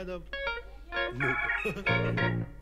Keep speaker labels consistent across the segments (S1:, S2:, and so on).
S1: Ajde.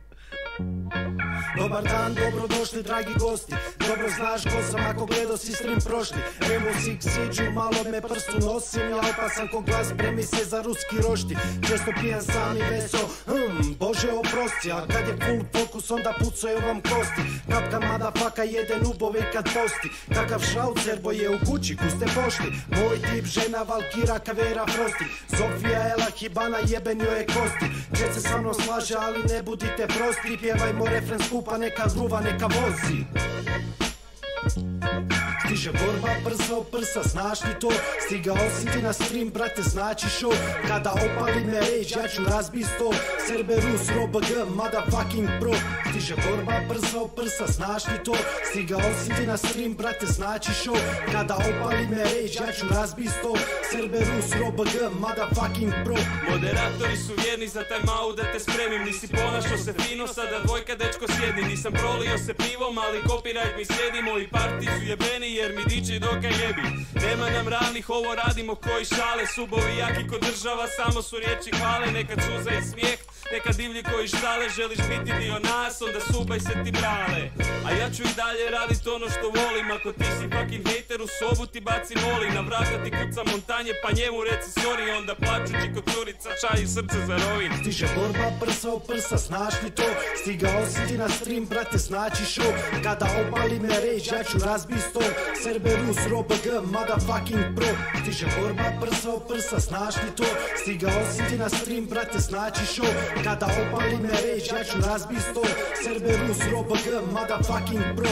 S2: Dobar dan, dobrodošli dragi gosti. Dobro znaš ko sam ako gledao si stream prošli. Remo Six Siđu, malo me prstu nosim Ja opasan ko glas, premi se za ruski rošti. Često pijan sam i veso, hm, bože oprosti. A kad je full fokus onda pucaju vam kosti. Kapka faka jeden ubove kad posti. Kakav šaucer boje u kući, kuste pošti. Moj tip žena Valkira Kavera Frosti Sofija Ela Hibana jeben joj je kosti. Čet se sa mnom slaže ali ne budite prosti Pjevajmo refren skupa neka gruva neka vozi Stiže borba prsa o prsa, znaš li to? Stigao si ti na stream, brate, znači show Kada opali me rage, ja ću razbi sto Cerberus, RoBG, motherfucking pro. Stiže borba prsa o prsa, znaš li to? Stigao si ti na stream, brate, znači show Kada opali me rage, ja ću razbi sto Cerberus, RoBG, motherfucking pro.
S3: Moderatori su vjerni za taj mau da te spremim. Nisi ponašao se fino, sada dvojka dečko sjedni Nisam prolio se pivom, ali copyright mi sjedi Moji parti su jebeni jer mi diče doka jebi Nema nam ravnih, ovo radimo koji šale. Subovi jaki ko država, samo su riječi hvale. Nekad suza i smijeh, neka divlji koji štale. Želiš biti dio nas, onda subaj se ti brale A ja ću i dalje radit ono što volim. Ako ti si fucking hater, u sobu ti baci moli Na vrata ti kuca montanje, pa njemu reci sorry. Onda plaćući kod curica, čaji srce za rovin.
S2: Stiže borba prsa o prsa, znaš li to? Stigao si ti na stream, brate, znači show Kada opali me rage, ja ću razbi sto Cerberus, RoBG, motherfucking pro. Stiže borba prsa o prsa, znaš li to? Stigao si ti na stream, brate, znači show Kada opali me rage, ja ću razbi sto Cerberus, RoBG, motherfucking pro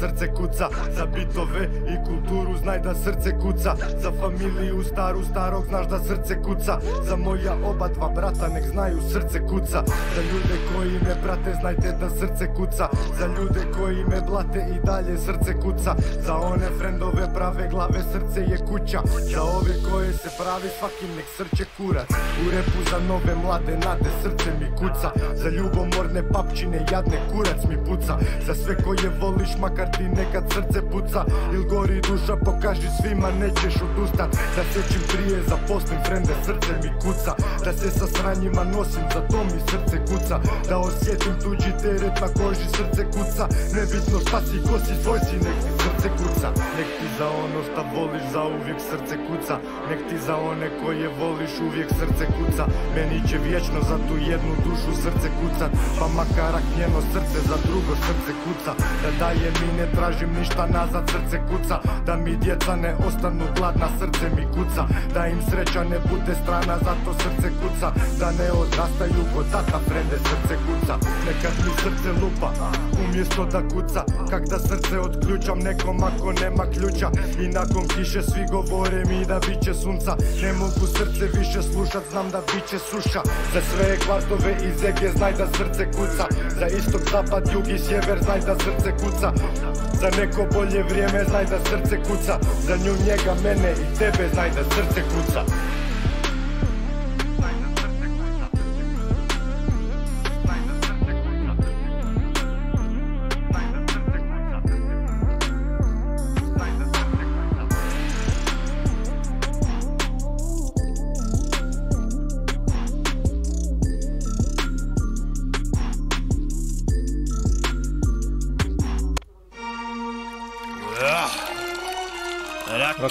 S4: srce kuca Za bitove i kulturu znaj da srce kuca. Za familiju staru starog znaš da srce kuca. Za moja oba dva brata nek znaju srce kuca. Za ljude koji me prate znajte da srce kuca. Za ljude koji me blate i dalje srce kuca. Za one frendove prave glave srce je kuća. Za ove koje se pravi svaki nek srće kurac U repu za nove mlade nade srce mi kuca. Za ljubomorne papčine jadne kurac mi puca. Za sve koje voliš makar ti nekad srce puca. Il gori duša pokaži svima nećeš odustat. Da se čim prije zaposlim frende srce mi kuca. Da se sa sranjima nosim za to mi srce kuca. Da osjetim tuđi teret na koži srce kuca. Nebitno šta si ko si svoj si nek ti srce kuca. Nek ti za ono šta voliš za uvijek srce kuca. Nek ti za one koje voliš uvijek srce kuca. Meni će vječno za tu jednu dušu srce kucat Pa makarak njeno srce za drugo srce kuca. Da dalje mi ne tražim ništa nazad srce kuca. Da mi djeca ne ostanu gladna srce mi kuca. Da im sreća ne bude strana zato srce kuca. Da ne odrastaju kod tata frende srce kuca. Nekad mi srce lupa umjesto da kuca. Kak da srce otključam nekom ako nema ključa. I nakon kiše svi govore mi da bit će sunca. Ne mogu srce više slušat znam da bit će suša. Za sve kvartove i zege znaj da srce kuca. Za istok, zapad, jug i sjever znaj da srce kuca. Za neko bolje vrijeme znaj da srce kuca Za nju njega, mene i tebe znaj da srce kuca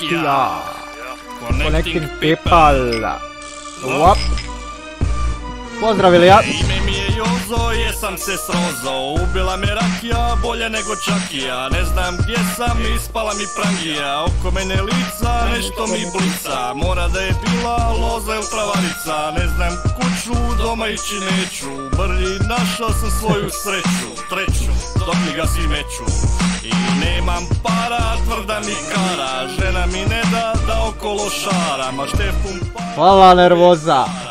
S5: Rakija. Connecting people. Wop. Pozdrav Ilija.
S3: Ime
S5: sam se srozao. Ubila me rakija, bolje nego čakija. Ne znam gdje sam, ispala mi prangija. Oko mene lica, nešto mi blica. Mora da je bila loza ili travarica. Ne znam kuću, doma ići neću. Brlji našao sam svoju sreću. Treću, dok mi ga svi meću I nemam para, tvrda mi kara. Žena mi ne da, da okolo šara. Ma štefum
S1: Hvala nervoza.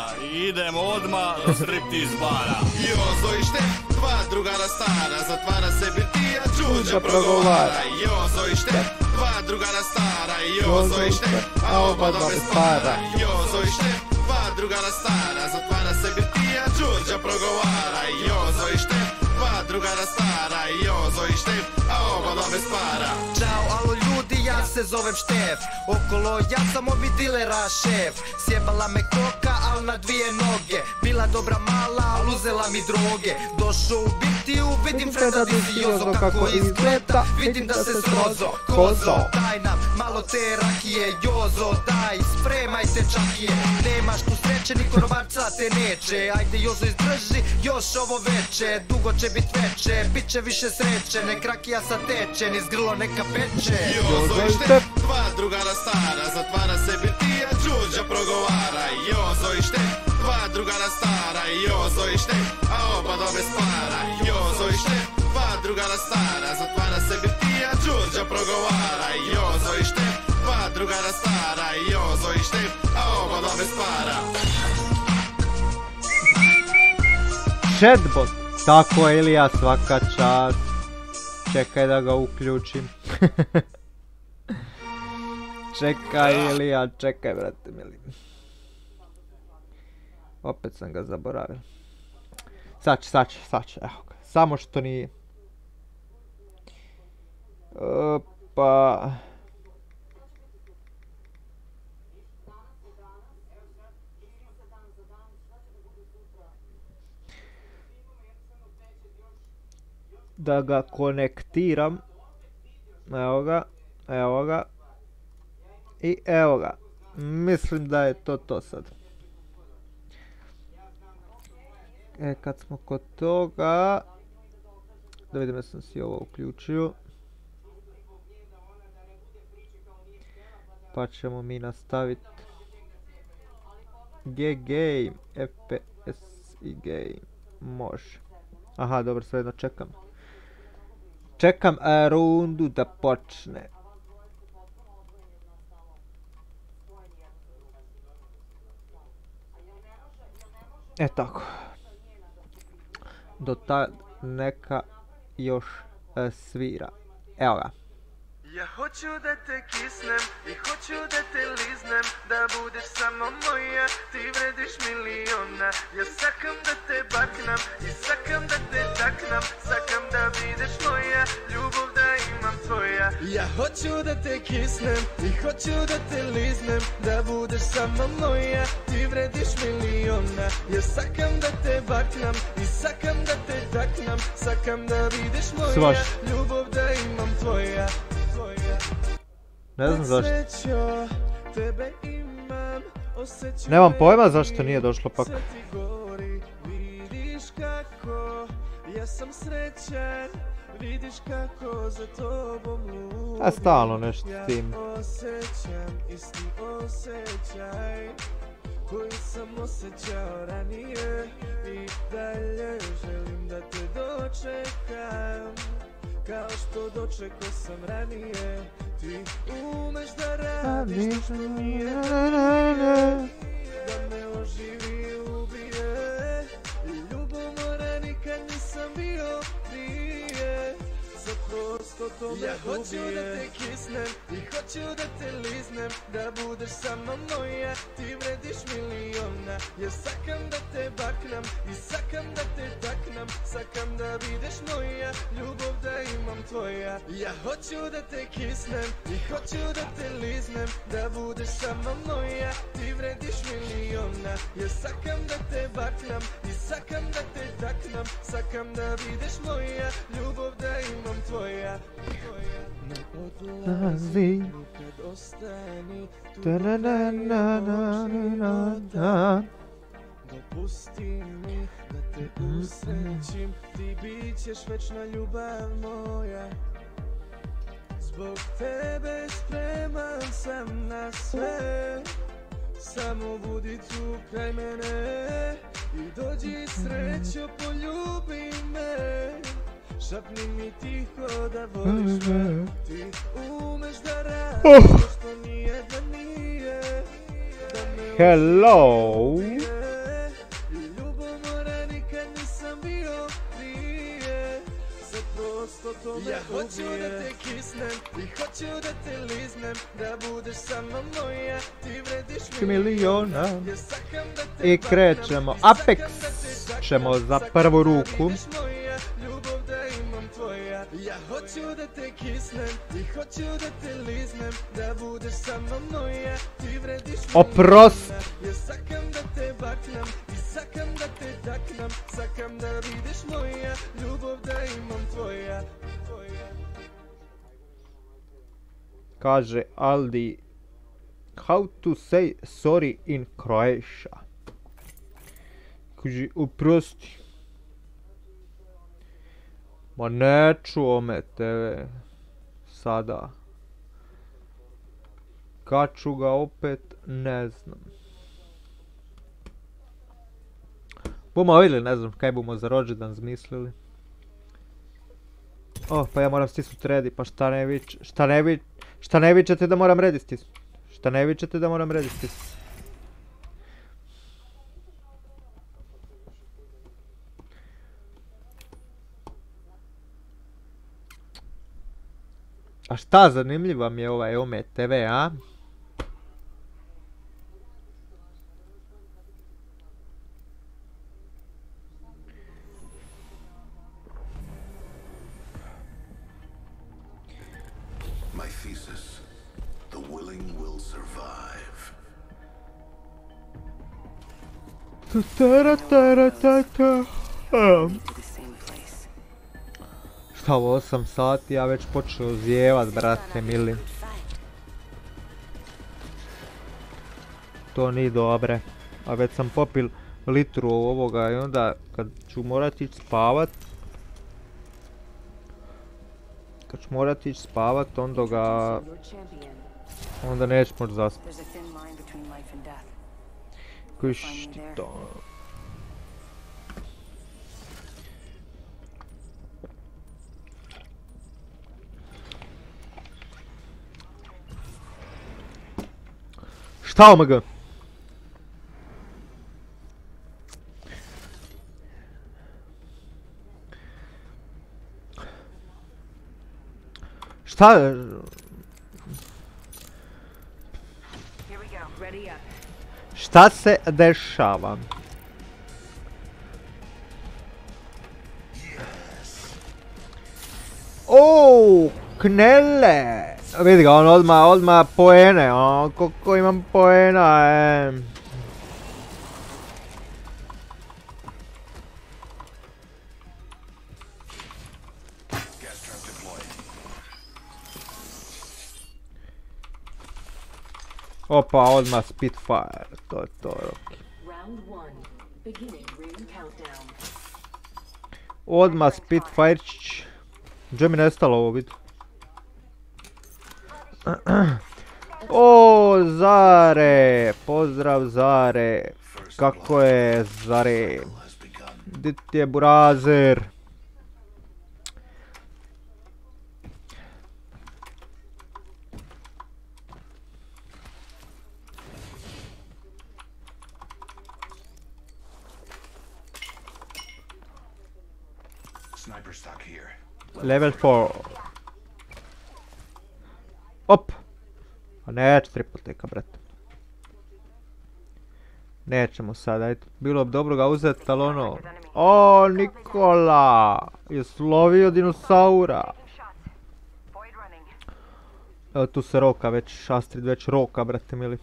S5: Idemo odmah do striptiz bara.
S6: Jozo i Štef, dva drugara stara Zatvara se birtija, čuđa
S1: progovara.
S6: Jozo i Štef, dva drugara stara Jozo i Štef, a oba dva bez para. Jozo i Štef, dva drugara stara Zatvara se birtija, čuđa progovara. Jozo i Štef, dva drugara stara Jozo i Štef, a oba dva bez para
S2: se zovem Štef. Okolo ja sam ovi dilera šef. Sjebala me koka, al na dvije noge. Bila dobra mala, al uzela mi droge. Došao u bitiju, vidim Freda Diziozo kako izgleda Vidim da se srozo, kozo Daj nam malo te rakije, jozo Daj, spremajte čakije Nemaš tu sreće, ni korobarca te neće. Ajde jozo izdrži, još ovo veče. Dugo će bit veće, bit će više sreće. Nek rakija sa teče, niz grlo neka peče.
S6: Jozo i Štef, dva drugara stara Zatvara se birtija, čuđa progovara. Jozo i Štef, dva drugara stara Jozo i Štef, a oba dva bez para Jozo i Štef, dva drugara stara Zatvara se birtija, čuđa progovara. Jozo i Štef, dva drugara stara Jozo i Štef, a oba dva bez para
S1: Chatbot. Tako je Ilija, svaka čast. Čekaj da ga uključim. čekaj Ilija, čekaj brate mili. Opet sam ga zaboravio. Sad će, sad će, sad će, evo ga. Samo što nije. Opa. da ga konektiram. Evo ga, evo ga. I evo ga. Mislim da je to to sad. E, kad smo kod toga... Da vidim da sam si ovo uključio. Pa ćemo mi nastaviti. G-game, FPS i game. Može. Aha, dobro, sve jedno čekam. Čekam e, rundu da počne. E tako. Do tad neka još e, svira. Evo ga.
S7: Ja hoću da te kisnem i hoću da te liznem Da budeš samo moja, ti vrediš miliona. Ja sakam da te baknam i sakam da te taknam Sakam da budeš moja, ljubav da imam tvoja. Ja hoću da te kisnem i hoću da te liznem Da budeš samo moja, ti vrediš miliona. Ja sakam da te baknam i sakam da te taknam Sakam da budeš moja, ljubav da imam tvoja
S1: Ne znam zašto. Nemam pojma zašto nije došlo pak.
S7: Ja sam srećan Vidiš kako za tobom
S1: A stalno nešto s
S7: Ja
S1: tim.
S7: osjećam isti osjećaj koji sam osjećao ranije I dalje želim da te dočekam Kao što dočekao sam ranije Ti umeš da radiš to što nije ranije Da me oživi i ubije. I ljubomora nikad nisam bio prije. Za prosto to me Ja hoću da te kisnem i hoću da te liznem Da budeš samo moja, ti vrediš miliona Ja sakam da te baknam i sakam da te taknam Sakam da budeš moja, ljubav da imam tvoja. Ja hoću da te kisnem i hoću da te liznem Da budeš samo moja, ti vrediš miliona Ja sakam da te baknam i sakam da te taknam Sakam da budeš moja, ljubav da imam tvoja. Tvoja Ne odlazi, nikad ostani tu
S1: Da na na na na na na.
S7: Dopusti mi da te usrećim Ti bit ćeš večna ljubav moja. Zbog tebe spreman sam na sve. Samo budi tu kraj mene I dođi srećo poljubi me Šapni mi tiho da voliš me. Ti umeš da radiš što nijedna nije. Da me
S1: Hello.
S7: ljubomora nikad nisam bio prije. Sad prosto to me
S2: Ja hoću da te
S7: kisnem I hoću da te liznem Da budeš sama moja. Ti vrediš
S1: Miliona. I krećemo. Apex ćemo za prvu ruku.
S7: Ja hoću da te kisnem I hoću da te liznem Da budeš sama moja Ti vrediš
S1: Oprost.
S7: Jer sakam da te baknem I sakam da te daknem Sakam da vidiš moja Ljubav da imam tvoja. Tvoja
S1: Kaže Aldi How to say sorry in Croatia? Kaže uprosti Ma ne čuo me tebe sada Kad ću ga opet ne znam Bumo vidjeli ne znam kaj bumo za rođendan zmislili O, pa ja moram stisnut redi, pa šta ne vič, šta ne vič, šta ne da moram redi stisnut? Šta ne vičete da moram redi stisnut? A šta zanimljiva mi je ovaj Ome TV, a?
S8: My thesis the willing will survive.
S1: Ta-ta-ra-ta-ra-ta-ta. Em. Šta ovo 8 sati, ja već počeo zjevat, brate mili. To nije dobre. A već sam popil litru ovoga i onda kad ću morat ići spavat. Kad ću morat ići spavat, onda ga... Onda neću moći zaspat.
S9: There's a thin line between life and death.
S1: Kuš ti to. Šta omega? Šta? Šta se dešava? O, knele! Vidi ga, on odmah, odmah poene, on, koliko imam poena, e. Opa, odmah Spitfire, to je to,
S9: countdown.
S1: Odmah Spitfire, Gdje mi nestalo ovo vid? O, Zare! Pozdrav Zare! Kako je Zare? Di ti je burazer? Level 4. Op! A neće triple teka, brate. Nećemo sad, ajde. Bilo bi dobro ga uzeti, ali ono... O, Nikola! Je slovio dinosaura! Evo tu se roka već, Astrid već roka, brate mili.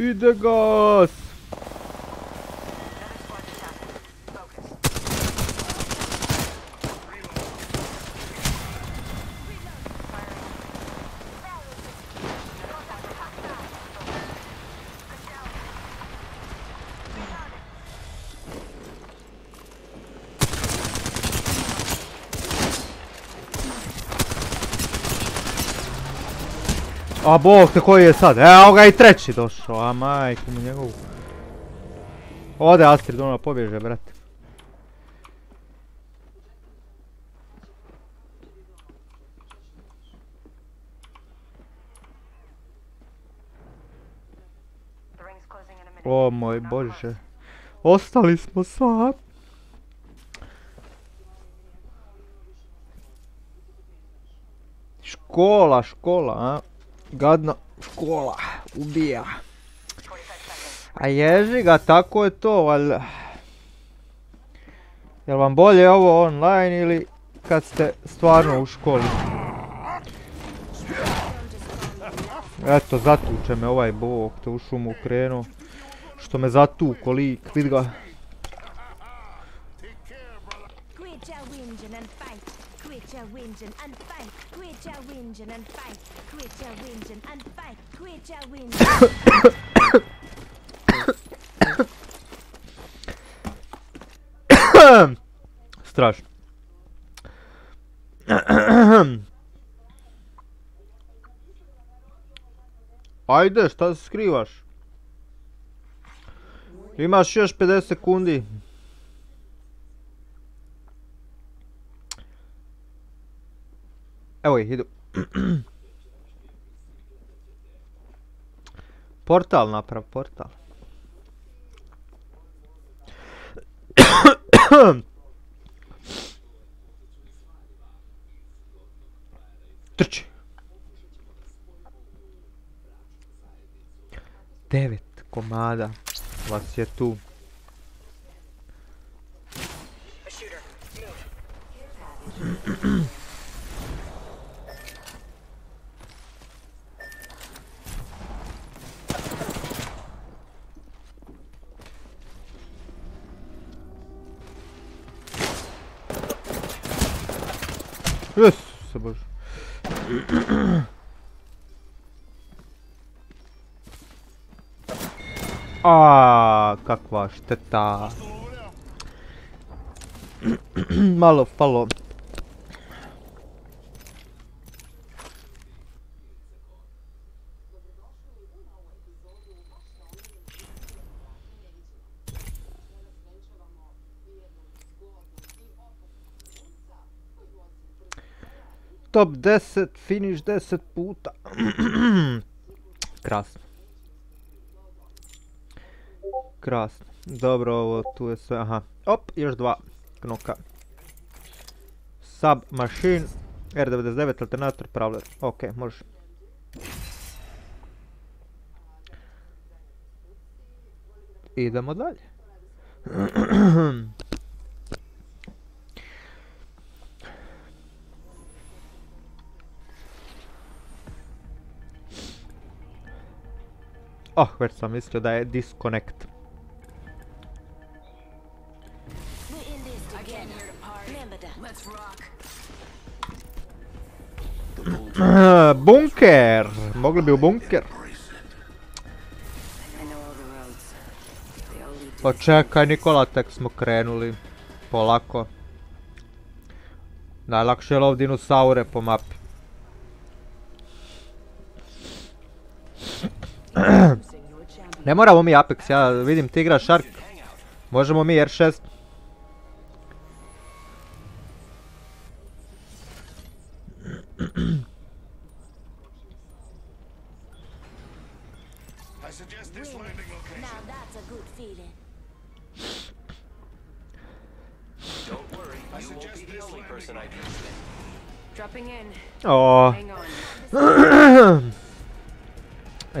S1: Ide gas!
S9: Another squad detached.
S1: A bog te koji je sad? Evo ga i treći došao, a majku mu njegovu. Ode Astrid, ona pobježe, brate. O moj bože. Ostali smo sami. Škola, škola, a? Gadna škola, ubija. A ježi ga, tako je to, valjda. Jel vam bolje ovo online ili kad ste stvarno u školi? Eto, zatuče me ovaj bog, te u šumu krenuo. Što me zatuko lik, vid ga.
S10: Quit your whinging and fight. Quit your whinging and fight. And.
S1: Strašno. Ajde, šta se skrivaš? Imaš još 50 sekundi. Evo ih, idu. portal naprav, portal. Trči. Devet komada vas je tu. Isuse Bože. A kakva šteta. Malo falo. Top 10, finish 10 puta. Krasno. Krasno. Dobro, ovo tu je sve, aha. Op, još dva knoka. Sub machine, R99, alternator, pravler. Ok, može. Idemo dalje. Oh, već sam mislio da je disconnect. Bunker! Mogli bi u bunker. Pa čekaj Nikola, tek smo krenuli. Polako. Najlakše je lov dinosaure po mapi. Ne moramo mi Apex, ja vidim ti igraš Shark. Možemo mi R6.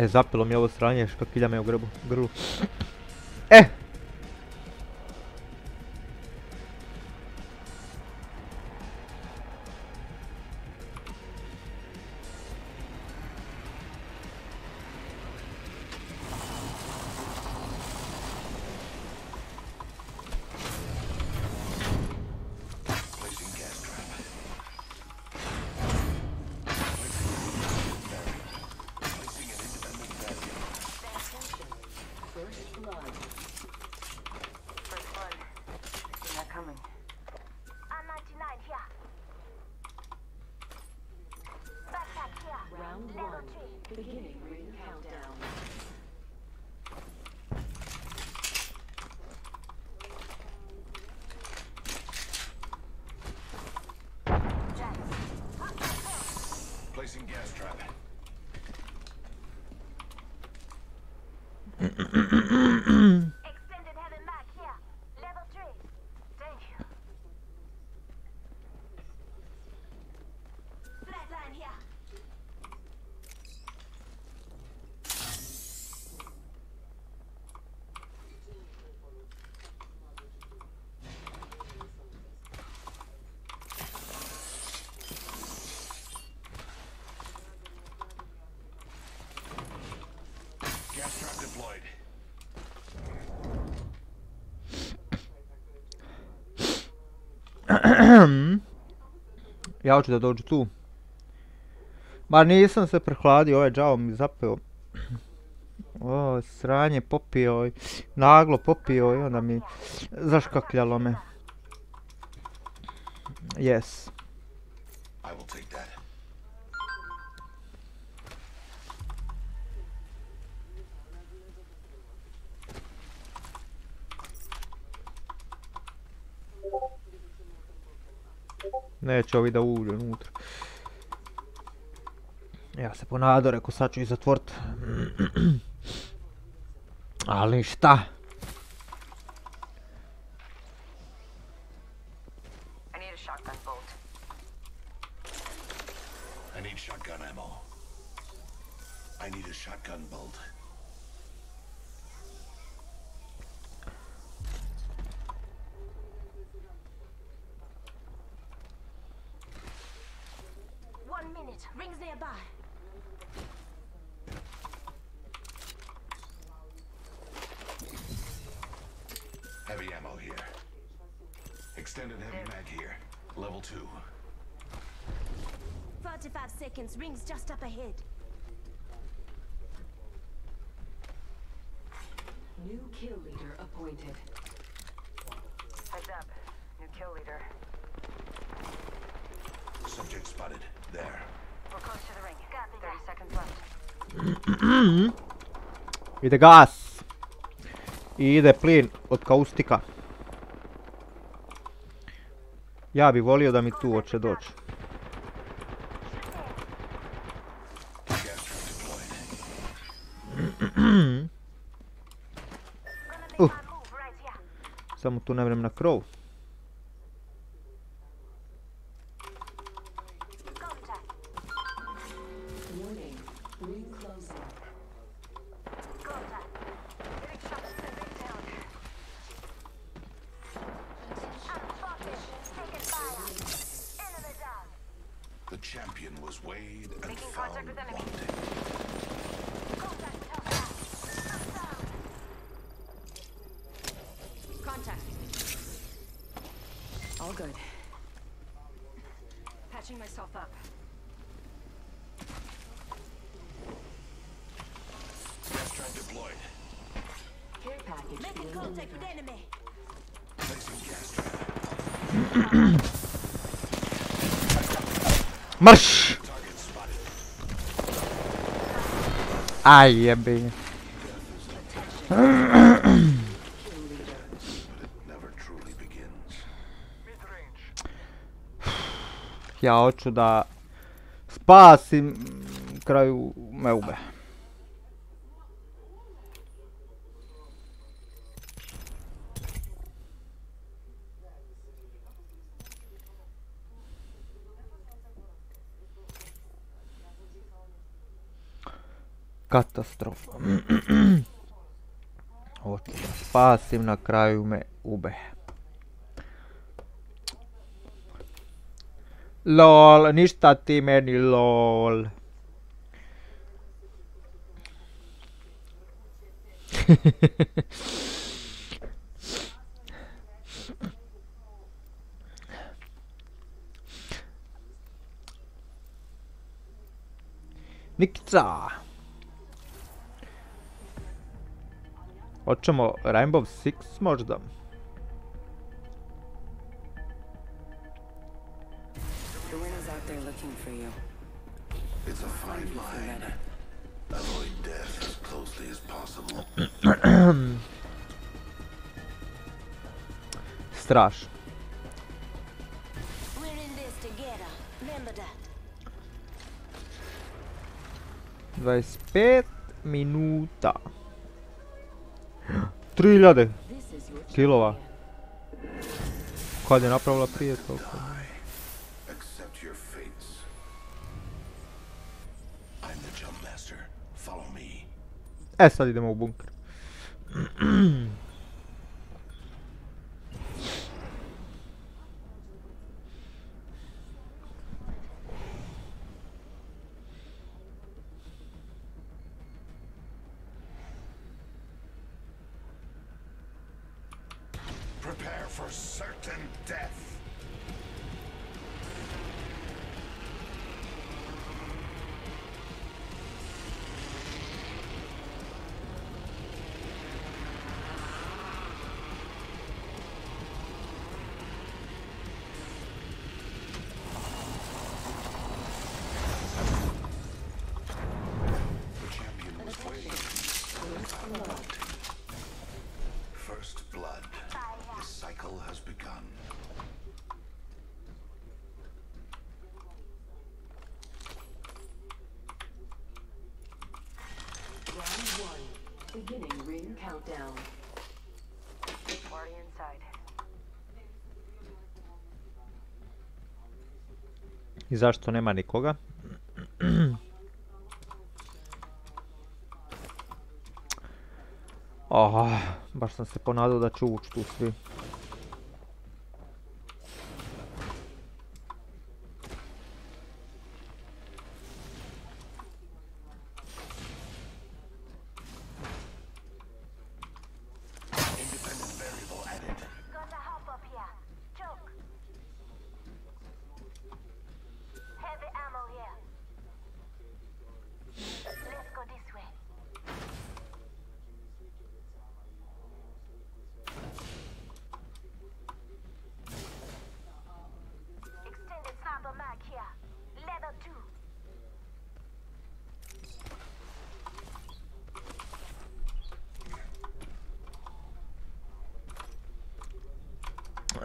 S1: Zapilo mi ovo sranje, škakilja me u grbu, grlu. Hoću da dođu tu. Ma nisam se prehladio, ovaj džavo mi zapeo. O, sranje popio naglo popio i onda mi zaškakljalo me. Yes. Neće ovi da uđu unutra. Ja se ponadao, rekao sad ću ih zatvort. Ali šta? Ide gas. I ide plin od kaustika. Ja bi volio da mi tu hoće doći. Uh. Samo tu ne vrem na krov. Marš! Aj
S8: begins.
S1: Ja hoću da spasim kraju me ube. Katastrofa. Hoću da spasim na kraju me ube. LOL, ništa ti meni LOL. Nikica.
S8: As closely as possible.
S1: Straš.
S10: We're in this together. Remember that.
S1: 25 minuta. 3000
S11: This is your
S1: kilova. Kad je napravila prije toliko? E sad idemo u bunker. I zašto nema nikoga? Oh, baš sam se ponadao da će ući tu svi.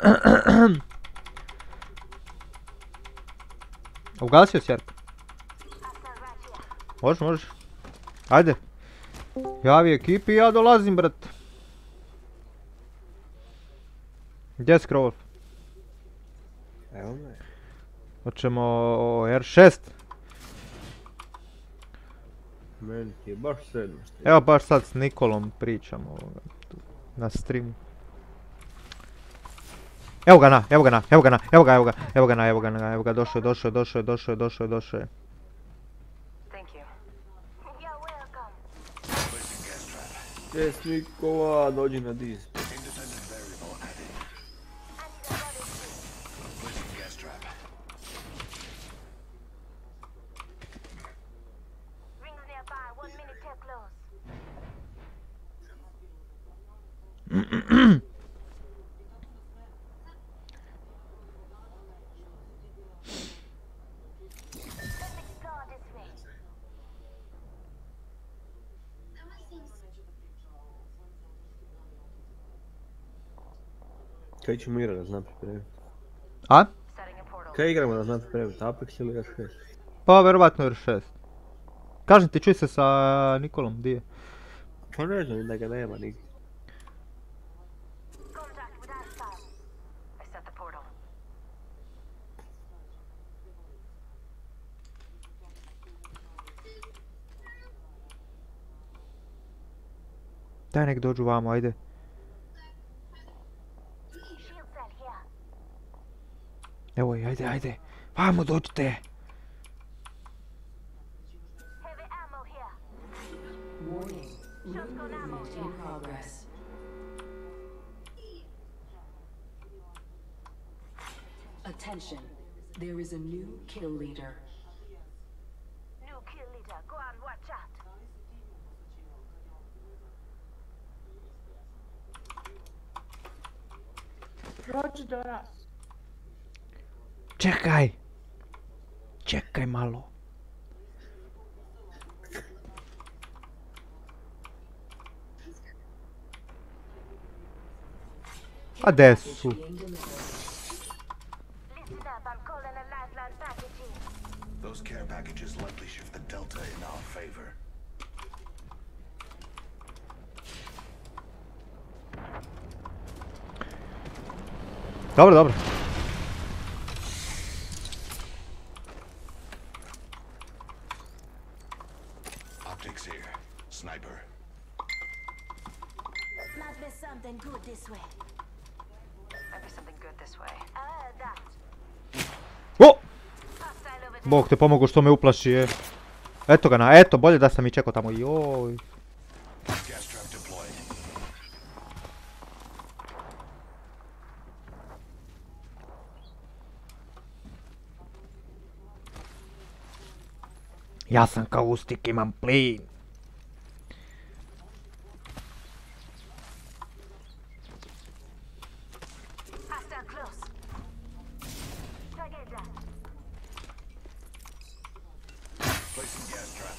S1: Ugasio si Jarko? Može, može. Ajde. Javi ekipi ja dolazim, brat. Gdje je scroll?
S12: Evo me.
S1: Hoćemo R6.
S12: Meni ti je baš sedno.
S1: Evo baš sad s Nikolom pričamo ovoga, tu, na streamu. Evo ga na, evo ga na, evo ga na, evo ga, evo ga, evo ga na, evo ga na, evo ga, došao je, došao je, došao je, došao je, došao je, došao je.
S12: Jes Nikola, dođi na diz. Kaj ćemo igrati da znam pripremiti?
S1: A?
S12: Kaj igramo da znam pripremiti? Apex ili R6?
S1: Pa verovatno R6. Kažem ti, čuj se sa Nikolom, di je?
S12: Pa ne znam da ga nema nigdje.
S1: Daj nek dođu vamo, ajde. Evo je, ajde, ajde. Vamo, dođite.
S10: Heavy ammo here.
S11: Warning. Ring movement in progress. Attention. There is a new kill leader.
S10: New kill leader. Go on, watch out.
S13: Prođi do
S1: a
S10: lifeline package in.
S8: Those care packages likely shift the Delta in our favor.
S1: Dobro, dobro. Bog te pomogu što me uplaši je. Eto ga na, eto, bolje da sam i čekao tamo, joj. Ja sam kaustik, imam plin.
S10: Hostile close. Target down.
S8: Placing gas trap.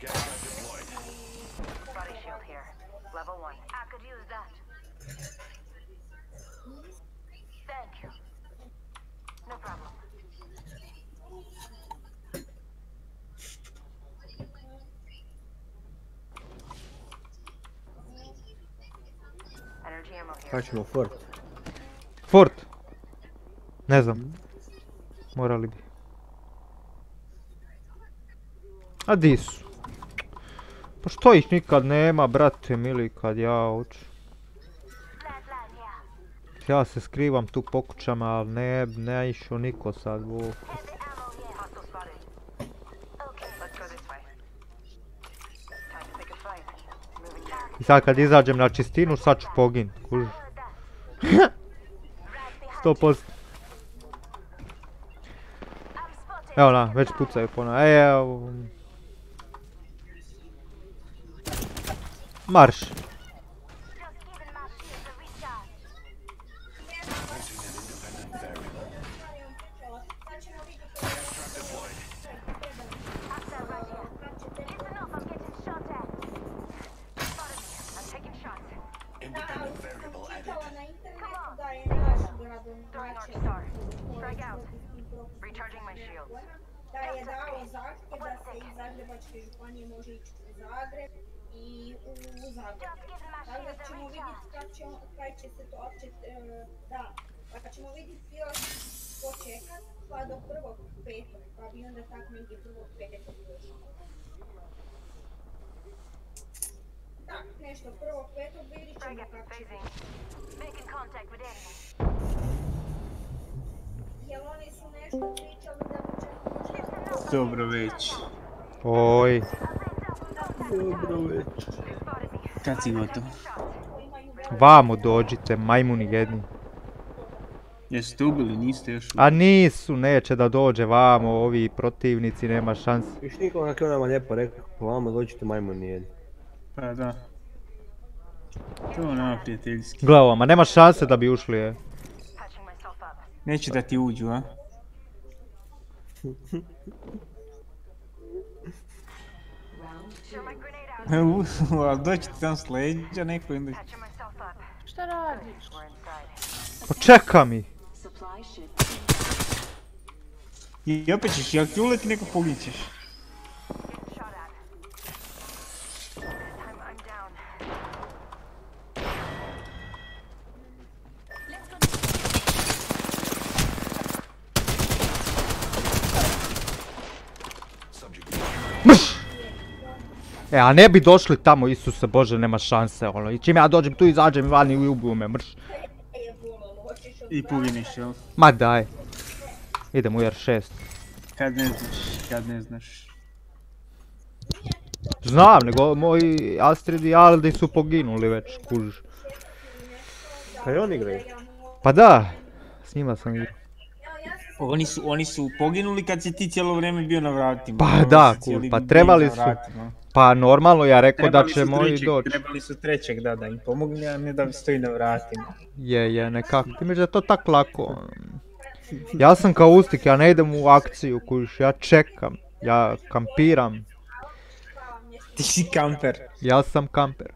S8: Gas trap deployed.
S9: Body shield here. Level one.
S10: I could use that. Thank you.
S9: No problem.
S12: Ćemo fort?
S1: Fort. Ne znam. Morali bi. A di su? Pa što ih nikad nema, brate mili, kad ja hoću. Ja se skrivam tu po kućama, ali ne, ne išao niko sad.
S9: Hostile spotted. Okay, let's go this way. Time to pick a fight. Moving down.
S1: I sad kad izađem na čistinu, sad ću pogin. Sto posto. Evo na, već pucaju po na, e, evo. Marš.
S13: Kad
S14: si gotov?
S1: Vamo dođite, majmuni jedni.
S14: Jeste ubili, niste još
S1: A nisu, neće da dođe vamo, ovi protivnici, nema šanse.
S12: Viš niko onak je nama lijepo rekao, po vama dođite majmuni jedni.
S14: Pa da. To je nama prijateljski.
S1: Gle ovo, ma nema šanse da bi ušli, je.
S14: Neće da ti uđu, a? U, ali doći ti tam s leđa neko i onda...
S13: Šta radiš?
S1: Pa čeka mi.
S14: I opet ćeš, jel ti uleti neko pogićeš?
S1: E, a ne bi došli tamo, Isuse Bože, nema šanse, ono. I čim ja dođem tu, izađem vani i ubiju me, mrš.
S14: I poginiš, jel?
S1: Ma daj. Idem u R6.
S14: Kad ne znaš, kad ne znaš.
S1: Znam, nego moji Astrid i Aldi su poginuli već, kužiš.
S12: Kaj oni igraju?
S1: Pa da, s njima sam igrao.
S14: Oni su, oni su poginuli kad si ti cijelo vrijeme bio na vratima.
S1: Pa
S14: Oni
S1: da, kuž, pa trebali su.
S14: vratima.
S1: Pa normalno, ja rekao da
S14: Trebali
S1: će
S14: su
S1: moji
S14: trećeg-
S1: doći.
S14: Trebali su trećeg, da, da im pomogli, a ne da stoji na vratima.
S1: Je, je, nekako. Ti misliš da je to tak lako? ono. Ja sam kao ustik, ja ne idem u akciju, kužiš, ja čekam. Ja kampiram.
S14: Ti si kamper.
S1: Ja sam kamper.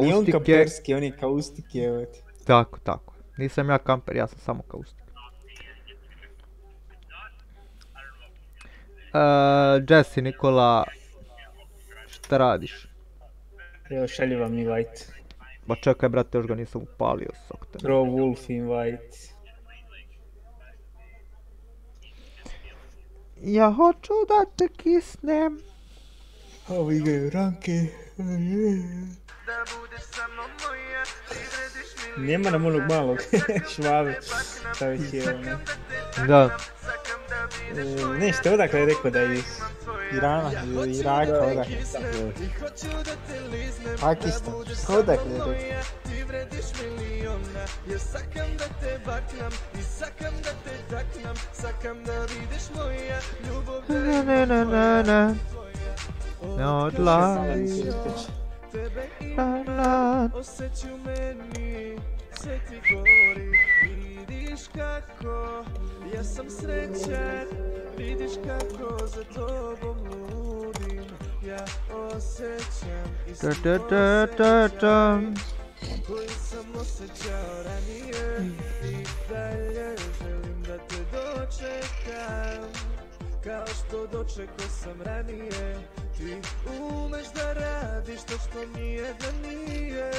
S14: Nije on kamperski, on je kaustike, evo ti.
S1: tako, tako. Nisam ja kamper, ja sam samo kaustik. Uh, Jesse, Nikola, šta radiš?
S14: Evo šalju vam invite.
S1: Ba čekaj, brate, još ga nisam upalio sok te.
S14: Pro Wolf invite.
S1: Ja hoću da te kisnem.
S14: Ovo igraju ranke. Nema nam onog malog švabe. Šta već je ono.
S1: Da.
S14: E, Nešto, odakle je rekao da je iz Irana ili Iraka, odakle. Pakistan, odakle je rekao.
S1: Na, na, na, na, na. Ne odlazi. La, la.
S7: Osjeć u meni, sve ti gori Vidiš kako, ja sam srećan Vidiš kako za tobom ludim Ja osjećam
S1: da, da, da.
S7: koji sam osjećao ranije I dalje želim da te dočekam Kao što dočekao sam ranije Ti umeš da radiš to što nije da nije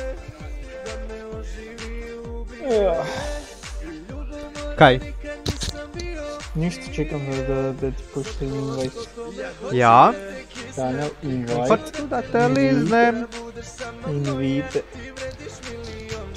S7: Da me oživi ubije
S1: Kaj?
S7: nikad nisam bio
S14: Ništa, čekam da, da, da ti pošli invite.
S1: Ja?
S14: Daniel, invite.
S1: Hoću da te liznem.
S14: Invite.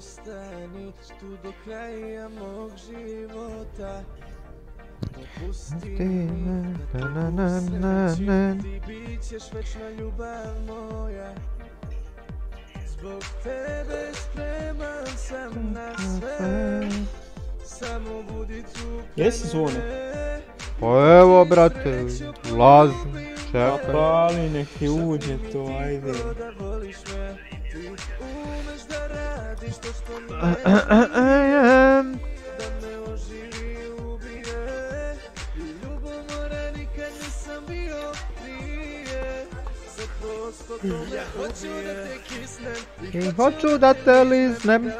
S7: Ostani tu do kraja mog života. Dopusti mi da
S1: Na,
S7: te
S1: na,
S7: Ti bit ćeš večna ljubav moja. Zbog tebe spreman sam na sve. Samo budi tu
S14: Jesi zvone?
S1: Pa evo, brate, ulazi. Čekaj.
S14: Pali, nek ti uđe to, ajde.
S7: Uh, uh, uh,
S1: uh,
S7: yeah. Me hoću da te kisnem
S1: I hoću da te liznem.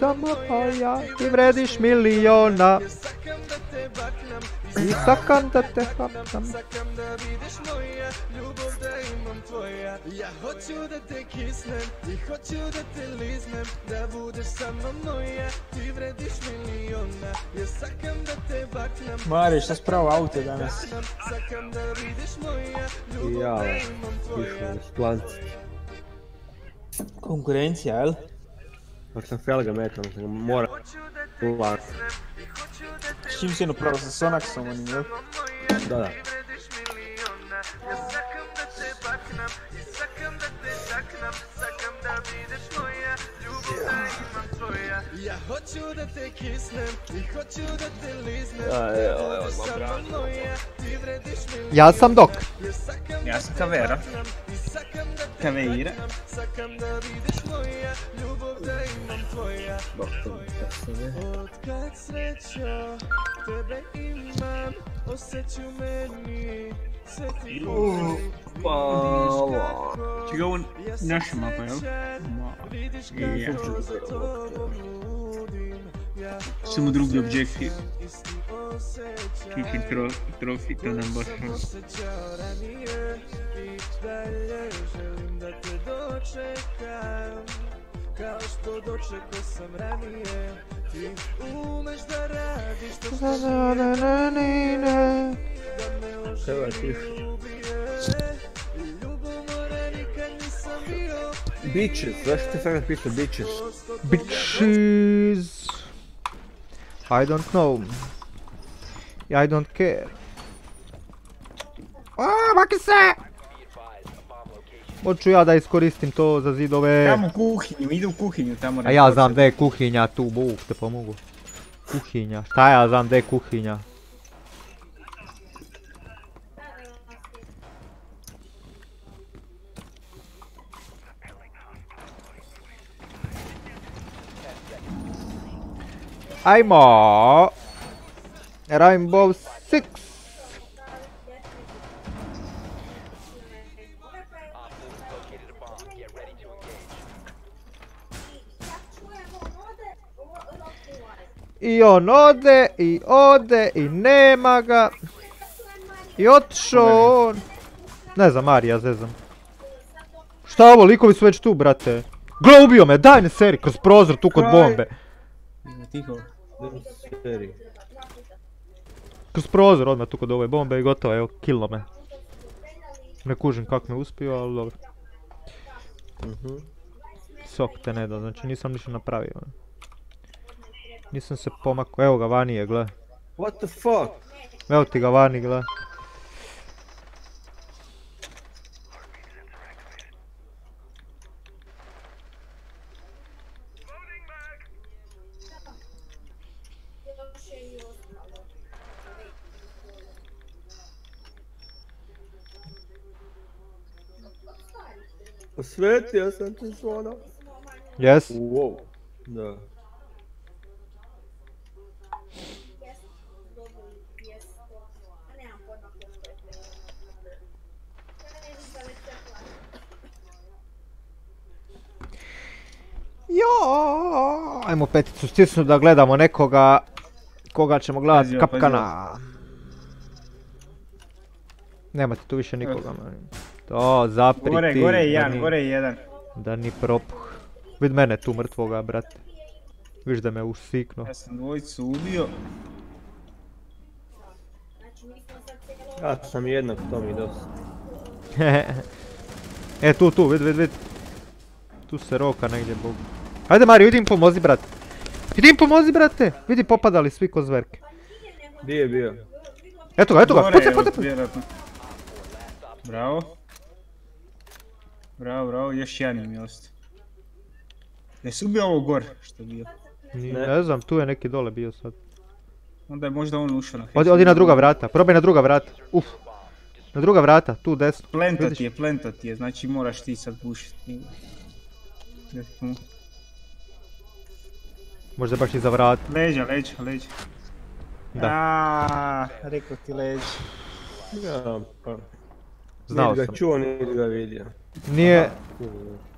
S1: Samo moja, ti vrediš miliona.
S7: Sakam da te baknam
S1: I sakam da te hapsam.
S7: Sakam da vidiš moja ljubav da imam tvoja Ja hoću da te kisnem i hoću da te liznem Da budeš sama moja, ti vrediš miliona Ja sakam da te baknam
S14: Mare, šta si pravo auto danas?
S7: Sakam da vidiš moja ljubav
S12: ja,
S7: da imam tvoja
S12: išao s planci.
S14: Konkurencija, jel?
S12: Ako sam felga metam, sam ga mora u lancu.
S14: S čim si jedno pravo, sa Sonaxom onim, jel?
S12: Da, da.
S7: Ja sakam da te baknam i sakam da te taknam Sakam da vidiš Ja hoću da te kisnem i hoću da te liznem
S12: Ja,
S7: Da
S12: evo, evo, bravo.
S7: moja, ti vrediš
S1: Ja sam dok.
S7: Ja da
S14: sam Kavera.
S7: da
S14: Kaveira.
S7: Sakam da vidiš moja ljubav da imam tvoja Od kad srećo tebe imam Osjeću meni sve ti gori
S12: Hvala.
S14: Čekaj, ovo naša mapa, jel?
S7: Vidiš
S14: Ja.
S7: kako za tobom ludim Ja
S14: Samo drugi objektiv.
S7: isti osjećaj
S14: Kiki tro, trofi, to nam baš ono.
S7: osjećao ranije Kao što dočekao sam ranije Ti umeš da radiš to što
S1: ni, na.
S7: Da me oživi ljubomora nikad nisam bio
S12: Bitches, zašto ti sam ga pisao bitches?
S1: Bitches. I don't know. I don't care. Ah, baki se! Hoću ja da iskoristim to za zidove.
S14: Tamo u kuhinju, ide u kuhinju tamo.
S1: A ja znam gdje je kuhinja tu, buk te pomogu. Kuhinja, šta ja znam gdje je kuhinja? Ajmo! Rainbow Six! I on ode, i ode, i nema ga. I otišao on. Ne znam, Marija, zezam. Šta ovo, likovi su već tu, brate. Gle, ubio me, daj ne seri, kroz prozor tu kod bombe.
S14: Tiho.
S12: Seri.
S1: Kroz prozor odmah tu kod ove bombe i gotovo, evo, killno me. Ne kužim kak me uspio, ali dobro.
S12: Mhm.
S1: Sok te ne da, znači nisam ništa napravio. Nisam se pomakao, evo ga vani je, gle.
S12: What the fuck?
S1: Evo ti ga vani, gle.
S12: Osvetio sam te zvona.
S1: Yes?
S12: Wow. Da.
S1: Jo, ajmo peticu stisnu da gledamo nekoga koga ćemo gledat
S14: Pazi ovo,
S1: kapkana. Nemate tu više nikoga. To, zapri
S14: Gore,
S1: ti,
S14: gore je
S1: da
S14: jedan,
S1: ni-
S14: gore je jedan.
S1: Da ni propuh. Vid mene tu mrtvoga, brate. Viš da me usikno.
S14: Ja sam dvojicu ubio.
S12: Ja sam jednog, to mi dosta.
S1: e, tu, tu, vid, vid, vid. Tu se roka negdje, bog. Ajde Mario, idi im pomozi, brate. Idi im pomozi, brate. Vidi, popadali svi ko zverke.
S12: Gdje je bio?
S1: Eto ga, eto ga,
S14: Gore
S1: pucaj, pucaj, pucaj.
S14: Bravo. Bravo, bravo, još jedan im je ostao. Jesi ubio ovo gor što je bio?
S12: Ne.
S1: Ne znam, tu je neki dole bio sad.
S14: Onda je možda on ušao na
S1: Odi, odi na druga vrata, probaj na druga vrata. Uf. Na druga vrata, tu desno.
S14: Plento
S1: Vidiš?
S14: ti je, plento ti je, znači moraš ti sad pušiti.
S1: Možda baš iza vrata.
S14: Leđa, leđa, leđa.
S1: Da.
S14: Aaaa, rekao ti leđa.
S12: Ja, pa.
S1: Znao
S12: Niti
S1: sam.
S12: ga čuo, niti ga vidio.
S1: Nije...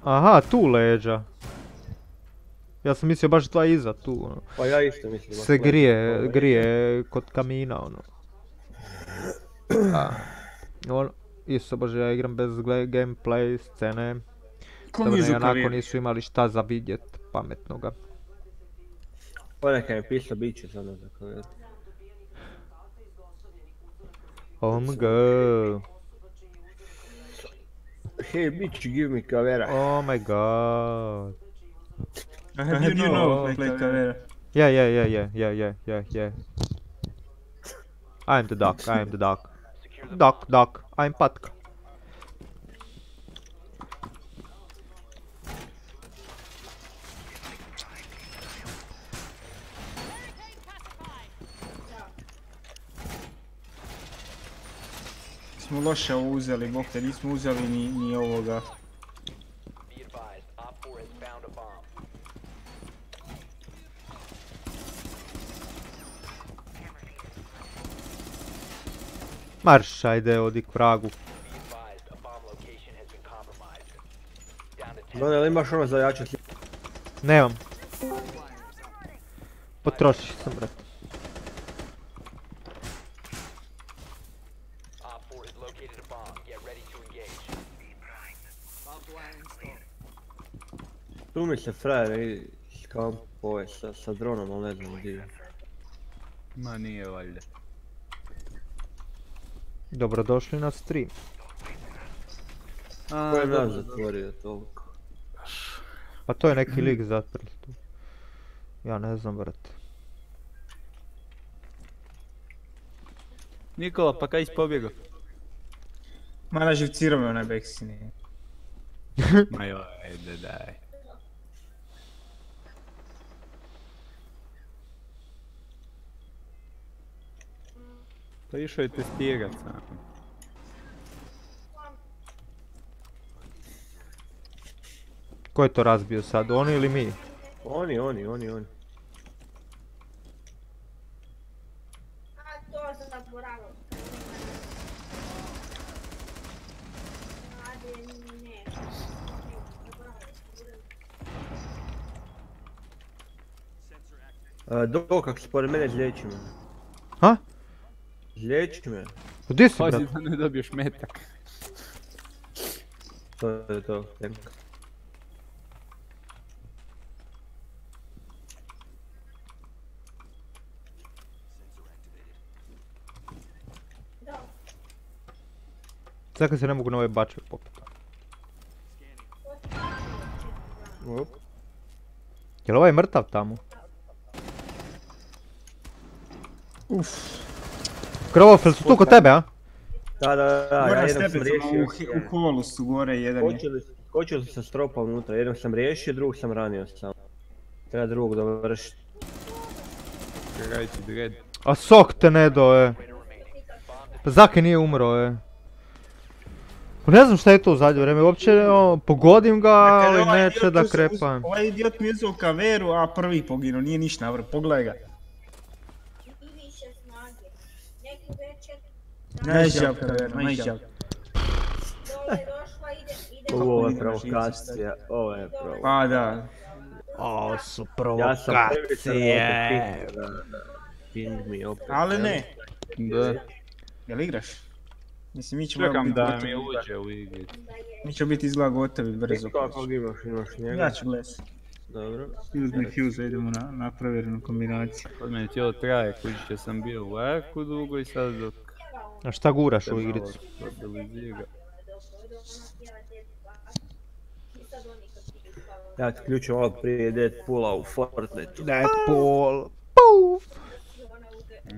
S1: Aha, tu leđa. Ja sam mislio baš dva iza tu. ono.
S12: Pa ja isto mislim.
S1: Se grije, grije kod kamina ono. A, on, Iso bože, ja igram bez gameplay scene.
S14: Ko mi
S1: i
S14: je
S1: onako
S14: zukario?
S1: nisu imali šta za vidjet pametnoga.
S12: Ponekad je pisao biće sad ne znam kako je.
S1: OMG.
S12: Hey bitch, give me kavera.
S1: Oh my god.
S14: How do you know play Caveira?
S1: Yeah, yeah, yeah, yeah, yeah, yeah, yeah, yeah. I'm the duck, I'm the duck. Duck, duck, I'm patka.
S14: Smo loše ovo uzeli, bok te nismo uzeli ni, ni ovoga.
S1: Marš, ajde, odi k vragu.
S12: Dobro, ali imaš ono za jače.
S1: Nemam. Potrošiš sam, brate.
S12: Tu mi se frajer i skampove sa, sa dronom, ali ne znam gdje je.
S15: Ma nije valjda.
S1: Dobrodošli na stream.
S12: Ko je nas zatvorio toliko?
S1: Pa to je neki lik zatvoren tu. Ja ne znam, brate.
S15: Nikola, pa kaj si pobjegao?
S14: Ma naživcirao me onaj nije.
S15: Ma joj, ajde daj. Pa išao je testirat sam.
S1: Ko je to razbio sad, oni ili mi?
S12: Oni, oni, oni, oni.
S13: A to sam zaboravila. Ajde, ne.
S12: A, Dok, ako si pored mene, izliječi me.
S1: Ha?
S12: Izliječi me.
S1: Gdje si,
S15: Pazi da ne dobiješ metak.
S12: To je to, tank.
S1: Sad kad se ne mogu na ove bačve popet.
S12: Op.
S1: Jel ovaj mrtav tamo?
S14: Uf.
S1: Krovofel su tu kod tebe, a?
S12: Da, da, da, ja
S14: na
S12: jednog sam riješio.
S14: u, holu su gore jedan je.
S12: Skočili, skočili sa stropa unutra, jednog sam riješio, drugog sam ranio sam. Treba drugog dovršiti.
S1: A sok te ne do, e. Pa Zake nije umro, e. Pa ne znam šta je to u zadnje vrijeme, uopće o, pogodim ga, ali
S14: Ovaj
S1: neće da krepam.
S14: Ovaj idiot mi je uzeo kaveru, a prvi poginuo, nije ništa navrlo, pogledaj ga.
S13: I više snage. Neki večer
S14: Nice job, kaveru, nice job.
S13: dole došla, ide, ide.
S12: Ovo je provokacija, ovo je provokacija.
S14: Pa da.
S1: Ovo su
S12: opet.
S14: Ali ne.
S15: Da.
S14: Jel igraš? Mislim, mi ćemo
S15: Čekam
S14: biti
S15: da mi uđe u igri.
S14: Mi ćemo biti izgleda gotovi brzo.
S12: Ti kakvog imaš, imaš njega?
S14: Ja ću gledat.
S12: Dobro.
S14: Uzmi fuse, idemo na, na provjerenu kombinaciju.
S15: Kod mene cijelo traje, kući sam bio u arku dugo i sad dok
S1: A šta guraš u
S15: malo
S1: igricu?
S12: Ja ti ključim ovo prije Deadpoola u Fortnite.
S1: Deadpool. Puf.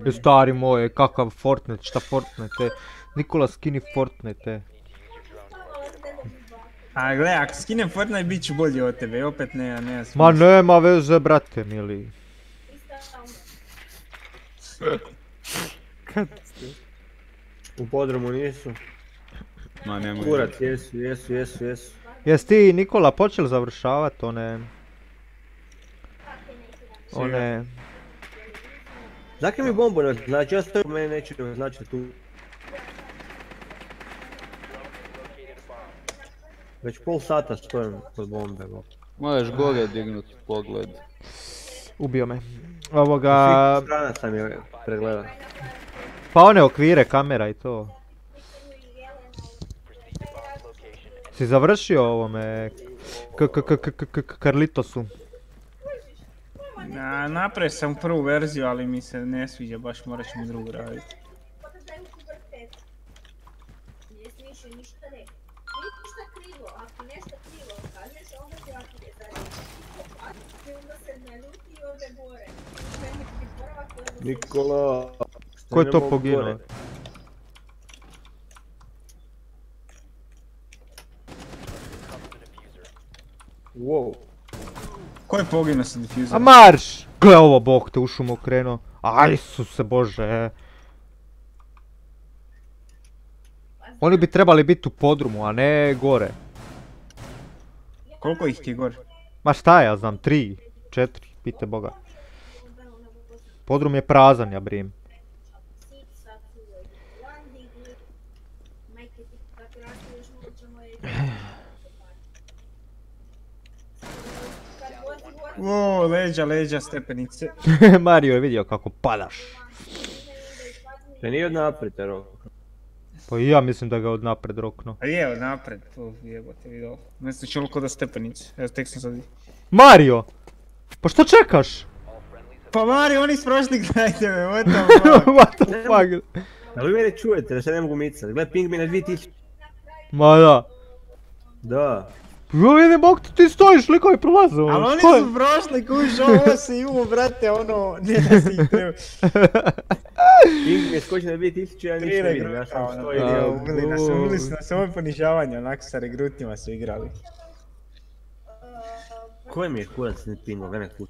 S1: E, stari moj, kakav Fortnite, šta Fortnite. Nikola skini Fortnite.
S14: A gle, ako skinem Fortnite bit ću bolji od tebe, opet ne, ne
S1: Ma
S14: smisla.
S1: nema veze, brate, mili.
S15: Kad?
S12: U podrumu nisu.
S15: Ma nemoj.
S12: Kurac, jesu, jesu, jesu, jesu.
S1: Jesi ti, Nikola, počeli završavat one... One...
S12: Zakaj mi bombu ne znači, ja stojim, mene neće ne znači tu. Već pol sata stojim kod bombe. bo.
S15: Moraš gore dignut pogled.
S1: Ubio me. Ovoga...
S12: Strana sam je pregledao.
S1: Pa one okvire, kamera i to. Si završio ovome... K- k- k- k- k- k- Carlitosu.
S14: Na, napravio sam prvu verziju, ali mi se ne sviđa, baš morat ćemo drugu raditi.
S12: Nikola...
S1: Ko je to poginuo?
S12: Wow.
S14: Ko je poginuo sa
S1: A
S14: diffuserom?
S1: marš! Gle ovo, bog te u šumu krenuo. Aj, Isuse Bože. Oni bi trebali biti u podrumu, a ne gore.
S14: Koliko ih je gore?
S1: Ma šta ja znam, tri, četiri, pite Boga. Podrum je prazan, ja brim.
S13: Majke ti, kako rastiš, mogućemo je... Kad vozi, vozi,
S14: O, leđa, leđa, stepenice.
S1: Mario je vidio kako padaš.
S12: Te nije od naprijed, rok.
S1: Pa i ja mislim da ga od napred rokno.
S14: A je, napred, po jebote vidio. Ne se čulo ko da stepenice. Evo, tek sam sad...
S1: Mario! Pa što čekaš?
S14: Pa Mari, oni s prošli gledajte me, what the fuck?
S1: What the fuck?
S12: Da li mene čujete, da se ne mogu micat? Gle, ping mi na 2000.
S1: Ma da.
S12: Da.
S1: Jo vidim, bog ti, ti stojiš, likovi prolaze. ono,
S14: Ali oni
S1: što je?
S14: su prošli, kuš, ovo se ju, brate, ono, ne da si ih treba.
S12: Ping mi je skočio na 2000, ja
S14: Tri
S12: ništa vidim, ja sam
S14: ono,
S1: A,
S14: ubili nas, ubili su nas ovo ponižavanje, onako sa regrutima su igrali.
S12: Koji mi je kurac ne pingo, mene
S13: rekli.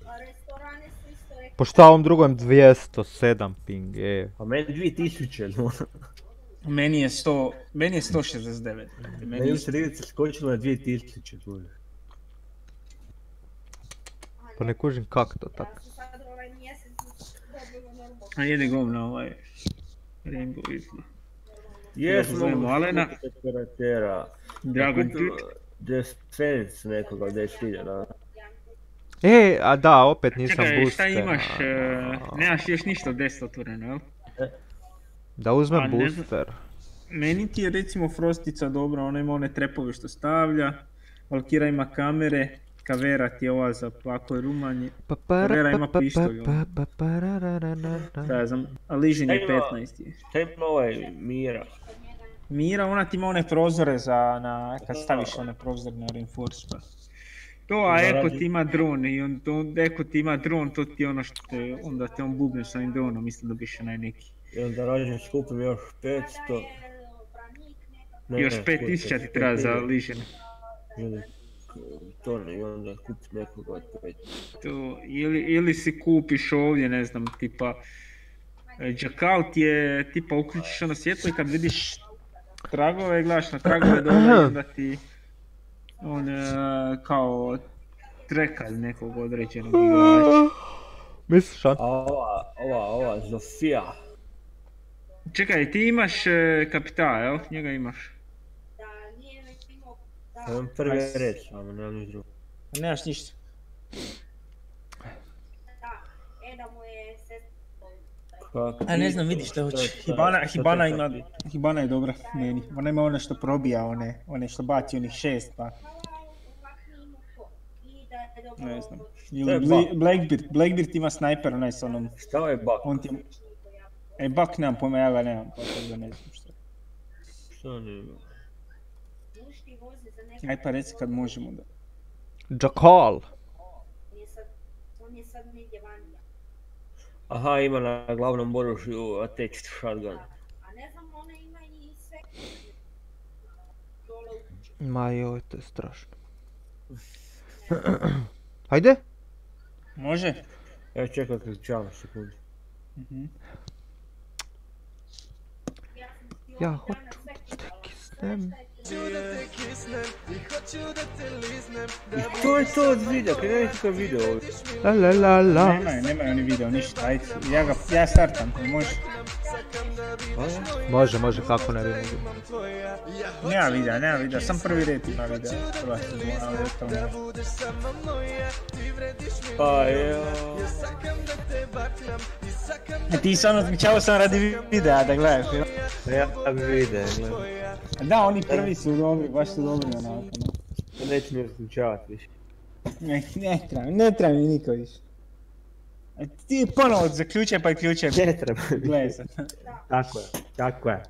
S1: Po šta ovom drugom 207 ping, e.
S12: A meni 2000, no.
S14: Meni je 100, meni je 169. Dakle,
S12: meni
S14: je
S12: 30 skočilo na 2000 bolje.
S1: Pa ne kužim kak to
S13: tak.
S14: A jede govna ovaj Rainbow Eagle.
S12: Jesmo,
S14: Alena. Dragon Dude.
S12: Defense nekoga, 10.000.
S1: E, a da, opet nisam
S14: Čekaj.
S1: Čekaj,
S14: šta imaš, e, nemaš još ništa deset otvoreno, jel?
S1: Da
S14: A
S1: uzmem
S14: ne znam-
S1: booster.
S14: Meni ti je recimo Frostica dobra, ona ima one trepove što stavlja, Valkira ima kamere, Kavera ti je ova za plako i rumanje,
S1: Pa
S14: Kavera
S1: pa
S14: ima
S1: pa
S14: pištolj,
S1: pa
S14: ono.
S1: pa pa
S14: ja znam, a Ližin je
S12: Šta ima-
S14: 15 je.
S12: Šta ima ovaj Mira?
S14: Mira, ona ti ima one prozore za, na, kad staviš one prozore na reinforce pa. To, a
S12: Da,
S14: Eko ti ima dron i on, to, Eko ti ima dron, to ti je ono što te, onda te on bubne sa ovim dronom, mislim da biš onaj neki.
S12: I onda rađem skupim još 500. Ne,
S14: Još
S12: ne,
S14: 5000 ti treba za
S12: 5000.
S14: Ližin.
S12: I onda k- To ne, i onda kupit nekoga od 5.
S14: To, ili, ili si kupiš ovdje, ne znam, tipa, e, Jackout je, tipa, uključiš ono svjetlo i kad vidiš tragove, gledaš na tragove dole i onda ti, on, e, kao, treka nekog određenog igrača.
S1: Misliš? A
S12: ova, ova, ova, Zofija.
S14: Čekaj, ti imaš e, kapitala, jel? Njega imaš.
S13: Da, nije već imao, da.
S12: Ja imam prvi red samo, nemam niš drugo.
S14: A nemaš ništa.
S13: Da, Eda mu je sestra.
S14: A ne znam, vidiš šta hoće. Hibana, Hibana ima? Hibana je dobra meni. Ona ima ono što probija, one, one što baci onih šest, pa
S13: I da je dobro.
S14: ne znam. Ili Blackbeard, Blackbeard ima snajper onaj s onom,
S12: Šta je Buck?
S14: on ti... E, Buck nemam pojma, ja ga nemam, pa tako da ne znam što.
S12: Šta ne.
S14: Aj pa reci kad možemo da...
S1: Jackal.
S13: On je sad, sad negdje.
S12: Aha, ima na glavnom oružju attached shotgun.
S13: A ne znam, ona ima i sve.
S1: Ma joj, to je strašno. Hajde.
S14: Može?
S12: Evo čekaj ključava sekundi.
S14: Mhm.
S1: Ja, hot to Steak is them.
S12: I to je to od videa, nemoj kakav video ovdje.
S1: La la la la.
S14: Nemaju, nemaju oni video, ništa, ajde. Ja ga, ja startam, jel može?
S1: Može, može, kako ne bi mogli.
S14: Nema videa, nema videa, sam prvi red ima videa. Prva sezona, ali to ne.
S12: Pa jo.
S14: A ti sam otmičao sam radi videa da gledaš, jel?
S12: Ja bi video, gledam.
S14: Da, oni prvi oni su dobri, baš su dobri onako.
S12: Neću mi različavati više.
S14: Ne, ne treba, ne treba mi niko više. E, ti ponovo zaključaj pa ključaj.
S12: Ne treba.
S14: Gledaj sad.
S12: Tako je, tako je.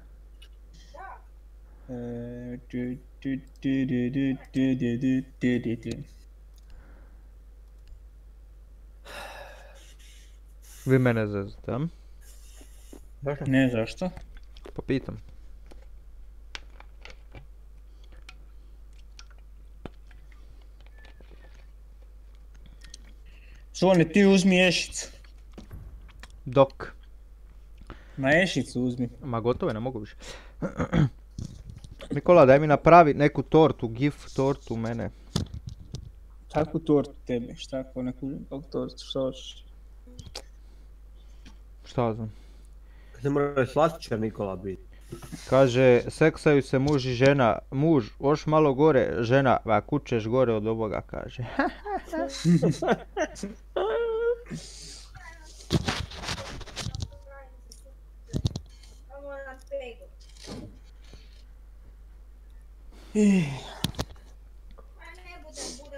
S1: Vi mene zazite, a?
S14: Ne, zašto?
S1: Pa Popitam.
S14: Svone, ti uzmi ješicu.
S1: Dok.
S14: Ma ješicu uzmi.
S1: Ma gotovo je, ne mogu više. Nikola, daj mi napravi neku tortu, gif tortu mene.
S14: Kakvu tortu tebe, šta ako ne kužim kakvu tortu, šta hoćeš?
S1: Šta znam.
S12: Ne mora slastičar Nikola biti.
S1: Kaže, seksaju se muž i žena, muž, još malo gore, žena, a kućeš gore od ovoga, kaže.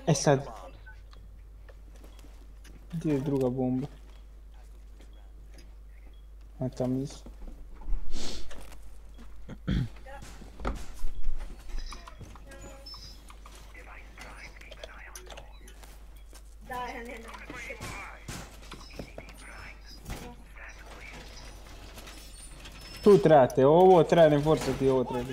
S14: E sad. Gdje je druga bomba? A tam nisu.
S13: Da, ja ne znam.
S14: Tu trebate, ovo treba ne forsati, ovo treba.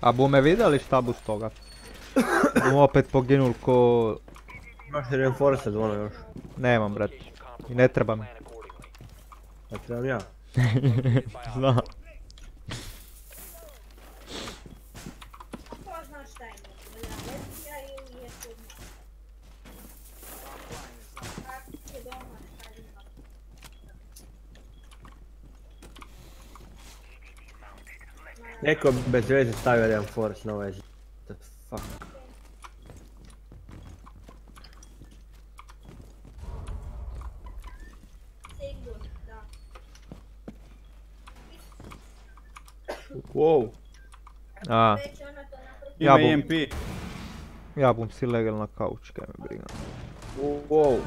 S1: A bume vidjeli šta bu s toga? Bum opet poginul ko...
S12: Imaš reinforced ono još.
S1: Nemam brat. I ne treba mi.
S12: A trebam ja.
S1: Znam.
S13: Zna?
S12: Neko bez veze stavio reinforce na ovaj zid. The fuck.
S15: Wow.
S1: A.
S13: Već ona to napravila.
S1: Ja bum,
S15: EMP.
S1: ja bum si legal na kauč, kaj me briga.
S12: Wow.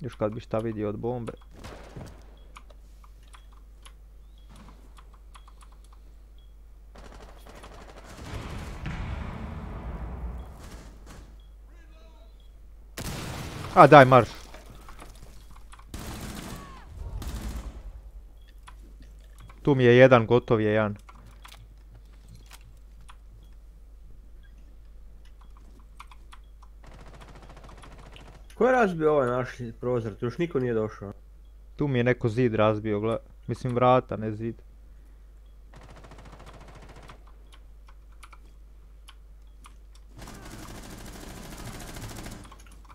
S1: Još kad bi šta vidio od bombe. A daj marš. Tu mi je jedan, gotov je jedan.
S12: Ko je razbio ovaj naš prozor? Tu još niko nije došao.
S1: Tu mi je neko zid razbio, gle. Mislim vrata, ne zid.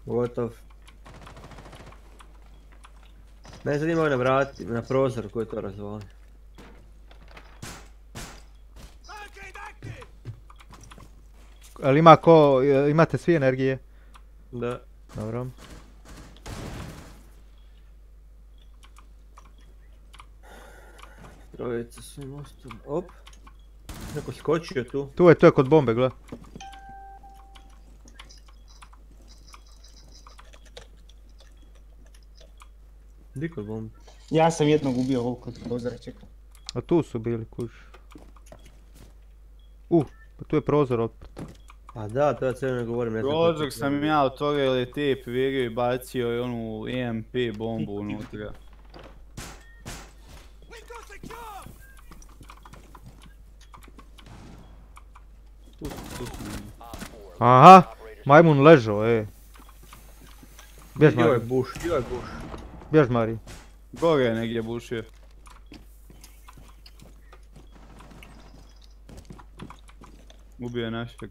S12: Gotov. Ne zanima ovaj na vrati, na prozor ko je to razvalio.
S1: Ali ima ko, imate svi energije?
S12: Da.
S1: Dobro.
S12: Trojica svim mostom. Op. Neko skočio tu.
S1: Tu je, tu je kod bombe, gle.
S12: Di kod bombe?
S14: Ja sam jednog ubio ovog kod prozora, čekaj.
S1: A tu su bili, kuš. Uh, pa tu je prozor otprt.
S12: A da, to ja cijelo ne govorim.
S15: Prozor sam ja otvorio ili tip virio i bacio i onu EMP bombu unutra.
S1: Aha, majmun ležao, e. Bjež Mari,
S12: buš, dio je buš.
S1: bjež Mari.
S15: Gore je negdje bušio. Ubio je našeg.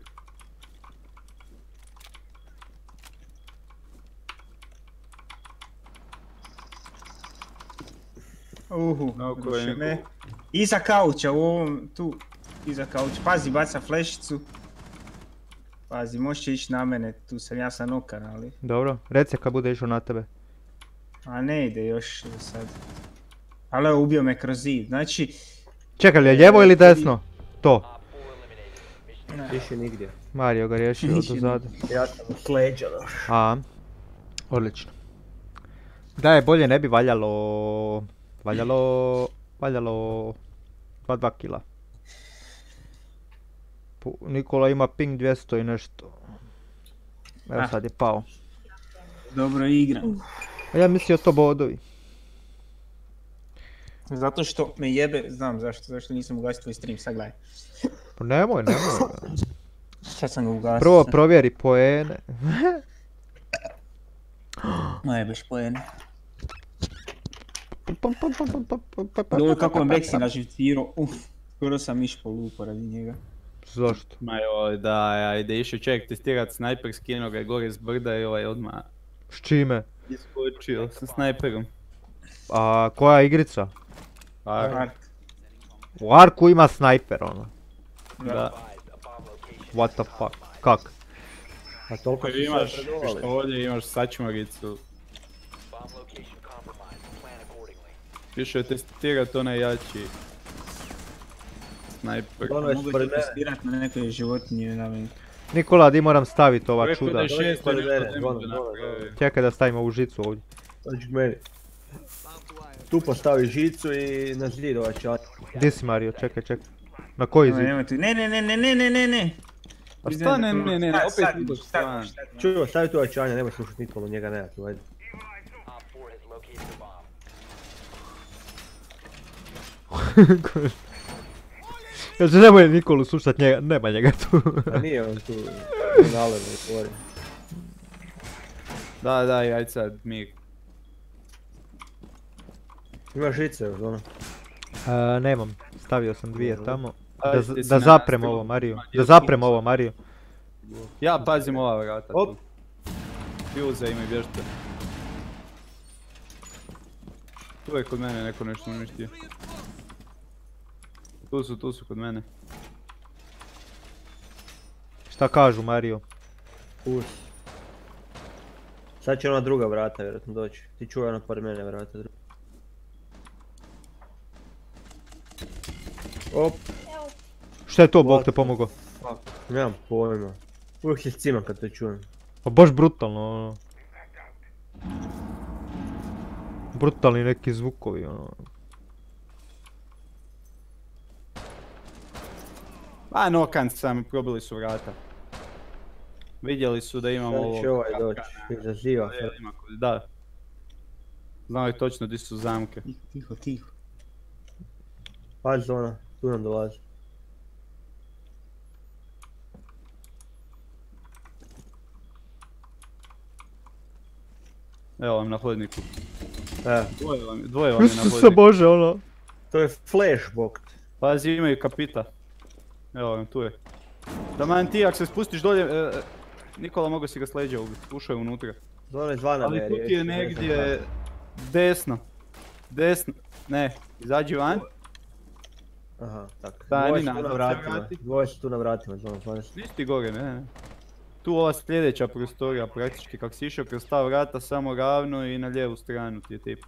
S14: Uhu,
S15: Naoko
S14: ruše
S15: je
S14: me.
S15: neko-
S14: Iza kauča, u ovom, tu, iza kauča. Pazi, baca flešicu. Pazi, možeš ići na mene, tu sam ja sam nokan, ali...
S1: Dobro, reci kad bude išao na tebe.
S14: A ne ide još sad. Ali evo, ubio me kroz zid, znači...
S1: Čekaj, je lijevo ili desno? To.
S12: Više nigdje.
S1: Mario ga riješio od zada.
S12: Ja sam došao.
S1: A, odlično. Da je bolje ne bi valjalo, valjalo, valjalo 2-2 kila. Nikola ima ping 200 i nešto. Evo
S14: Ah.
S1: sad je pao.
S14: Dobro igram.
S1: A ja mislio to bodovi.
S14: Zato što me jebe, znam zašto, zašto nisam ugasio tvoj stream, sad gledaj.
S1: Pa nemoj, nemoj.
S14: Sad sam ga ugasio.
S1: Prvo provjeri poene.
S14: Ma jebeš pojene. Dobro kako vam Vexi naživcirao, uf, skoro sam iš polupo radi njega.
S1: Zašto?
S15: Ma joj, da, ajde, išao čovjek testirat snajper, skinuo ga je gore s brda i ovaj odmah
S1: S čime?
S15: iskočio sa snajperom.
S1: A koja igrica?
S15: Pa,
S1: U Arku ima snajper ono.
S15: da.
S1: What the fuck? Kak?
S12: A toliko su
S15: imaš pištolje, imaš sačmaricu. Išao je testirat onaj jači snajper.
S12: Ono je
S14: Mogu ću testirat na nekoj životinji na meni.
S1: Nikola, di moram staviti ova
S15: Rekao da
S1: čuda?
S15: je nešto
S12: ono, ono, ono.
S15: napraviti.
S1: Čekaj da stavim ovu žicu ovdje.
S12: Dođi k meni. Tu postavi žicu i na zid ovaj čat.
S1: Di si Mario? Čekaj, čekaj. Na koji zid?
S14: Ne, ne, ne, ne, ne, ne, ne, ne.
S15: Pa šta ne, ne, ne, opet ideš
S14: sad, sad.
S12: Čuo, stavi tu očanja, nemoj slušat nikolo, njega nema tu, ajde.
S1: Kaže nemoj Nikolu slušat njega, nema njega tu.
S12: A nije on tu, nalevo otvori.
S15: Da, da, i ajde sad, mi.
S12: Ima žice još, ono.
S1: A, nemam, stavio sam dvije
S12: Dobro.
S1: tamo. Da, da zaprem ovo Mariju.
S15: Ma,
S1: Da zaprem ovo Mariju.
S15: Ja pazim ova vrata
S12: Op.
S15: tu. Fuse ima i bježite. Tu je kod mene neko nešto uništio. Tu su, tu su kod mene.
S1: Šta kažu Mario?
S12: Pus. Sad će ona druga vrata vjerojatno doći. Ti čuvaj ona pored mene vrata druga. Op,
S1: Šta je to, Bog te pomogao?
S12: nemam pojma. Uvijek se cimam kad to čujem.
S1: Pa baš brutalno, ono. Brutalni neki zvukovi, ono.
S15: Pa nokan sam, probili su vrata. Vidjeli su da imam
S12: Sad
S15: ovo...
S12: će ovaj doći, izaziva.
S15: Kod- Da. Znali točno di su zamke.
S14: Tiho, tiho.
S12: Pazi ona, tu nam dolazi.
S15: Evo vam na hodniku.
S12: E,
S15: Dvoje vam, dvoje vam je na
S1: Isuse
S15: hodniku.
S1: Bože, ono.
S12: to je flash bokt.
S15: Pazi, imaju kapita. Evo vam, tu je. Taman ti, ako se spustiš dolje, e, e, Nikola mogu si ga s leđa ubiti, ušao je unutra.
S12: Zona izvana
S15: Ali tu ti je negdje desno. Desno, ne, izađi van.
S12: Aha, tako.
S15: Stani
S12: Dvoje su tu
S15: nazad,
S12: na vratima.
S15: vrati.
S12: Dvoje su tu na vratima, zona zvana.
S15: Nisi ti gore, ne, ne. Tu ova sljedeća prostorija, praktički kako si išao kroz ta vrata, samo ravno i na lijevu stranu ti je tip.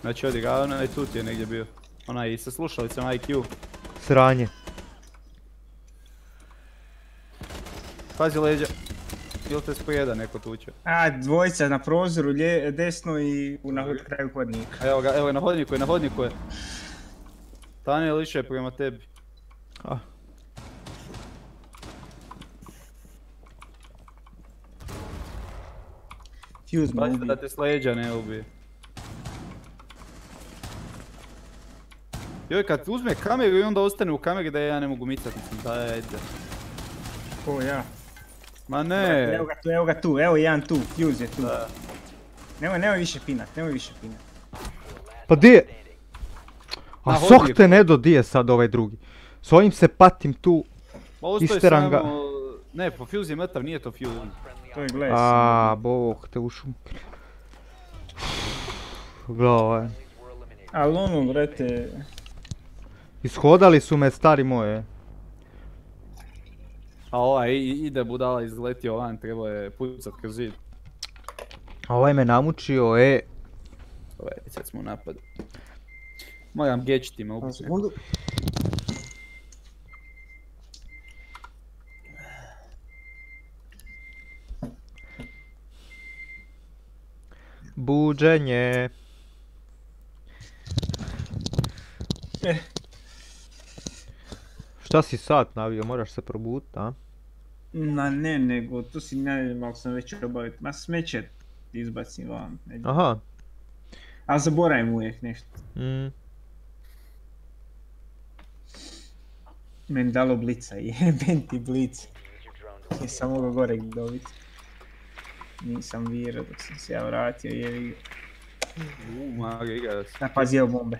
S15: Znači odi ravno i tu ti je negdje bio. Onaj i sa slušalicama IQ.
S1: Sranje.
S15: Pazi leđa. Ili te sprijeda neko tuče.
S14: A, dvojica na prozoru, lje, desno i u na kraju hodnika.
S15: Evo ga, evo je na hodniku je, na hodniku je. Tanel više je prema tebi.
S1: Ah.
S14: Fuse
S15: Pazi da te s leđa ne ubije. Joj, kad uzme kameru i onda ostane u kameri da je ja ne mogu micati, mislim, ajde.
S14: Ko ja?
S15: Ma ne.
S14: Evo ga tu, evo ga tu, evo jedan tu, Fuse je tu.
S15: Da.
S14: Nemoj, nemoj više pinat, nemoj više pinat.
S1: Pa di je? A soh te ne do di je sad ovaj drugi. S ovim se patim tu. Isteram ga.
S15: samo... Ne, po Fuse je mrtav, nije to Fuse.
S14: To je gles.
S1: A, bog te ušu. Gle ovaj.
S14: Ali ono, brate,
S1: Ishodali su me stari moje.
S15: A ovaj i- ide budala izletio van, trebao je pucat kroz zid.
S1: A ovaj me namučio, e.
S15: Ovaj, sad smo u napadu. Moram gečiti me.
S1: Buđenje.
S14: Eh.
S1: Šta si sat navio, moraš se probudit, a?
S14: Na ne, nego tu si ne malo sam već obaviti. Ma smeće izbacim van. ne-
S1: Aha.
S14: Ali zaboravim uvijek nešto.
S1: Mm.
S14: Meni dalo blica, jeben ti blic. Nisam mogao gore dobiti. Nisam virao dok sam se ja vratio, jevi ga.
S15: U, maga igra se.
S14: A pazi, evo bombe.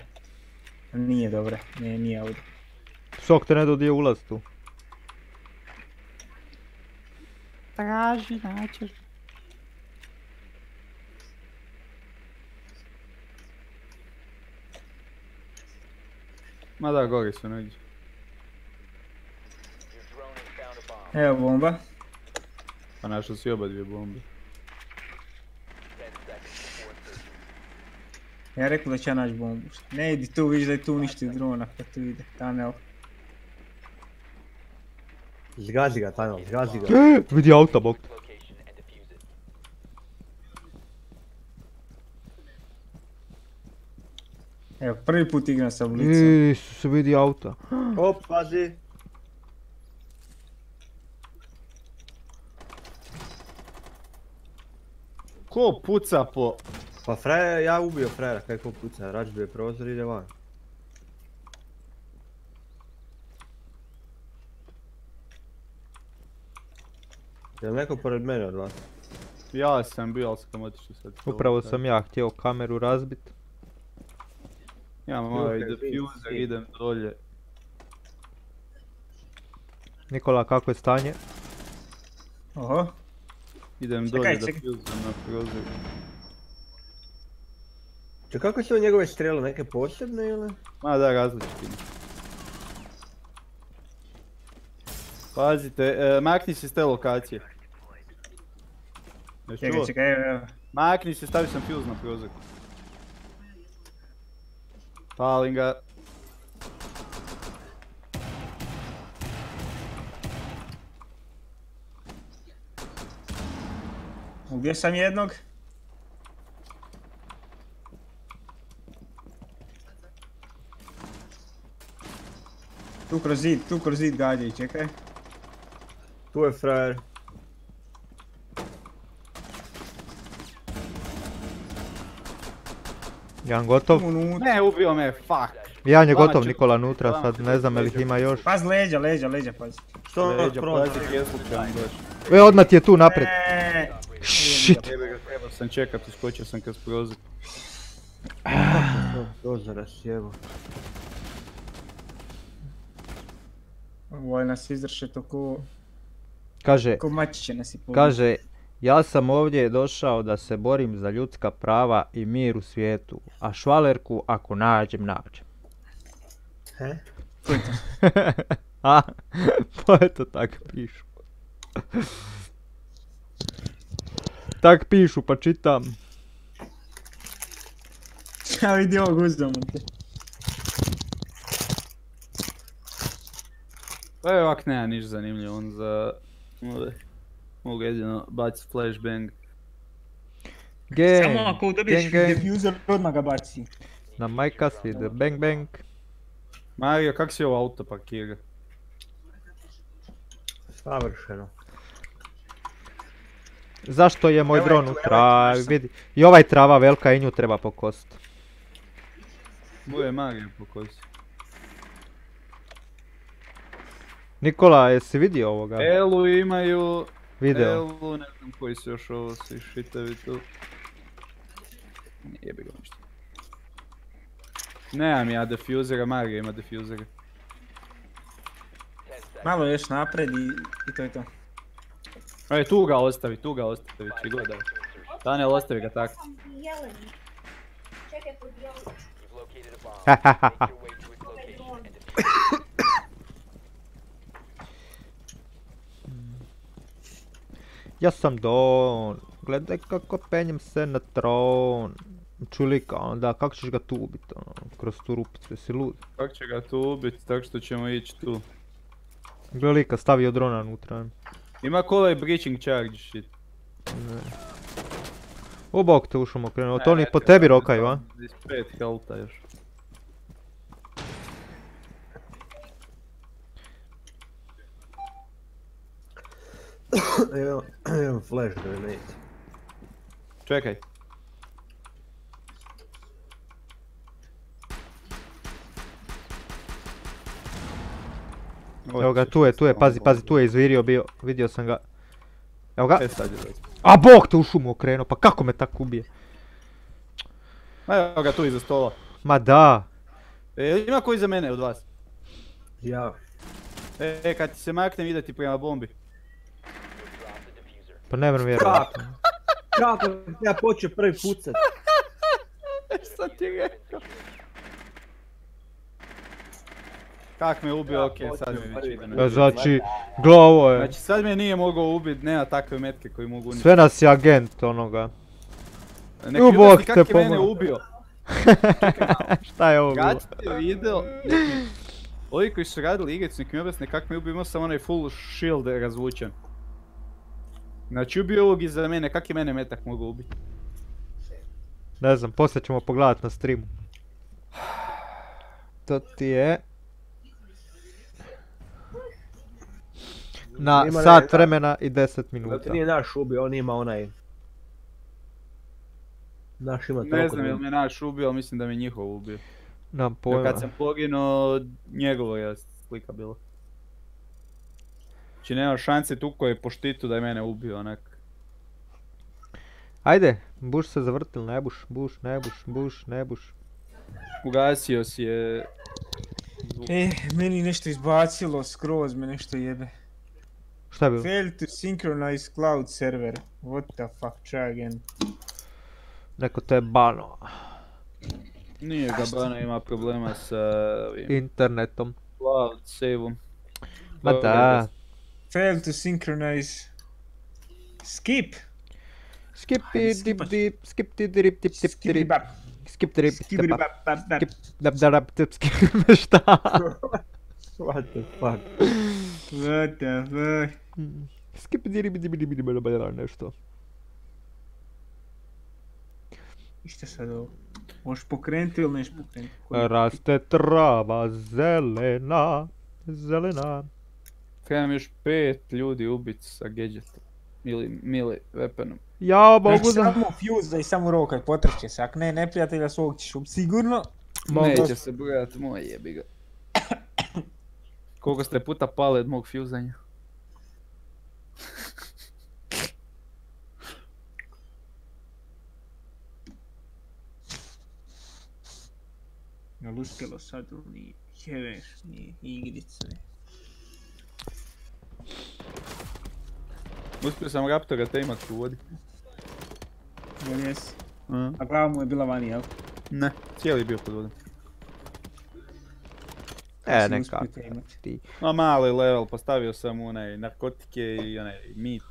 S14: Nije dobra, ne, nije ovdje.
S1: Sok te ne do di je ulaz tu.
S15: Traži, naćeš. Ma da, gori su negdje.
S14: Evo bomba.
S15: Pa našao si oba dvije bombe.
S14: Ja rekao da će ja naći bombu. Ne idi tu, vidiš da je tu uništio drona, pa tu ide, tunel.
S12: Zgazi ga, Tanel, zgazi ga.
S1: Vidi auta, te.
S14: Evo, prvi put igram sa blicom.
S1: Isu se vidi auta.
S12: Op, pazi.
S15: Ko puca po...
S12: Pa frajer, ja ubio frajera, kako puca, rađbio je prozor i ide van. Je li neko pored mene od vas?
S15: Ja sam bio, ali sam otišao sad.
S1: Upravo sam ja htio kameru razbit.
S15: Ja malo i
S12: vidi.
S15: idem dolje.
S1: Nikola, kako je stanje?
S14: Oho.
S15: Idem dolje da fuzem na prozor.
S12: Če kako su njegove strele, neke posebne ili?
S15: Ma da, različiti. Pazite, e, makni se s te lokacije. Jesi
S14: Čekaj,
S15: čuo?
S14: čekaj, evo, evo.
S15: Makni se, stavio sam fuse na prozor. Palim ga.
S14: Ubio sam jednog. Tu kroz zid, tu kroz zid gađaj, čekaj.
S12: Tu je frajer.
S1: Jedan gotov.
S15: Ne, ubio me, fuck.
S1: Jedan je gotov Nikola nutra, sad ne znam je li ih ima još.
S14: Paz leđa, leđa, leđa, pazi.
S12: Što ono
S15: došao.
S1: E, odmah ti je tu napred.
S14: E,
S1: Shit.
S15: Trebao sam čekat, uskočio sam kroz prozor.
S12: Prozora sjebo.
S14: Ovo nas izršeto ko,
S1: Kaže,
S14: ko mačiće nas i
S1: kaže, ja sam ovdje došao da se borim za ljudska prava i mir u svijetu, a švalerku ako nađem, nađem.
S12: He?
S1: a, pa eto tak pišu. tak pišu, pa čitam.
S14: Ja vidi ovog uzdom te.
S15: Pa evo ovak nema niš zanimljivo, on za... ove, Mogu jedino bacit flashbang.
S1: Gang,
S14: Samo ako dobiješ
S1: gang, gang.
S14: defuser, odmah ga baci.
S1: Na majka ide bang bang.
S15: Mario, kak si ovo auto parkira?
S12: Savršeno.
S1: Zašto je moj dron u travi? Vidi. I ovaj trava velika i nju treba pokost.
S15: Bude Mario po kosi.
S1: Nikola, jesi vidio ovoga?
S15: Elu imaju...
S1: Video.
S15: Elu, ne znam koji su još ovo svi šitevi tu. Nije bi ga ništa. Nemam ja defusera, Mario ima defusera.
S14: Malo još napred i, i to je to.
S15: Aj, tu ga ostavi, tu ga ostavi, či god da. Daniel, ostavi ga tako.
S13: Čekaj, kod
S1: ja sam Don. Gledaj kako penjem se na tron. Čulika, onda kako ćeš ga tu ubit, ono, kroz tu rupicu, jesi lud?
S15: Kako će ga tu ubiti, tako što ćemo ići tu.
S1: Gle lika, stavio drona unutra.
S15: Ima kola i breaching charge shit.
S1: Ne. U bok te ušom okrenuo, to oni po tebi rokaju, a?
S15: 25 healtha još.
S12: Evo, evo flash grenade.
S15: Čekaj.
S1: Evo ga, tu je, tu je, pazi, pazi, tu je izvirio bio, vidio sam ga. Evo ga.
S15: E.
S1: A bog te u šumu okrenuo, pa kako me tako ubije?
S15: Ma evo ga tu iza stola.
S1: Ma da.
S15: E, ima koji za mene od vas?
S12: Ja.
S15: E, e, kad ti se maknem ide ti prema bombi.
S1: Pa ne vrem vjerovati.
S12: Kako ja počeo prvi pucat?
S15: Šta ti rekao? Kak me ubio, okej, sad mi već ide.
S1: E, Znači, gle ovo je.
S15: Znači sad me nije mogao ubit, nema takve metke koji mogu uništiti.
S1: Sve nas je agent onoga.
S15: Nek
S1: U
S15: mi
S1: bok
S15: objasni
S1: te
S15: kak je mene ubio.
S1: Šta je ovo bilo?
S15: Kad ste video, ovi koji su radili igricu, nek mi objasne kak me ubio, imao sam onaj full shield razvučen. Znači ubio ovog iza mene, kak je mene metak mogao ubiti?
S1: Ne znam, poslije ćemo pogledat na streamu. To ti je... Na
S12: Ima
S1: sat
S12: ne-
S1: vremena i 10
S12: Zato
S1: minuta.
S12: nije naš ubio, on ima onaj... Naš ima
S15: Ne znam jel me naš ubio, ali mislim da me njihov ubio. Jer
S1: pojma.
S15: kad sam poginuo, njegova je slika bila. Znači nema šanse tu koji je po štitu da je mene ubio onak.
S1: Ajde, buš se zavrtil, ne buš, buš, ne buš, buš, ne buš.
S15: Ugasio si je...
S14: E, meni nešto izbacilo, skroz me nešto jebe.
S1: Šta je bilo?
S14: Fail to synchronize cloud server. What the fuck, try again.
S1: Neko te bano.
S15: Nije Gabana ima problema sa
S1: Internetom.
S15: cloud save-om.
S1: Ma da.
S14: Fail to synchronize. Skip!
S1: Skip
S14: Ajde,
S1: dip
S14: skipaš.
S1: dip, skip dip dip dip dip
S14: Skip
S1: dip.
S14: bap.
S1: Skip dip
S14: Skip
S1: dip. Skip skip šta?
S12: What the fuck?
S14: What the fuck?
S1: Skip dip dip dip dip dip dip nešto.
S14: I šta sad ovo? Možeš pokrenuti ili neš pokrenuti? Koji-
S1: Raste trava zelena, zelena.
S15: Trebam još pet ljudi ubit sa gadgetom. Ili mili weaponom.
S1: Ja
S14: Znači
S1: mogu da...
S14: samo fuse da i samo rokaj, potrče se. Ako ne, neprijatelja svog ćeš ubiti sigurno.
S15: Neće se brojat, moj jebi ga. Koliko ste puta pali od mog fuzanja?
S14: Jel uspjelo sad ili nije? Jeveš, nije igrica.
S15: Uspio sam Raptora tamat u vodi.
S14: Jel jesi? A glava mu je bila vani, jel?
S15: Ne, cijeli je bio pod vodom.
S1: E, nekako. Ti.
S15: Ma mali level, postavio sam onaj narkotike i onaj meat.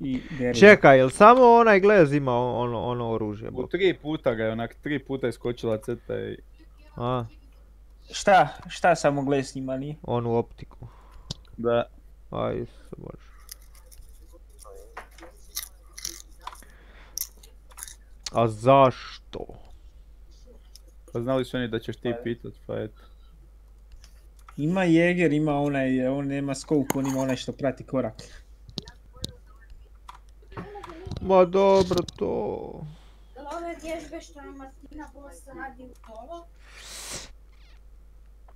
S14: I deri.
S1: Čekaj, jel samo onaj glez ima ono, ono oružje?
S15: U tri puta ga je onak, tri puta je skočila crta i...
S1: A,
S14: Šta, šta samo gle s njima nije?
S1: onu optiku.
S15: Da.
S1: Aj, se bože. A zašto?
S15: Pa znali su oni da ćeš ti pitat, pa eto.
S14: Ima Jäger, ima onaj, on nema scope, on ima onaj što prati korak.
S1: Ma dobro to.
S13: Jel ove vježbe što je Martina Boss radi u solo?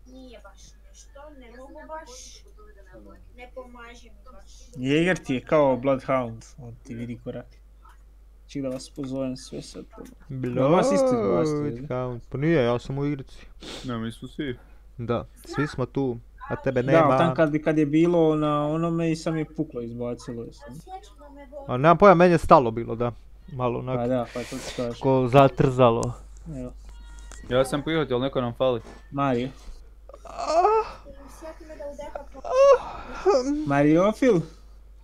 S13: Nije baš nešto, ne mogu baš, ne pomaže mi baš.
S14: Jäger ti je kao Bloodhound, on ti vidi korak. Ček da vas pozovem sve sad. Da vas jel?
S1: Bloodhound. Pa nije, ja sam u igrici.
S15: Ne, mi su svi.
S1: Da, svi smo tu, a tebe
S14: Da,
S1: nema.
S14: tam kad, kad je bilo na onome i sam je puklo izbacilo sam.
S13: Da
S1: A nemam pojma, meni je stalo bilo, da. Malo
S14: Pa
S1: onak,
S14: da, pa to ti kažem.
S1: ko zatrzalo.
S14: Evo,
S15: Ja sam prihvatio, ali neko nam fali.
S14: Mario.
S13: Sjeti
S14: Mariofil?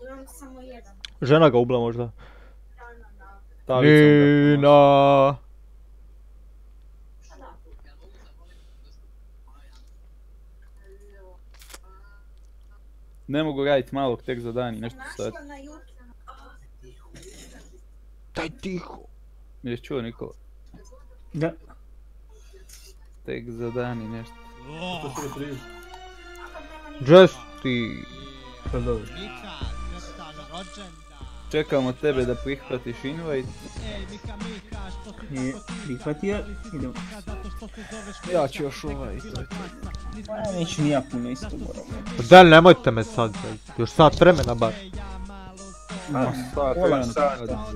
S13: imam samo jedan.
S1: Žena ga ubila možda. Nina!
S15: Ne mogu radit malog tek za dan i nešto sad.
S1: Daj tiho.
S15: Jesi čuo Nikola?
S14: Da.
S15: Tek za dan i nešto.
S1: Jesti!
S15: Čekamo tebe da prihvatiš invite.
S14: Je prihvatio, idemo.
S15: Ja ću još ovaj. to je to.
S14: Pa neću ni ja puno isto moram.
S1: Pa Daj, nemojte me sad, još sat vremena bar.
S14: Pola sata.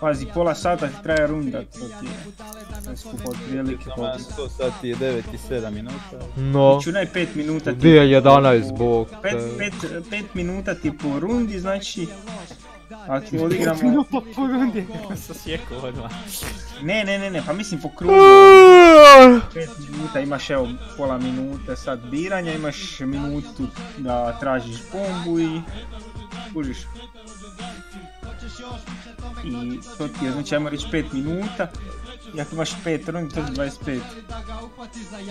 S14: Pazi, pola sata ti traje runda, to ti je. Skupo otprilike
S15: Samo
S14: koliko.
S15: 100 sati je 9 i 7 minuta.
S1: No.
S14: Računaj 5 minuta ti
S1: Gdje je
S14: po-
S1: 11 bog
S14: pet-
S1: te.
S14: pet- pet minuta ti po rundi, znači... Ako odigramo...
S15: po rundi, sam sjekao odmah.
S14: Ne, ne, ne, ne, pa mislim po krugu. 5 minuta imaš evo pola minute sad biranja, imaš minutu da tražiš bombu i kužiš. I to ti je, znači ajmo reći 5 minuta, i ako imaš 5 rundi, to je 25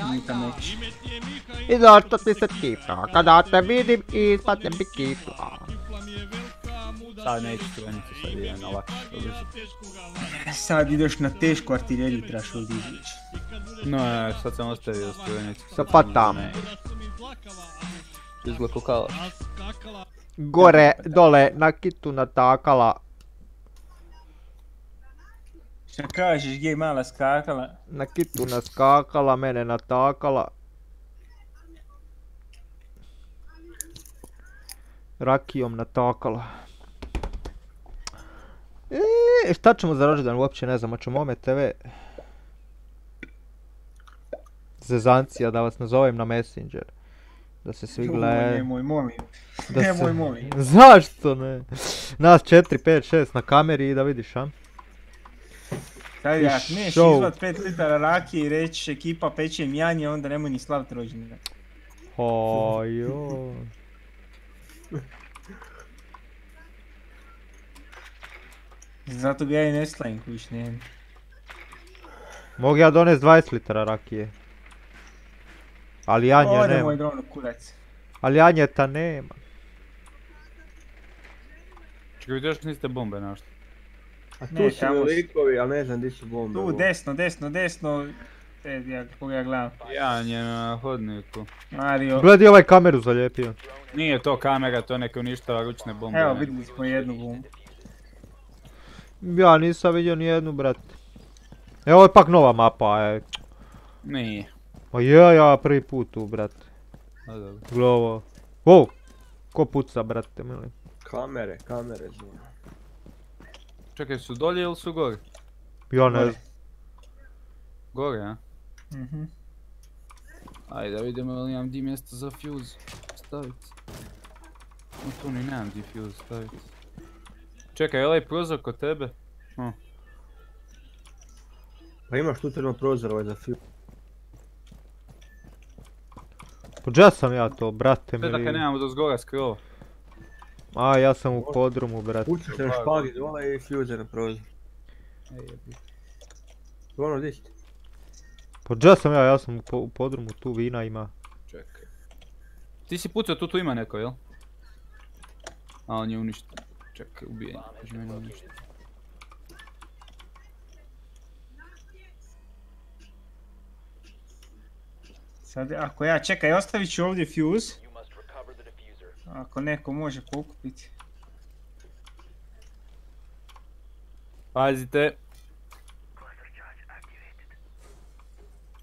S14: minuta meč.
S1: I zašto ti se kipla, kada te vidim ispadne mi kipla.
S15: Sad neću stranicu, sad idem na lakše. to brže.
S14: Sad ideš na tešku artiljeriju, trebaš ovdje izvući.
S15: No, sad sam ostavio strojnicu.
S1: Sa patam.
S15: Izgleda ko kalaš.
S1: Gore, dole, na kitu natakala.
S14: Šta kažeš, gdje je mala skakala?
S1: Na kitu naskakala, mene natakala. Rakijom natakala. E, šta ćemo za rođendan uopće ne znam, hoćemo ome TV. Zezancija da vas nazovem na Messenger. Da se svi gledaju.
S14: Nemoj, molim.
S1: Da se-
S14: Nemoj, molim.
S1: Zašto ne? Nas 4, 5, 6 na kameri i da vidiš, a?
S14: Sad
S1: I
S14: ja smiješ izvat 5 litara rakije i reći ekipa peče mjanje, onda nemoj ni slavit rođendan.
S1: O, jo.
S14: Zato ga ja i ne slavim, kuć, ne.
S1: Mogu ja donest 20 litara rakije. Ali Anje
S14: Ode
S1: nema.
S14: moj dron kurac.
S1: Ali Anjeta nema.
S15: Čekaj, vi još niste bombe našli.
S12: A tu
S14: Ne,
S12: su
S14: tamo
S12: likovi, ali ne znam di su bombe.
S14: Tu, desno, desno, desno. E, ja, koga ja gledam.
S15: Jan je na hodniku.
S14: Mario.
S1: Gledaj ovaj kameru zalijepio.
S15: Nije to kamera, to neka uništava ručne bombe.
S14: Evo, vidjeli smo jednu bombu.
S1: Ja nisam vidio ni jednu, brate. Evo je pak nova mapa, e.
S15: Nije.
S1: Ma je, ja prvi put tu, brate.
S15: A dobro.
S1: Gle ovo. Wow! Ko puca, brate, mili?
S12: Kamere, kamere znam.
S15: Čekaj, su dolje ili su gore?
S1: Ja ne
S14: Gore.
S1: znam.
S15: Gore, a?
S14: Mhm.
S15: Ajde da vidimo ili imam di mjesto za fuse stavit. No tu ni nemam di fuse stavit. Čekaj, je ovaj prozor kod tebe? Hm.
S12: Pa imaš tu crno prozor ovaj za film.
S1: Pa gdje sam ja to, brate,
S15: Sve da
S1: mili?
S15: nemamo do zgora skrova.
S1: A, ja sam u podrumu, brate.
S12: Pucaš na špagi dole i fuse na prozor. Ono, di si ti?
S1: Pa gdje sam ja, ja sam u, po- u podrumu, tu vina ima.
S15: Čekaj. Ti si pucao, tu tu ima neko, jel? A on je uništen. Čekaj, ubijen. Kaži meni uništen.
S14: Sad, ako ja, čekaj, ostavit ću ovdje fuse. Ako neko može pokupiti.
S15: Pazite.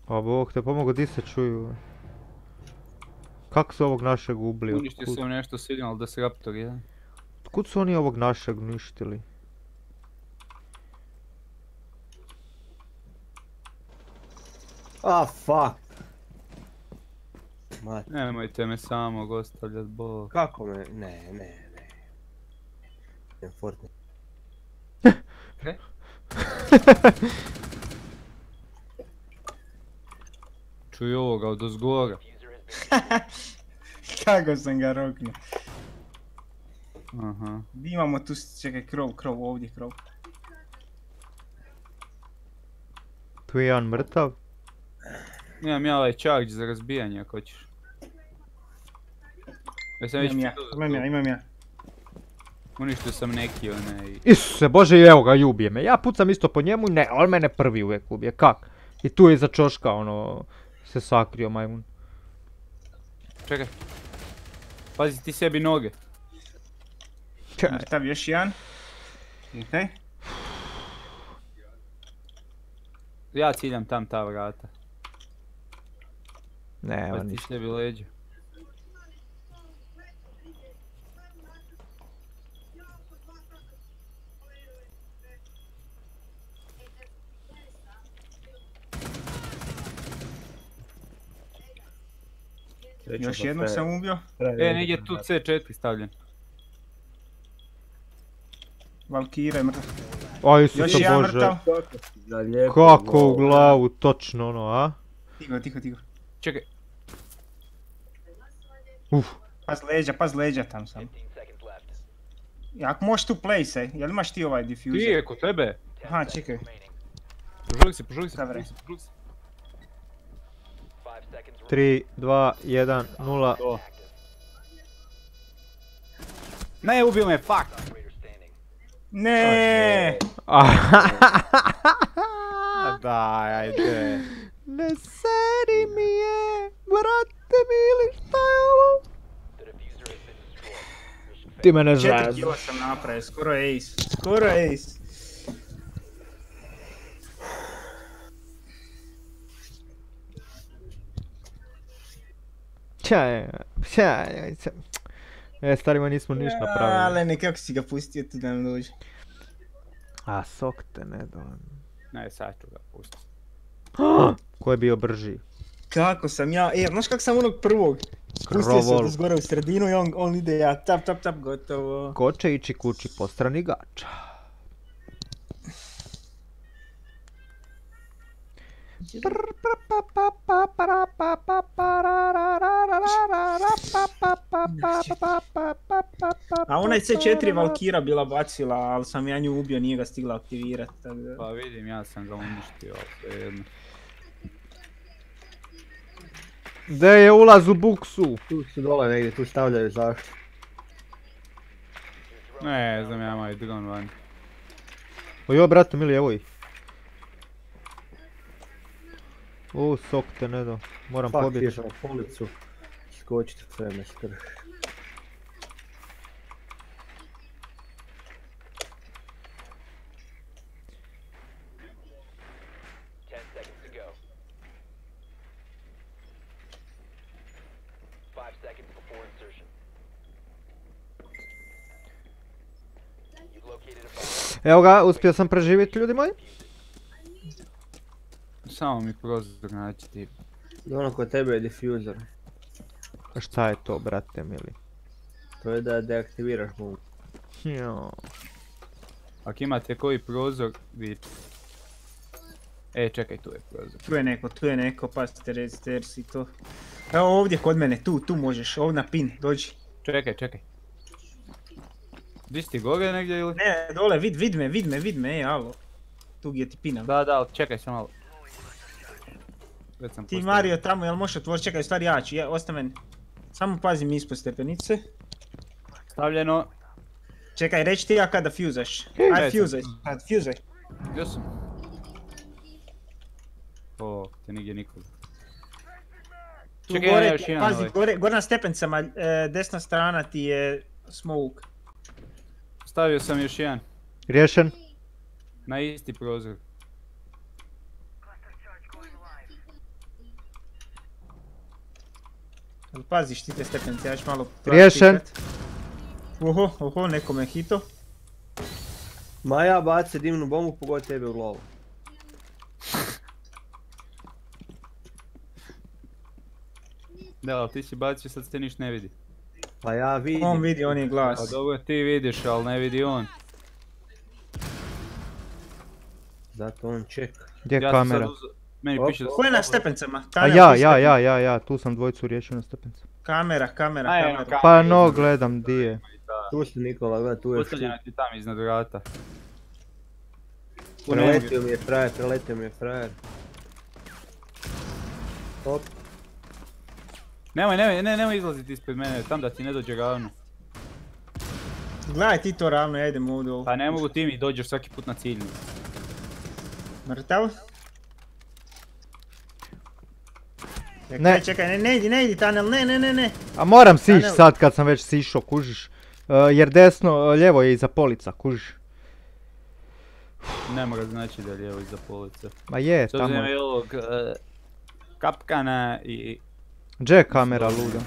S1: A bog te pomogu, di se čuju? Kako su ovog našeg ubili?
S15: Uništio sam nešto signal disruptor jedan.
S1: otkud su oni ovog našeg uništili?
S12: Ah, fuck. Mat,
S15: Nemojte me samog ostavljat, bog.
S12: kako me, ne, ne, ne. Ne, Fortnite.
S15: Čuj ovoga od ozgora.
S14: Kako sam ga roknuo.
S15: Aha.
S14: Di imamo tu, čekaj, krov, krov, ovdje krov.
S1: Tu je jedan mrtav.
S15: Imam ja ovaj charge za razbijanje ako hoćeš. Jesam već
S14: Imam ja, imam.
S15: Uništio sam neki onaj...
S1: Isuse Bože, i evo ga, i ubije me. Ja pucam isto po njemu, ne, on mene prvi uvijek ubije, kak? I tu je iza čoška, ono, se sakrio majmun.
S15: Čekaj. Pazi ti sebi noge.
S14: Mrtav još jedan.
S15: Ja ciljam tam ta vrata.
S1: Ne, evo
S15: Pazi ti
S1: ništa.
S15: sebi
S14: Još jednog sam ubio.
S15: E, negdje tu C4 stavljen.
S14: Valkira je mrtav.
S1: O,
S14: Još jedan
S1: Bože.
S14: mrtav.
S1: Kako u glavu, točno ono, a?
S14: Tiho, tiho, tiho.
S15: Čekaj.
S1: Uf.
S14: Paz leđa, paz leđa tam sam. Ja, Ako možeš tu place, jel imaš ti ovaj diffuser?
S15: Ti je kod tebe.
S14: Aha, čekaj.
S15: Požuri se, požuri se, požuri se, požuri se.
S1: 3, 2, 1, 0.
S15: Ne, ubio me, fuck!
S14: Ne!
S1: Daj, ajde. Ne seri mi je, vrate mi ili šta je ovo? Ti mene
S14: znaš.
S1: je
S14: kilo sam napravio, skoro ace. Skoro ace.
S1: Čaj, čaj, čaj. E, starima nismo ništa napravili.
S14: Ale ne, kako si ga pustio tu da nam dođe.
S1: A, sok te ne da.
S15: Ne, sad ću ga pustiti.
S1: Ko je bio brži?
S14: Kako sam ja, e, znaš kako sam onog prvog? Spustio se od u sredinu i on, on ide ja tap tap tap gotovo.
S1: Ko će ići kući po strani gača?
S14: A ona je C4 Valkira bila bacila, ali sam ja nju ubio, nije ga stigla aktivirat. Tako da...
S15: Pa vidim, ja sam ga uništio, svejedno.
S1: Gdje je ulaz u buksu?
S12: Tu su dole negdje, tu stavljaju zašto.
S15: Ne znam, ja moj dron van.
S1: Ojoj, brate, mili, evo ih. U, sok te ne da. Moram
S12: Fak,
S1: pobjeći.
S12: na policu.
S16: A bomb.
S1: Evo ga, uspio sam preživjeti ljudi moji.
S15: Samo mi prozor naći ti.
S12: Ono kod tebe je diffuser.
S1: A Šta je to, brate mili?
S12: To je da deaktiviraš mu.
S1: Jo.
S15: Ako imate koji prozor, vidite. E, čekaj, tu je prozor.
S14: Tu je neko, tu je neko, pazite, recite jer si to. Evo ovdje kod mene, tu, tu možeš, ovdje na pin, dođi.
S15: Čekaj, čekaj. Di si ti gore negdje ili?
S14: Ne, dole, vid, vid me, vid me, vid me, ej, alo. Tu gdje ti pinam.
S15: Da, da, čekaj sam malo. Već sam
S14: Ti
S15: postavio.
S14: Mario tamo, jel možeš otvoriti, čekaj, stvari ja ću, ja, meni. Samo pazim ispod stepenice.
S15: Stavljeno.
S14: Čekaj, reći ti ja kada fuzaš. Aj, fuzaj, kad fuzaj.
S15: Gdje sam? O, te nigdje nikoga.
S14: Tu
S15: Čekaj,
S14: gore,
S15: ja još jedan
S14: pazi,
S15: ovaj.
S14: gore, gore na stepencama, e, desna strana ti je smoke.
S15: Stavio sam još jedan.
S1: Riješen?
S15: Na isti prozor.
S14: Ali paziš ti te stepenice, ja ću malo...
S1: Riješen.
S14: Oho, oho, neko me hito.
S12: Maja baci dimnu bombu, pogodi tebe u glavu.
S15: Da, ali ti si bacio, sad se niš ne vidi.
S12: Pa ja vidim.
S14: On vidi, on je
S15: Pa
S14: glas.
S15: dobro ti vidiš, ali ne vidi on.
S12: Zato on čeka.
S1: Gdje je
S15: Ja sam sad
S1: kamera?
S15: Meni
S12: Op,
S15: piše da
S14: Ko je na stepencama?
S1: A ja, ja, ja, ja, ja, tu sam dvojicu riješio na stepencu.
S14: Kamera, kamera,
S15: A,
S14: kamera.
S15: kamera.
S1: Pa no, gledam di je.
S12: Tu si Nikola, gleda, tu je
S15: Postavljena ti tam iznad vrata.
S12: Preletio mi je frajer, preletio mi je frajer. Hop.
S15: Nemoj, nemoj, ne, nemoj izlaziti ispred mene, tam da ti ne dođe ravno.
S14: Gledaj ti to ravno, ja idem ovdje.
S15: Pa ne mogu ti mi dođeš svaki put na ciljnu.
S14: Mrtav? Čekaj,
S1: Ne.
S14: čekaj, ne, ne idi, ne idi tunel, ne, ne, ne, ne.
S1: A moram sići
S14: Tunel.
S1: sad kad sam već sišao, kužiš. E, jer desno, e, lijevo je iza polica, kužiš.
S15: Ne mora znači da je lijevo iza police.
S1: Ma je, tamo.
S15: je ovog e, kapkana i...
S1: Gdje je kamera luda?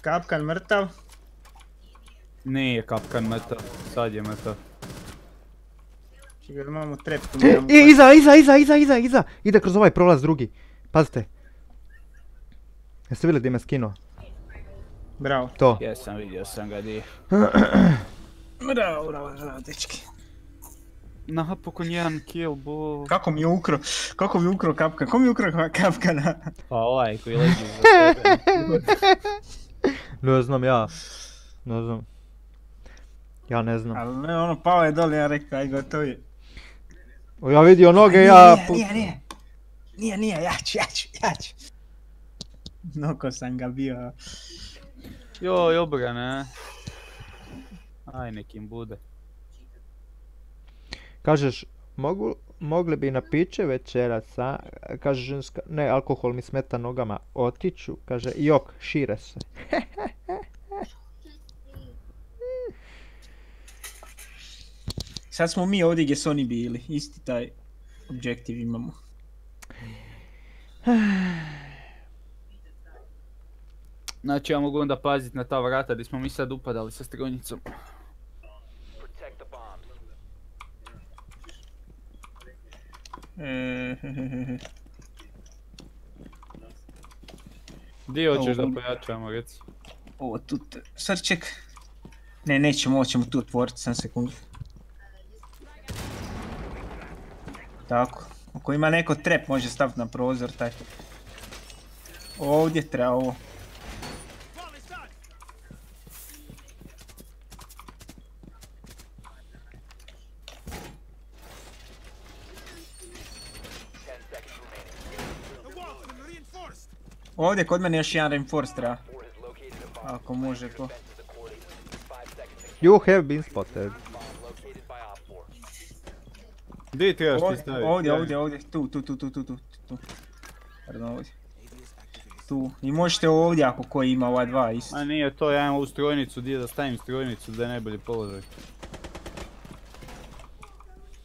S14: Kapkan mrtav.
S15: Nije kapkan mrtav, sad je mrtav.
S14: Čekaj, imamo trep tu.
S1: I, iza, iza, iza, iza, iza, iza. Ide kroz ovaj prolaz drugi. Pazite. Jeste vidjeli gdje me skinuo?
S14: Bravo.
S1: To.
S15: Jesam, vidio sam ga di.
S14: Bravo, bravo, bravo, dečki.
S15: Napokon jedan kill, bo...
S14: Kako mi je ukro, kako mi je ukro kapkan, ko mi je ukro ka- kapkana?
S15: Pa ovaj koji leži iza tebe.
S1: Ne znam ja. Ne znam. Ja ne znam.
S14: Ali ne, ono, pao je dole, ja rekao, aj.
S1: O, Ja vidio noge, ja...
S14: Nije, nije, nije. Nije, nije, ja ću, ja ću, ja ću. Noko sam ga bio.
S15: Joj, obrana. Aj, nekim bude.
S1: Kažeš, mogu, mogli bi na piće večeras, a? Kaže ženska, ne, alkohol mi smeta nogama. Otiću, kaže, jok, šire se.
S14: Sad smo mi ovdje gdje su oni bili, isti taj objektiv imamo.
S15: Znači ja mogu onda pazit na ta vrata gdje smo mi sad upadali sa strojnicom.
S14: E,
S15: Di hoćeš da pojačamo reci?
S14: Ovo tu, te- sad ček. Ne, nećemo, ovo ćemo tu otvoriti, sam sekundu. Tako, ako ima neko trep može staviti na prozor taj. Ovdje treba ovo. Ovdje kod mene još jedan reinforce treba. Ako može to.
S1: You have been spotted.
S15: Trebaš ti
S14: Ovdje,
S15: staviti?
S14: ovdje,
S15: Javi.
S14: ovdje, ovdje, tu, tu, tu, tu, tu, tu, tu. Pardon, ovdje. Tu, i možete ovdje ako koji ima ova dva isto.
S15: A nije to, ja imam ovu strojnicu, di da stavim strojnicu da je najbolji položaj.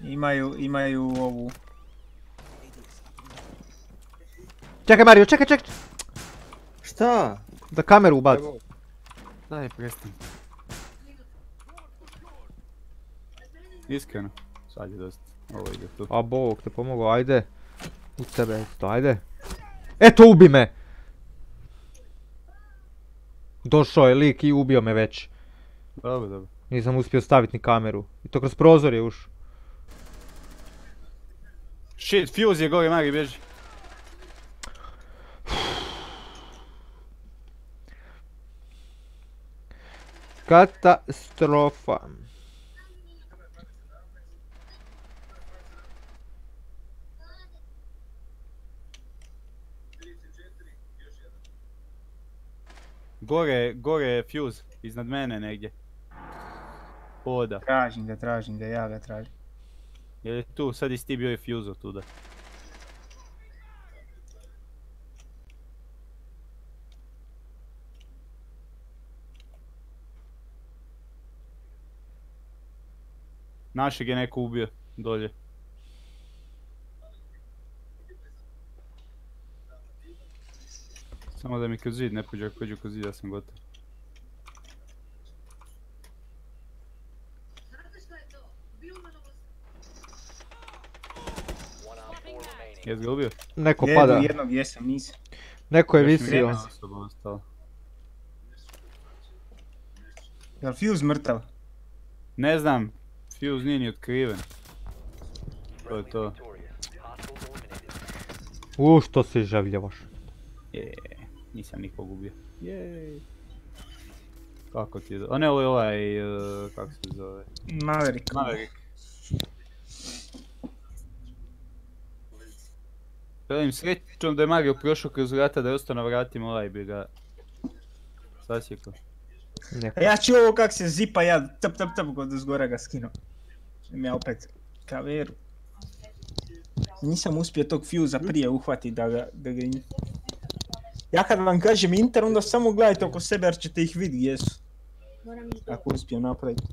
S14: Imaju, imaju ovu.
S1: Čekaj Mario, čekaj, čekaj.
S12: Šta?
S1: Da kameru ubaci.
S15: Daj, prestani. Iskreno, sad je dosta. Ovo ide tu.
S1: A bog te pomogao, ajde. U tebe isto, ajde. Eto, ubi me! Došao je lik i ubio me već.
S15: Dobro, dobro.
S1: Nisam uspio staviti ni kameru. I to kroz prozor je ušao.
S15: Shit, fuse je gore, Mari, bježi.
S1: Katastrofa.
S15: Gore, gore je fuse, iznad mene negdje. Oda.
S14: Tražim ga, tražim ga, ja ga tražim.
S15: Je li tu, sad jesi ti bio i fuse otuda. Našeg je neko ubio, dolje. Samo da mi kroz zid ne pođe, ako pođe kroz zid, ja sam gotov. Jes ga ubio?
S1: Neko pada.
S14: Jednog jesam, nisam.
S1: Neko je visio.
S14: Jel Fuse mrtav?
S15: Ne znam, fuse nije ni otkriven. To je to.
S1: U, što se žavljavaš.
S15: Je, nisam nikog ubio. Jej. Kako ti je do... A ne, ovo je ovaj, e, kako se zove?
S14: Maverick.
S15: Maverick. Velim srećom da je Mario prošao kroz vrata da je ostao na vratima, ovaj bi ga sasjekao.
S14: A ja ću ovo kak se zipa, ja tap tap tap kod zgora ga skinu. Im ja opet kaveru. Nisam uspio tog fuza prije uhvatiti da ga, da ga Ja kad vam kažem inter, onda samo gledajte oko sebe jer ćete ih vidjeti gdje su. Ako uspijem napraviti.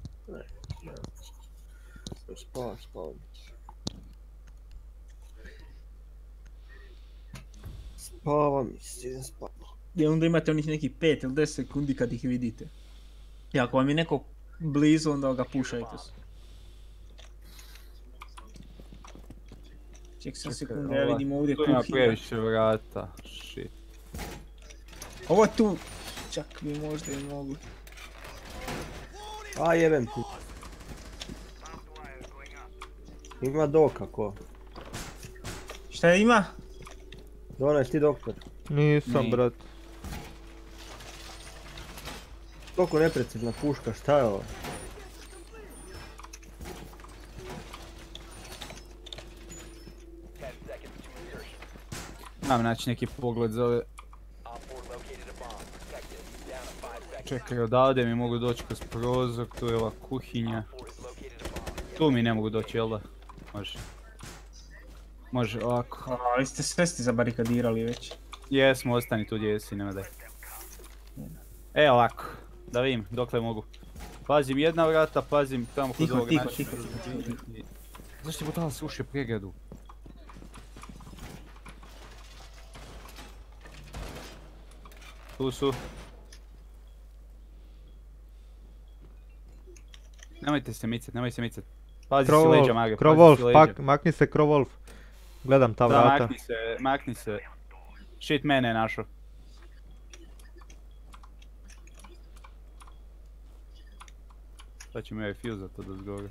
S12: Spavam, spavam. Spavam, idem spavam.
S14: I onda imate onih nekih 5 ili 10 sekundi kad ih vidite. I ako vam je neko blizu, onda ga pušajte se. Ček sam sekundu, ja vidim ovdje
S15: Tu ima
S14: kuhinja.
S15: previše vrata, shit.
S14: Ovo tu, čak bi možda i mogli.
S12: A jebem ti. Ima doka ko?
S14: Šta ima?
S12: Donaj ti doktor.
S1: Nisam, brat.
S12: Toliko neprecizna puška, šta je ovo?
S15: Mam naći neki pogled za ove... Čekaj, odavde mi mogu doći kroz prozor, tu je ova kuhinja. Tu mi ne mogu doći, jel da? Može. Može ovako.
S14: Ali ste sve ste zabarikadirali već.
S15: Jesmo, ostani tu gdje jesi, nema daj. E ovako, da vidim, dokle mogu. Pazim jedna vrata, pazim tamo kod ovog
S14: tiho,
S15: našeg-
S14: tiho, tiho.
S15: Zašto je budala pregradu? Tu su. Nemojte se micat, nemoj se micat. Pazi si leđa,
S1: Krovol,
S15: Mage, pazi
S1: Krovol,
S15: si leđa.
S1: pak, makni se Krovol. Gledam ta
S15: Da,
S1: vrata.
S15: makni se, makni se. Shit, mene je našao. Sad ću mi ovaj fuse to da zgore.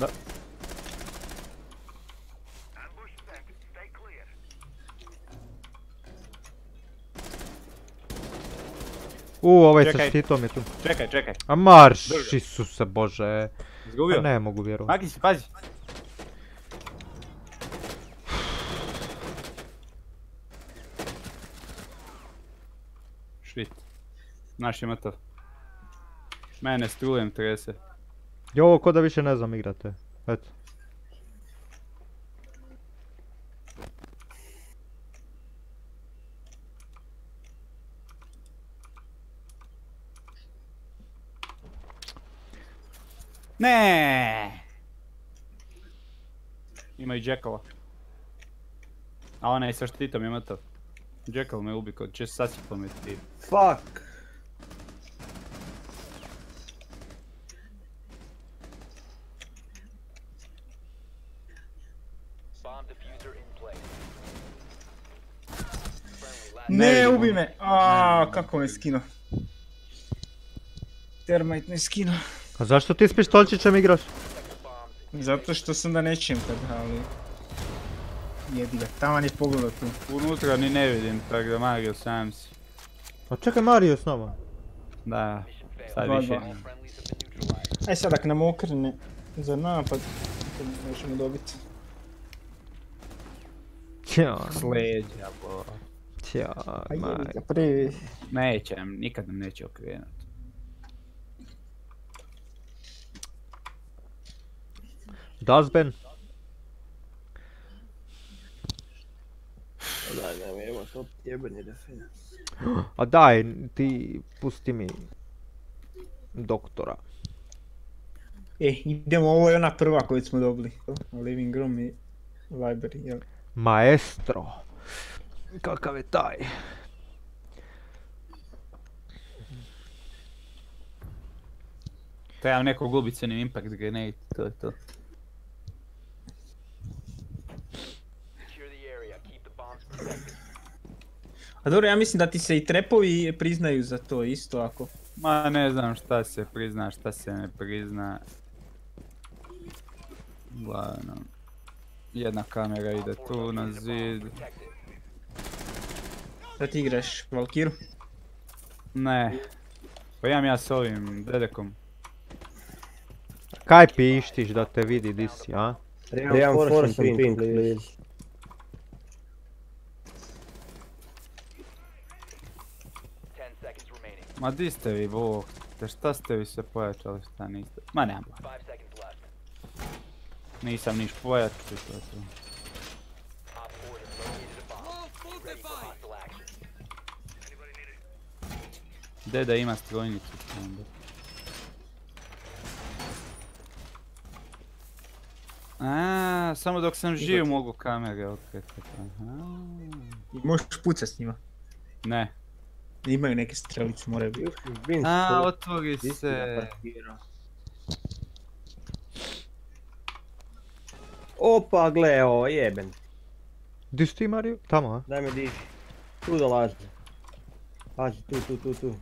S15: Da.
S1: U, ovaj sa
S15: Čekaj.
S1: štitom je tu.
S15: Čekaj, čekaj.
S1: A marš,
S15: Drži.
S1: Isuse Bože.
S15: Izgubio?
S1: Ne mogu vjerovati.
S15: Makni se, pazi. Shit. Naš je mrtav. Mene strujem trese.
S1: Jo, ovo ko da više ne znam igrate. Eto.
S15: Ne. Ima i Jackala. A onaj sa štitom je mrtav. Jackal me ubi kod će sasipao me ti.
S12: Fuck.
S16: Bomb diffuser in place.
S14: Ne, ubi me. A kako me skino. Termite me skino.
S1: A zašto ti s pištolčićem igraš?
S14: Zato što sam da nećem kad, ali... Jebi ga, taman je pogledao tu.
S15: Unutra ni ne vidim, tako da Mario sam si.
S1: A čekaj Mario s nama.
S15: Da, sad više.
S14: Aj sad ak nam okrene za napad, to možemo dobiti.
S1: Ćao.
S15: S leđa, bo.
S1: Ćao,
S14: A jebi
S1: Mario.
S14: ga, prvi.
S15: Neće nikad nam neće okrenut.
S1: Dazben.
S12: Daj, nemoj, ima to jebeni defense.
S1: A daj, ti pusti mi doktora.
S14: E, idemo, ovo je ona prva koju smo dobili. Living Room i Library, jel?
S1: Maestro. Kakav je taj?
S15: Trebam neko gubicenim impact grenade, to je to.
S16: Secure the area. Keep the bombs protected.
S14: A dobro, ja mislim da ti se i trepovi priznaju za to isto ako...
S15: Ma ne znam šta se prizna, šta se ne prizna. Uglavnom. Jedna kamera ide tu na zid.
S14: Da ti igraš Valkiru?
S15: Ne. Pa imam ja s ovim dedekom.
S1: Kaj pištiš da te vidi di si, a?
S12: Reinforcement ping, please.
S16: Ten seconds remaining.
S15: Ma di ste vi, bog? Te šta ste vi se pojačali, šta niste? Ma nema.
S16: Five seconds left.
S15: Nisam niš pojačao, to je to.
S16: Op 4 has located a bomb. Ready for hostile action.
S15: Deda ima strojnicu. onda. A, samo dok sam živ mogu kamere okretati. Aha.
S14: Možeš pucat s njima.
S15: Ne.
S14: Imaju neke strelice, moraju biti.
S15: A, otvori se.
S12: Opa, gle, ovo jeben.
S1: Di si ti Mario? Tamo, a?
S12: Daj me diši. Tu dolazi. Pazi, tu, tu, tu, tu.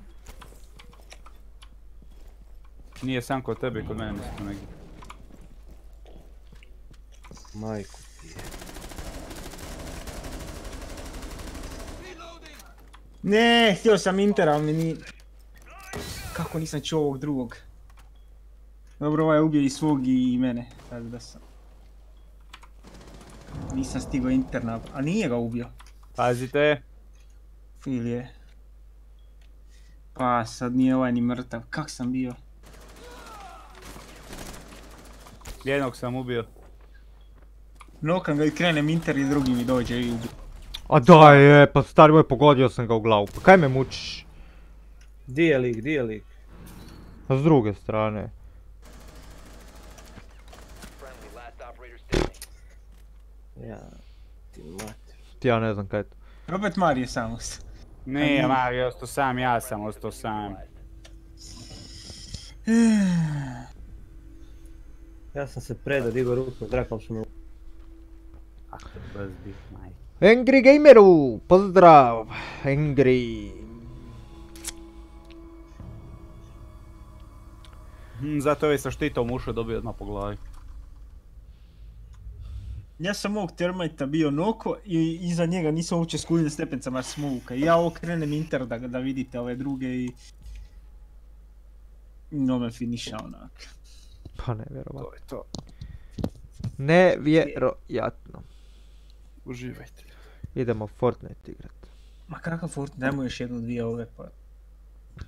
S15: Nije sam kod tebe, kod mene smo negdje.
S12: Majku.
S14: Ne, htio sam Inter, ali mi ni... Kako nisam čuo ovog drugog? Dobro, ovaj je ubio i svog i mene, tako da sam... Nisam stigao Inter A nije ga ubio.
S15: Pazite.
S14: Fil je. Pa sad nije ovaj ni mrtav. Kak sam bio?
S15: Jednog sam ubio.
S14: Nokam ga i krenem Inter i drugi mi dođe i ubije.
S1: A daj, je, pa stari moj pogodio sam ga u glavu. Pa kaj me mučiš?
S12: Di je lik, di je lik?
S1: A s druge strane.
S12: Ja, ti mati.
S1: Ti ja ne znam kaj je to.
S14: Opet Marije samo.
S15: Nije Mario ostao sam, ja sam ostao sam.
S12: Ja sam se predao, digo ruku u.
S15: Bez bih, maj.
S1: Angry Gameru, pozdrav! Angry.
S15: Hm, Zato je sa štitom ušao dobio odmah po glavi.
S14: Ja sam ovog termita bio noko i iza njega nisam uopće skuljio stepencama smuka. Ja okrenem inter da, da vidite ove druge i... No me finiša onak.
S1: Pa nevjerovatno.
S15: To je to.
S1: Nevjerojatno.
S15: Uživajte.
S1: Idemo Fortnite igrat.
S14: Ma kakav fort, dajmo još jednu dvije ove pa...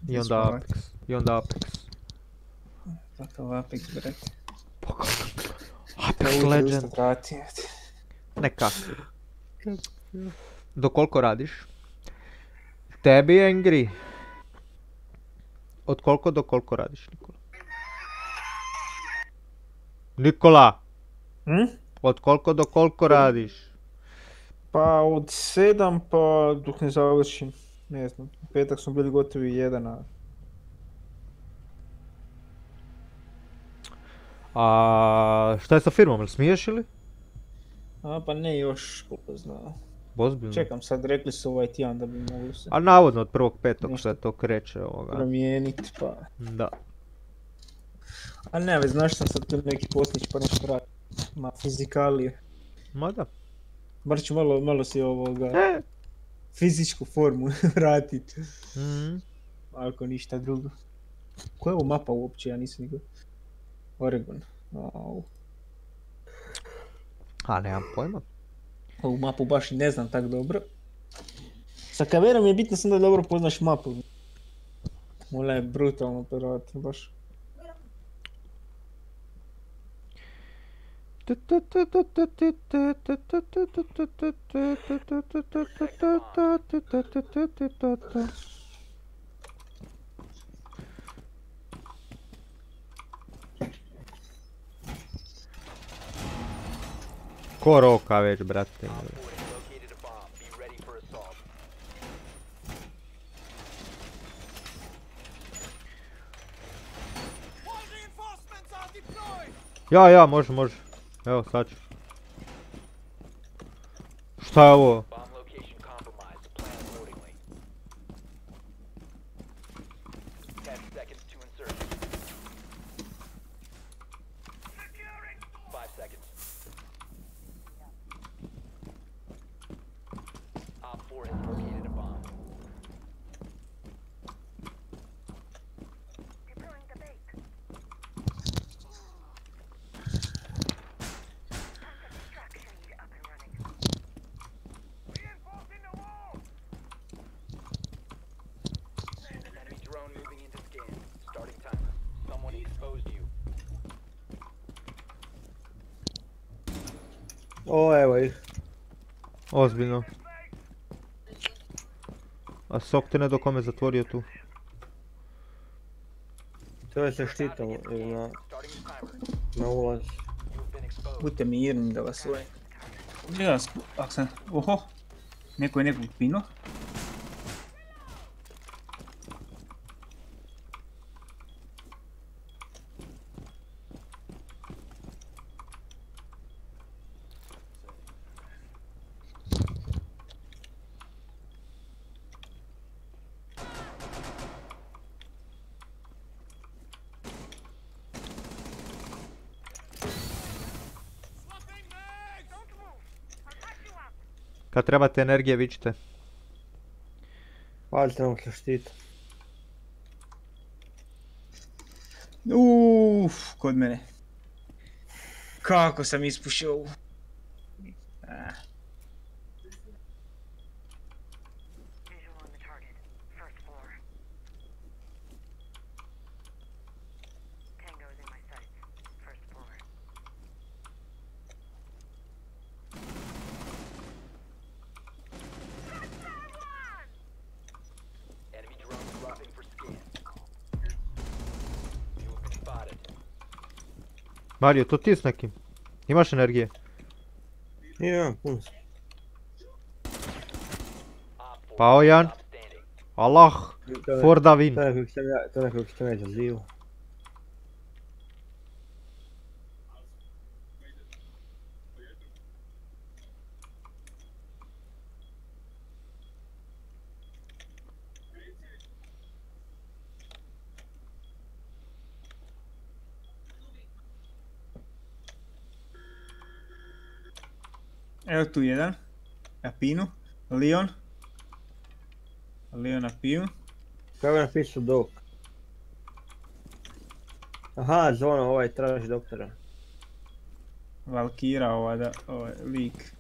S1: I onda Apex. I onda Apex.
S14: Kakav Apex, brate.
S1: Apex Legend. Neka. Do koliko radiš? Tebi Angry. Od koliko do koliko radiš Nikola? Nikola!
S14: Hm?
S1: Od koliko do koliko radiš?
S14: Pa od sedam pa dok ne završim. Ne znam, u petak smo bili gotovi jedan, a...
S1: A šta je sa firmom, jel smiješ ili?
S14: A pa ne još, koliko znam.
S1: Ozbiljno?
S14: Čekam sad, rekli su ovaj tjedan da bi mogli se
S1: A navodno od prvog petog sve to kreće ovoga.
S14: promijenit, pa...
S1: Da.
S14: A ne, već znaš sam sad tu neki poslić pa nešto radi. Ma, fizikalije.
S1: Ma da.
S14: Bar ću malo, malo si ovoga...
S1: E.
S14: Fizičku formu vratit.
S1: Mhm.
S14: Ako ništa drugo. Koja je ovo mapa uopće, ja nisam nikad... Oregon. Au.
S1: A nemam pojma.
S14: Ovu mapu baš i ne znam tak dobro. Sa kamerom je bitno sam da dobro poznaš mapu. Ona je brutalno operator, baš.
S1: Ko roka već, brate. Ja, ja, može, može. Ću. Šta je ovo? Ozbiljno. A sok te ne do kome zatvorio tu.
S12: To je sa štitom ili na... Na ulaz.
S14: Budite mirni da vas sve. Gdje spu... Ak sam... Oho! Neko je nekog pino.
S1: Kad trebate energije, vičite.
S12: Paljte nam sa štitom.
S14: Uff, kod mene. Kako sam ispušio ovu. Ah.
S16: Enemy drone dropping for scan.
S1: Mario, to ti s nekim? Imaš energije?
S12: Imam, puno sam.
S1: Pao jedan. Allah, for da win.
S12: To nekog sam ja, to
S14: Evo tu jedan. Na pinu. Leon. Leon na pinu.
S12: Kako je napisao dok? Aha, zona, ovaj traži doktora.
S14: Valkira ova da, ovaj lik.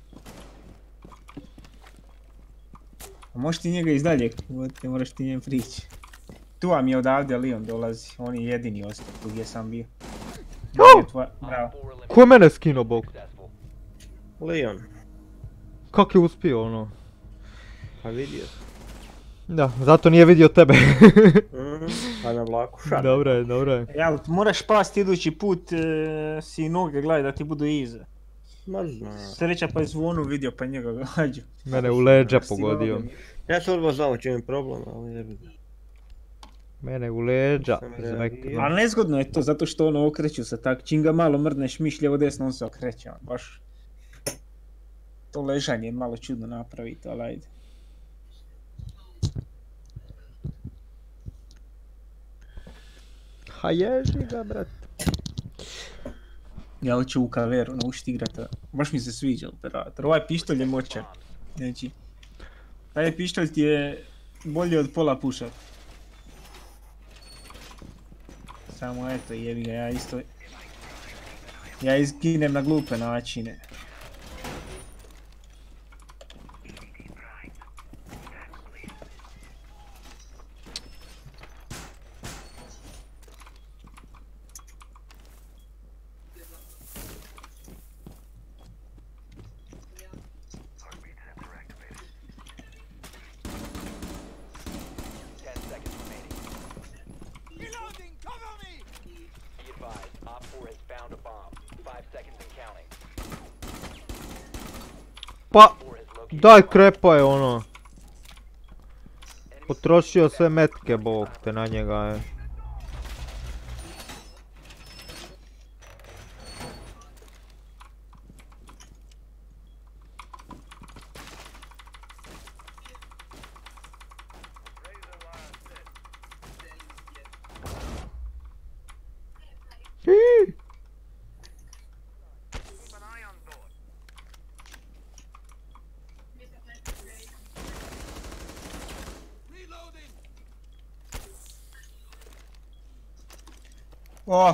S14: A možeš ti njega iz dalje, ne moraš ti njem prići. Tu vam je odavde Leon dolazi, on je jedini ostao tu gdje sam bio. Tvoja- Bravo.
S1: Ko je mene skinuo, bog?
S12: Leon.
S1: Kak je uspio, ono?
S12: Pa vidio.
S1: Da, zato nije vidio tebe.
S12: Mhm, pa na vlaku šar.
S1: dobro je, dobro je.
S14: Ja, ali moraš past idući put, e, si noge gledaj da ti budu iza.
S12: Ma znam.
S14: Sreća pa je zvonu vidio pa njega gađu.
S1: Mene u leđa pogodio.
S12: Ja sam odmah znao čim je problem, ali ne bi.
S1: Mene u leđa.
S14: Ali nezgodno je to, zato što ono okreću se tak, čim ga malo mrdneš mišljevo desno, on se okreće, on baš... To ležanje je malo čudno napraviti, ali ajde.
S1: Ha ježi ga, brat.
S14: Ja hoću u kaveru naučiti igrat, a baš mi se sviđa operator. Ovaj pištolj je moćan. Znači, taj pištolj ti je bolji od pola puša. Samo eto, jebi ga, ja isto... Ja izginem na glupe načine.
S1: Pa, daj krepa je ono. Potrošio sve metke, bog te na njega je.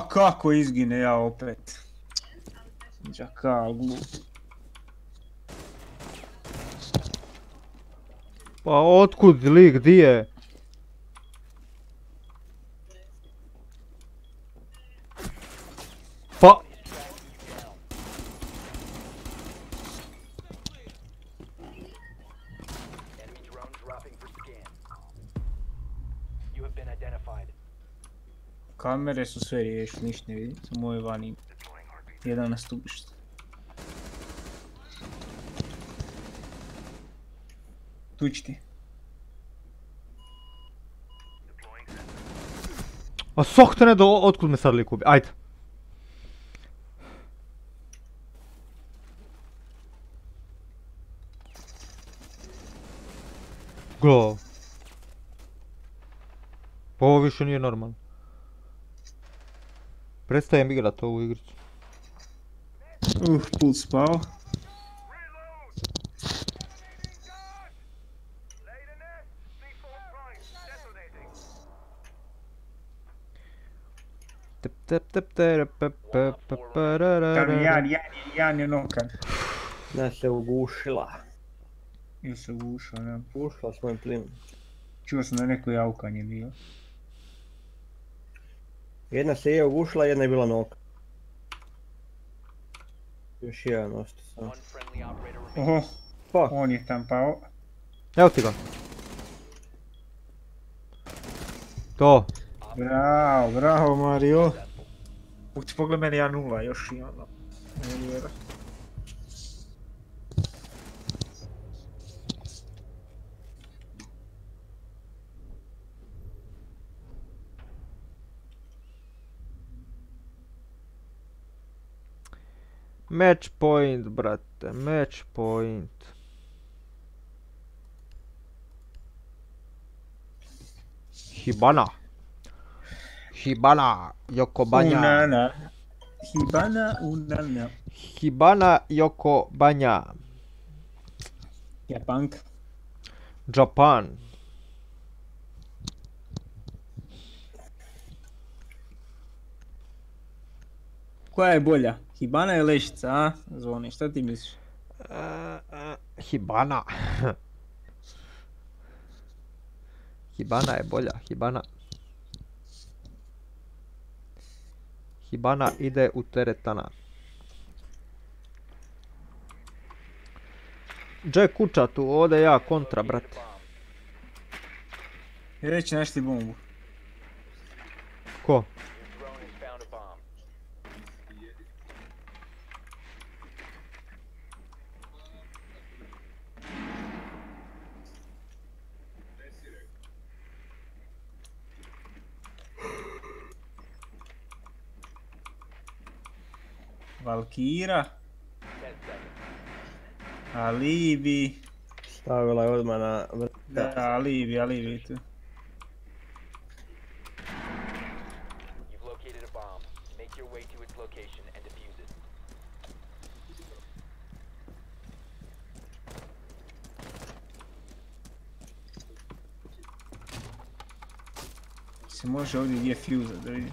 S14: Kako izgine ja opet. Đakal, glup.
S1: Pa otkud lik, di je? Pa,
S16: Enemy drone dropping for scan. You have been identified.
S14: Kamere su sve riješili, ništa ne vidim, samo ovaj vani. Jedan na stubištu. Tu će ti.
S1: a sok te ne do, otkud me sad lik ubi, ajde. Go. Pa ovo više nije normalno. Prestajem igrat ovu igricu.
S14: Uh, puls spao.
S1: Tep tep tep tere pe pe pe pe ra ra
S14: Tam
S1: ra
S14: je
S1: ra.
S14: Jan, Jan, Jan je nokan.
S12: Da se ugušila.
S14: Ili se ušao, ne.
S12: Ušla s mojim plinom.
S14: Čuo sam da je neko jaukanje bilo.
S12: Jedna se je ugušila, jedna je bila noka. Još jedan ostao sam.
S14: Oho,
S12: Pa,
S14: on je tam pao.
S1: Evo ti ga. To.
S14: Bravo, bravo Mario. Ti pogled meni ja nula još i ono. Ne vjerujem.
S1: Match point, brate, match point. Hibana. Hibana, Yokobanya.
S14: Unana. Hibana unana.
S1: Hibana Yokobanya.
S14: Japanka.
S1: Japan.
S14: Koja je bolja? Hibana ili Lešica, a? Zvoni, šta ti misliš?
S1: Hibana. Hibana je bolja, Hibana. Hibana ide u teretana. Jack kuća tu, ode ja kontra, brate.
S14: Reći naš ti bombu.
S1: Ko?
S16: Drone has found a bomb.
S14: Valkira. Alibi.
S12: Stavila je odmah na vrta.
S14: Da, Alibi, Alibi tu.
S16: You've located a bomb. Make your way to its location and defuse it.
S14: Se može ovdje gdje je fuse da vidim.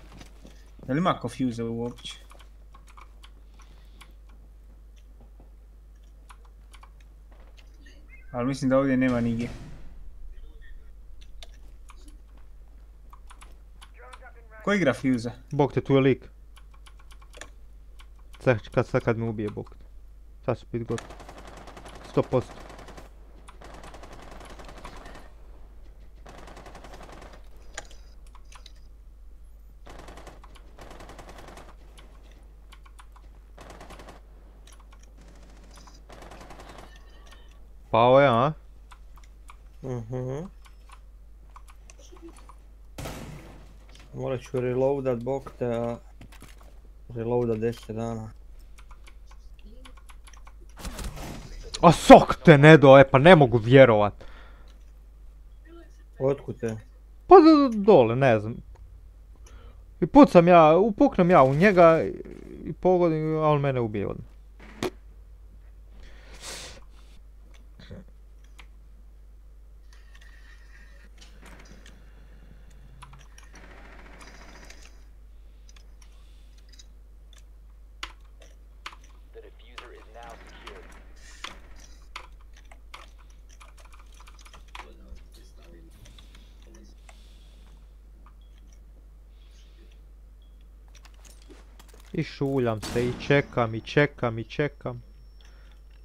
S14: Je li ima ko fuse uopće? Ali mislim da ovdje nema nigdje. Ko igra fuse
S1: Bog te, tu je lik. Sad kad, me ubije Bog te. Sad će bit gotov. 100%. Pao je, a?
S12: Mhm. Morat ću reloadat bok te, a... Reloadat 10 dana.
S1: A sok te ne do, e pa ne mogu vjerovat.
S12: Otkud te?
S1: Pa dole, ne znam. I pucam ja, upuknem ja u njega i pogodim, a on mene ubije odmah. I šuljam se i čekam i čekam i čekam.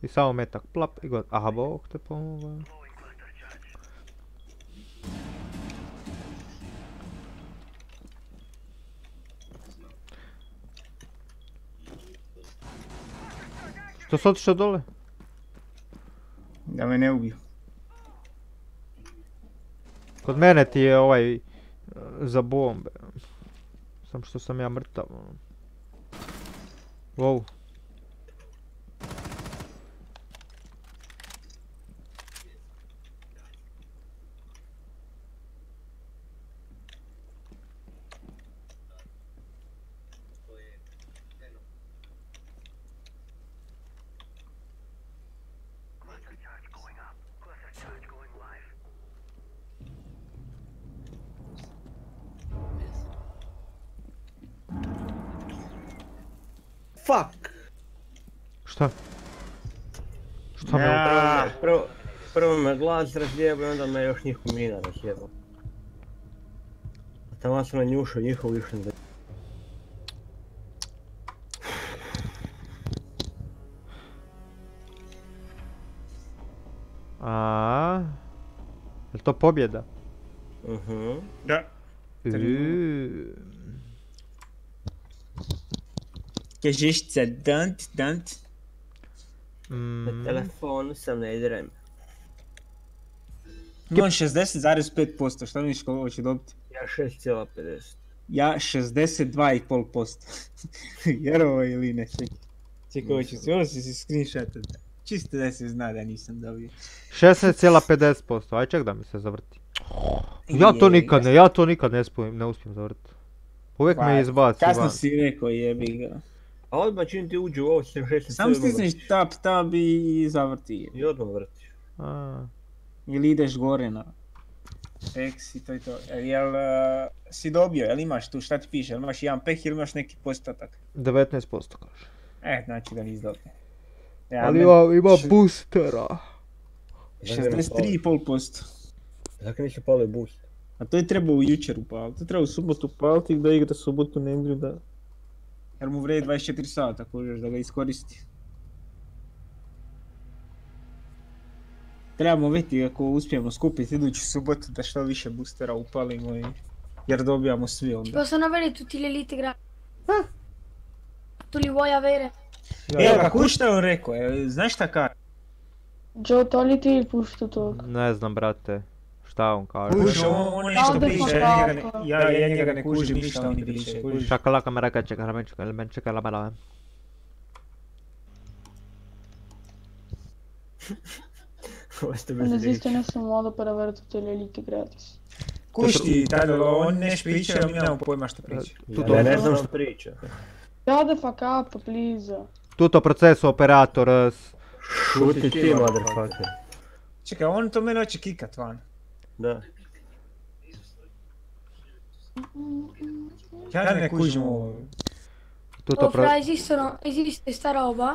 S1: I samo metak plap i god. Aha, bog te pomogao. Što si otišao dole?
S14: Da me ne ubiju.
S1: Kod mene ti je ovaj e, za bombe. Sam što sam ja mrtav. Ono. Wow.
S12: Fuck!
S1: Šta? Šta me
S14: Ja.
S12: Prvo, prvo glas razjebao i onda me još njihov mina razjebao. A tamo sam nanjušao njihov išao da...
S1: A, je to pobjeda?
S12: Mhm.
S14: Da. Dant, dant.
S1: Mm,
S12: Na telefonu sam ne.
S14: Imam 60,5%, šta misliš koliko će dobiti?
S12: Ja 6,50.
S14: Ja 62,5%. Vjerovo ili ne, čekaj. Čekaj, ovo ću si, ovo ću si screenshotat. Čisto da se zna da nisam dobio.
S1: 16,50%, aj ček da mi se zavrti. Ja to nikad ne, ja to nikad ne uspijem, ne uspijem zavrti. Uvijek
S14: Pa,
S1: me izbaci
S14: Kasno
S1: van.
S14: si rekao jebi ga.
S12: A odmah čim ti uđu u ovo sam 16
S14: Samo stisneš tab, tab i zavrti.
S12: I odmah vrtiš.
S1: A,
S14: Ili ideš gore na X i to i to. E, Jel eh, si dobio, jel imaš tu, šta ti piše, jel imaš jedan peh ili imaš neki postotak?
S1: 19% kaže.
S14: E, znači da nisi dobio. Ja,
S1: Ali
S14: men-
S1: ima, ima
S14: š-
S1: boostera.
S14: 63,5%.
S12: Zakaj nisi palio boost?
S14: A to je trebao jučer upaliti, to je trebao u subotu upaliti da igra subotu nedjelju da... Jer mu vredi 24 sata, kužeš da ga iskoristi. Trebamo vidjeti ako uspijemo skupiti iduću subotu da što više boostera upalimo i... Jer dobijamo svi
S17: Ci
S14: onda.
S17: possono avere tutti le elite gratis? Tu li vuoi avere?
S14: Evo ga, kuš šta je on rekao, e, znaš šta kaže?
S18: Joe, tolli ti il push to talk.
S1: Ne znam, brate. Šta on kaže?
S14: Kuš, on, on nešto
S18: smo
S14: ja njega,
S18: tako.
S14: ne, ja, ja njega ne kužim ništa on kužiš.
S1: Šakala kamera kad čeka, ramen čeka,
S12: просто
S18: без
S12: Не
S18: наистина съм мога да преверят от лелите gratis.
S14: Кой ще ти он не ще прича, ами няма пойма
S1: ще
S12: прича. Не, не знам ще
S18: прича. Да, да фака, please.
S1: Tutto processo operator.
S12: Шути ти, motherfucker.
S14: Чекай, он то мене очи кика, това.
S12: Да.
S14: Chiar ne cuji, mă.
S1: Tutto pro...
S17: Fra, esiste, esiste sta roba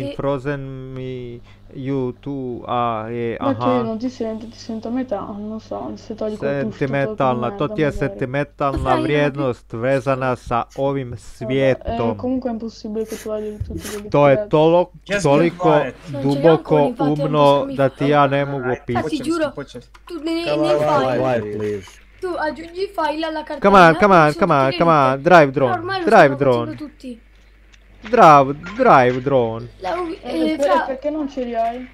S1: In frozen mi... You, tu, a, e,
S18: Ma che
S1: aha.
S18: non ti sento, ti sento a metà, non so, se togli
S1: Sentimentalna, to ti je sentimentalna vrijednost vezana sa ovim
S18: Eh,
S1: svijetom.
S18: comunque è impossibile che tu le elite
S1: To je tolo, toliko duboko umno da ti ja ne mogu opisati.
S17: tu
S12: quiet, please.
S17: tu aggiungi i file alla cartella
S1: Come on, come on, come on, come on, drive drone, drive drone,
S17: tutti
S1: drive, drive drone.
S17: La-
S18: Eh,
S17: eh,
S18: perché,
S17: fra-
S18: perché non ce li hai?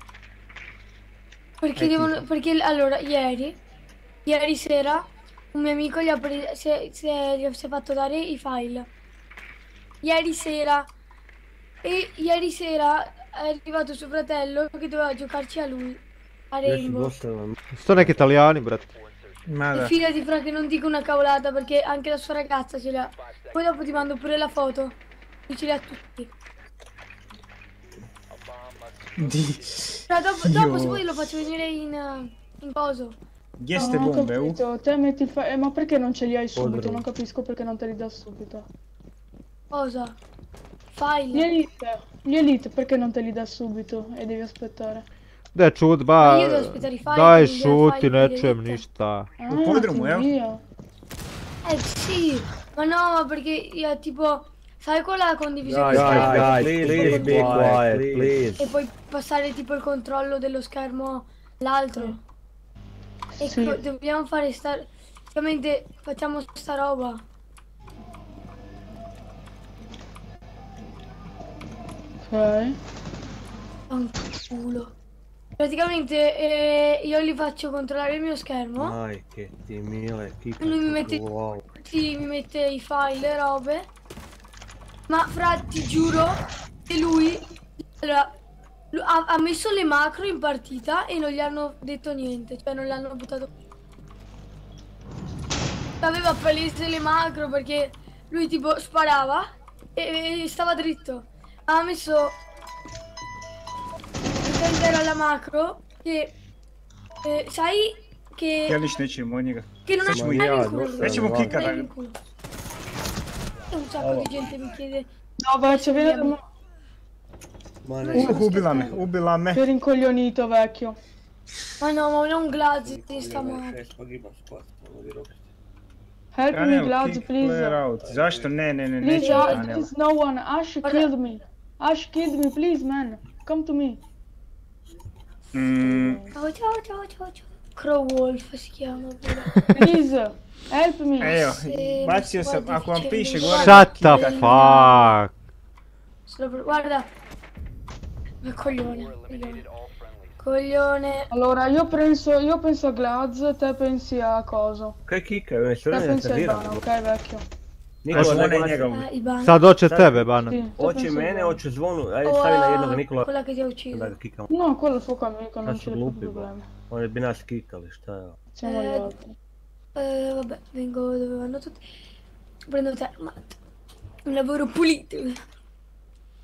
S17: perché devono perché allora ieri ieri sera un mio amico gli ha pre- si, è, si è- gli si è fatto dare i file ieri sera e ieri sera è arrivato suo fratello che doveva giocarci a lui a Rainbow
S12: Boston.
S1: Sto neki italijani, brate.
S14: Ma
S17: E
S14: da.
S17: fidati fra che non dico una cavolata perché anche la sua ragazza ce l'ha. Poi dopo ti mando pure la foto. Li ha tutti.
S14: Di.
S17: Fra, dopo, dopo se
S14: Io-
S17: vuoi lo faccio venire in, in coso.
S14: Gdje
S18: No,
S14: ste
S18: non ho
S14: bombe, u?
S18: capito, te metti il fa- eh, ma perché non ce li hai subito?
S12: Odro.
S18: Non capisco perché non te li dà subito.
S17: Cosa?
S18: Gli
S17: File.
S18: elite, gli elite perché non te li dà subito e devi aspettare?
S1: Da
S17: Ma
S1: ba,
S17: io devo aspettare i file,
S1: daj šuti, ne
S17: di
S1: čujem ništa.
S18: Ah,
S14: podrumu,
S18: ti
S14: evo.
S17: Eh sì, ma no, ma perché io tipo. Sai quella la condivisione
S12: Guys,
S17: schermo?
S12: guys, please be quiet, please.
S17: E poi passare tipo il controllo dello schermo all'altro. E
S18: Sì.
S17: dobbiamo fare sta... Praticamente facciamo sta roba.
S18: Ok.
S17: Fanculo. Praticamente eh, io gli faccio controllare il mio schermo.
S12: Majke ti mile, kika
S17: Lui mi
S12: ti
S17: mette,
S12: wow.
S17: sì, mi mette i file, le robe. Ma fra, ti giuro che lui, allora, lu- ha, ha messo le macro in partita e non gli hanno detto niente, cioè non l'hanno buttato. Aveva palese le macro perché lui tipo sparava e, e stava dritto. Ha messo era la macro che eh, sai che
S14: Jeliš nećemo od njega.
S17: che non
S14: Nećemo
S17: un sacco di gente mi chiede
S18: No.
S12: Ma ne,
S14: Uh, ubila me, ubila me.
S18: Che rincoglionito, vecchio.
S17: Ma no, ma non glazzi, ti sta male.
S18: Help me,
S14: kick
S18: please.
S14: Zašto? Ne, ne, ne,
S18: Please, uh,
S14: Ranela.
S18: please, no one. Ash killed me. Ash killed me, please, man. Come to me.
S14: Mm,
S17: Ciao, ciao, ciao, ciao, ciao. Crow Wolf si chiama.
S18: Please, help me.
S14: Evo,
S17: Se-
S14: bacio sam,
S17: guarda,
S14: ako vam
S17: ti
S14: piše
S17: c'è-
S14: gore...
S1: Shut
S14: kika.
S1: the fuck.
S17: Solo per- Guarda. Ma coglione. coglione. Coglione.
S18: Allora, io penso, io penso a Glaz, te pensi a coso.
S12: Kaj kika, ne
S18: Te
S12: sve ne
S18: pensi a
S12: serviram.
S18: Ivana, ok vecchio?
S12: Nikola
S14: zvone
S12: ne
S14: njega.
S17: Ah, Ivan.
S1: Sad hoće
S12: Sad-
S1: tebe, Bana.
S18: Sì, te
S12: Oće
S18: penso a
S12: mene,
S18: Ivana.
S12: oće zvonu, ajde stavi na jednog Nikola.
S17: Quella che ti ha ucciso.
S12: Da ga kikamo.
S18: No, quello è il fuoco amico, non
S12: Sad
S18: c'è
S12: su
S18: più
S12: glupi,
S18: problemi.
S12: ba. Oni bi nas kikali, šta je?
S18: Siamo
S17: Eh,
S18: gli altri.
S17: Eh, vabbè, vengo dove vanno tutti. Prendo te, ma un lavoro pulito.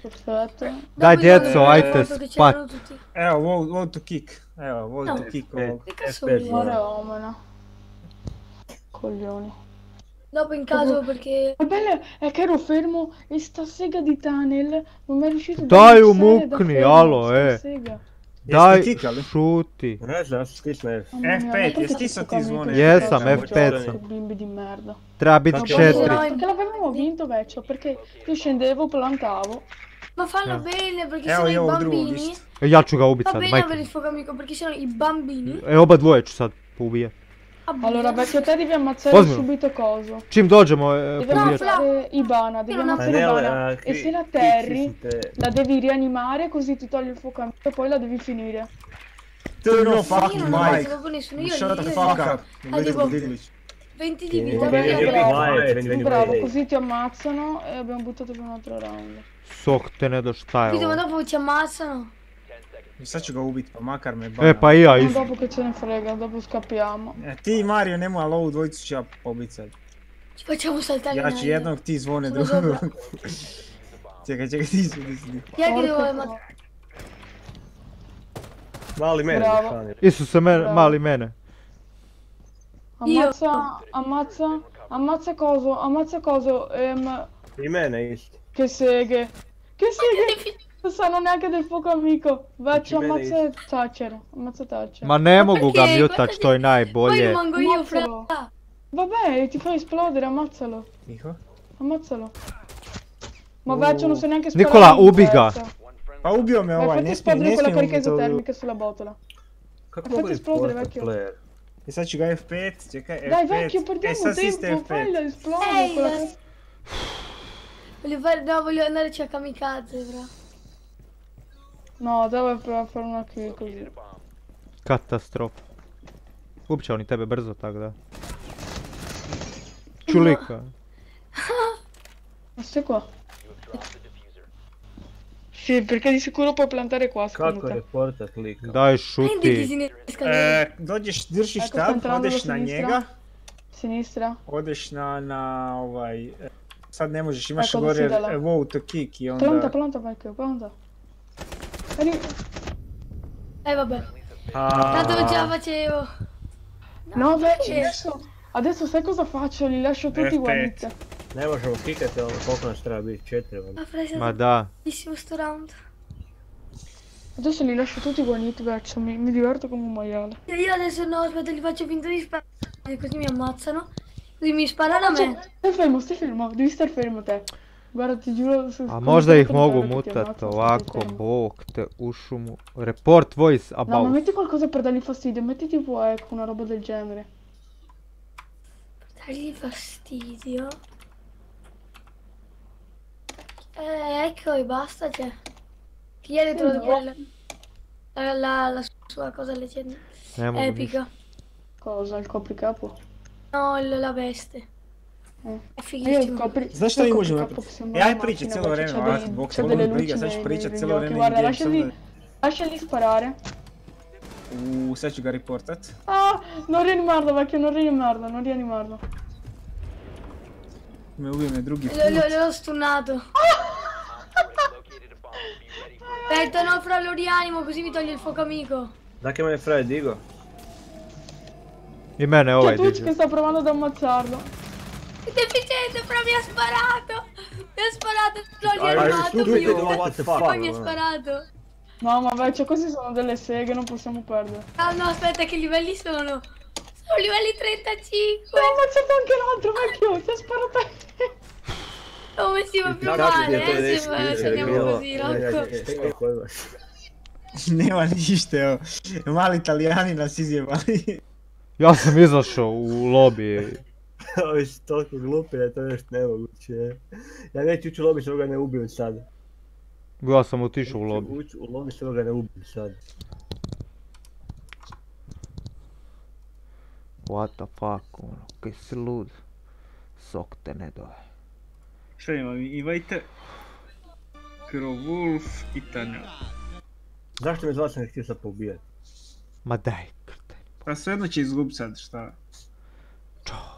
S18: Perfetto.
S1: Daj
S17: Dopo
S1: djeco,
S17: io-
S1: ajte
S17: perché c'erano
S1: spat.
S17: tutti.
S14: Evo, vote, vote to kick. Evo, vote
S17: No.
S14: to kick
S12: Eh,
S14: ovog.
S17: Che cazzo
S18: guarda. omena. Coglioni.
S17: Dopo in caso perché...
S18: Il bello è che ero fermo e sta sega di tunnel non mi è riuscito
S1: Daj
S18: a iniziare da
S1: umukni,
S18: fermo,
S1: alo,
S18: sta
S1: e.
S18: sega.
S1: Daj,
S14: kikali?
S1: šuti.
S12: Ne znam, stisne F.
S18: Mamma mia,
S14: F5,
S18: ma perché
S14: jesi
S18: ti
S14: sad
S18: sto
S14: ti zvone?
S18: amico?
S1: Jesam,
S18: Sto
S1: F5
S18: sto
S1: sam.
S18: bimbi di merda.
S1: Treba biti
S18: Ma poi
S1: četiri.
S18: no, perché l'avevamo vinto vecchio, perché io scendevo, plantavo.
S17: Ma fanno
S1: Eh.
S17: bene perché
S14: Evo
S17: sono i
S14: io ovog drugog
S17: bambini.
S14: isto.
S1: E, Ja ću ga ubit
S17: Va
S1: sad,
S17: bene
S1: majke.
S17: avere il fuoco amico perché sono i bambini.
S1: E, oba dvoje ću sad poubijat.
S18: Allora, perché te devi ammazzare
S1: Cosmo.
S18: subito coso.
S1: Cim doggemo eh,
S18: Devi ammazzare Ibana, devi ammazzare Ibana. E se la terri, la devi rianimare così ti togli il fuoco e poi la devi finire.
S14: Tu
S17: non fucking mai.
S14: Shut the fuck up.
S17: Non
S14: vedo
S17: 20 di vita.
S12: Vieni,
S17: vieni,
S12: vieni, vieni, vieni,
S18: Bravo, così ti ammazzano e abbiamo buttato per un altro round.
S1: Sottene
S17: da style.
S1: Qui
S17: dopo ci ammazzano.
S14: I sad ću ga ubit, pa makar me bana.
S1: E, pa i ja isto.
S18: dopo che ce ne frega, dopo scappiamo.
S14: E, Ti i Mario nemoj, ali ovu dvojicu ću ja pobit sad.
S17: Ci facciamo saltare
S14: Ja
S17: in
S14: ću jednog, ti zvone
S17: Sono
S14: drugog. Čekaj, čekaj, ti.
S17: Chi è che devo
S18: Porca
S17: ammazzare?
S12: Mali mene.
S1: Isuse,
S18: Bravo.
S1: mali mene.
S18: Ammazza, ammazza, ammazza coso, ammazza coso, ehm,
S12: I mene isto.
S18: che seghe. Che seghe? Non sanno neanche del fuoco amico. Vecchio,
S12: Ci vede
S18: ammazza Thatcher, ammazza Thatcher.
S1: Ma ne mogu ga
S17: perché?
S1: mutat,
S17: Guarda
S1: što je
S17: Poi
S1: najbolje.
S17: rimango io,
S18: Ammazzalo.
S17: fra.
S18: Vabbè, ti fai esplodere, ammazzalo.
S14: Tiho.
S18: Ammazzalo. Ma
S14: Oh.
S18: vecchio, non so neanche sparare.
S1: Nikola,
S18: in
S1: ubi ga.
S18: testa.
S14: Pa ubio me
S18: Vai,
S14: ovaj,
S18: fatti
S14: ne smijem,
S18: esplodere
S14: ne
S18: quella
S14: smijem
S18: carica
S14: ubit ovog.
S18: esotermica sulla botola.
S12: Kako
S18: Ma
S12: mogu
S18: fate esplodere,
S12: isport
S18: vecchio.
S12: player?
S14: I sad ću ga F5, čekaj, F5.
S18: Dai, vecchio,
S14: E
S18: perdiamo
S14: sad si ste
S18: tempo,
S14: F5.
S18: falla esplodere.
S17: Ehi,
S18: quella
S17: la-
S18: ca-
S17: Voglio fare, no, voglio andarci a kamikaze, fra.
S18: No, dove prova a fare una kill così.
S1: Katastrofa. Ubit će oni tebe brzo, tak da. Čulika.
S18: Ma stai qua? Sì, perché di sicuro puoi plantare qua,
S12: Kako
S18: te.
S12: reportat lika?
S1: Daj šuti.
S17: sinistra.
S14: E, dođeš, držiš
S18: sta
S14: tab, odeš na
S18: sinistra.
S14: njega,
S18: Sinistra.
S14: odeš na, na ovaj, e, sad ne možeš, imaš gore
S18: sidala.
S14: e, wow to kick i
S18: Pronta,
S14: onda...
S18: pronta, vecchio, pronta. Vieni.
S17: Eh, vabbè.
S14: A,
S17: Tanto già facevo.
S18: No,
S17: Eh.
S18: adesso, adesso sai cosa faccio? Li lascio tutti guarite.
S12: Ne možemo kikati, ali koliko nas treba biti? Četiri, valjda.
S17: Ma
S1: da.
S17: bellissimo sto round.
S18: Adesso li lascio tutti guariti, vecchio, mi, mi diverto come un maiale.
S17: Io adesso no, aspetta, li faccio finta di sparare, così mi ammazzano. Così mi sparano a me.
S18: Stai fermo, stai fermo, devi star fermo te. Guarda, ti giuro... su-
S1: A možda ih mogu mutat ovako, bog te u šumu. Report voice
S18: No, ma
S1: about.
S18: metti qualcosa per dargli fastidio, metti tipo ecco, una roba del genere.
S17: Dargli fastidio. Eh, ecco e basta, cioè. Chi è quella- la, la, la sua cosa leggenda?
S1: Ništa.
S17: Epica.
S18: Cosa? Il copricapo?
S17: No, la veste.
S18: Eh.
S17: È
S18: Io il
S17: fighissimo.
S18: copri...
S14: Znaš šta
S18: io il
S14: mi možemo
S18: copricapo
S14: napraviti?
S18: sembra
S14: E aj
S18: una
S14: pričat
S18: macchina,
S14: cijelo
S18: perché
S14: vrijeme
S18: c'ha
S14: o
S18: dei-
S14: Xbox,
S18: c'ha
S14: boli
S18: delle
S14: me briga,
S18: luci
S14: sad ću
S18: nei-
S14: pričat
S18: negli
S14: cijelo
S18: occhi.
S14: vrijeme
S18: Guarda,
S14: in-game,
S18: lasciali,
S14: samo
S18: lasciali sparare.
S14: U, sad ću ga reportat.
S18: Ah, non rianimarlo, vecchio, non rianimarlo, non rianimarlo.
S14: Me ubio me drugi put.
S17: L- l- L'ho stunnato. Aspetta, no, fra lo rianimo così mi toglie il fuoco amico.
S12: Dakle me je Fred digo.
S1: I mene
S18: C'è
S1: ovaj
S18: Twitch
S1: diže.
S18: che sta provando ad ammazzarlo.
S17: Deficiente, però mi ha sparato. Mi ha sparato, l'ho
S12: Dai,
S17: rianimato
S12: stupido,
S17: più.
S12: what the
S17: E
S12: fuck,
S17: poi mi ha
S12: man.
S17: sparato.
S18: No, ma vecchio, questi sono delle seghe, non possiamo perdere.
S17: Ah no, aspetta, che livelli sono? Sono livelli 35.
S18: Ho ammazzato anche l'altro, vecchio, ti ha sparato anche.
S17: Come si va più male, eh,
S12: dei
S17: se andiamo
S12: io-
S17: così,
S12: eh,
S17: Rocco.
S12: eh, eh, quello-
S14: Nema ništa, evo. Mali italijani nas izjebali.
S1: Ja sam izašao u lobby.
S12: Ovi su toliko glupi da je to nešto nemoguće. Ja neću ući u lobby što ga ne ubijem sad.
S1: Ja sam otišao u lobby.
S12: Ući u lobby što ga ne ubijem sad.
S1: What the fuck, ono, kaj si lud. Sok te ne doje.
S14: Šta imam, imajte? Krovulf i Tanja.
S12: Zašto me zvao sam htio sad poubijati?
S1: Ma daj.
S14: Pa svejedno će izgubit sad, šta?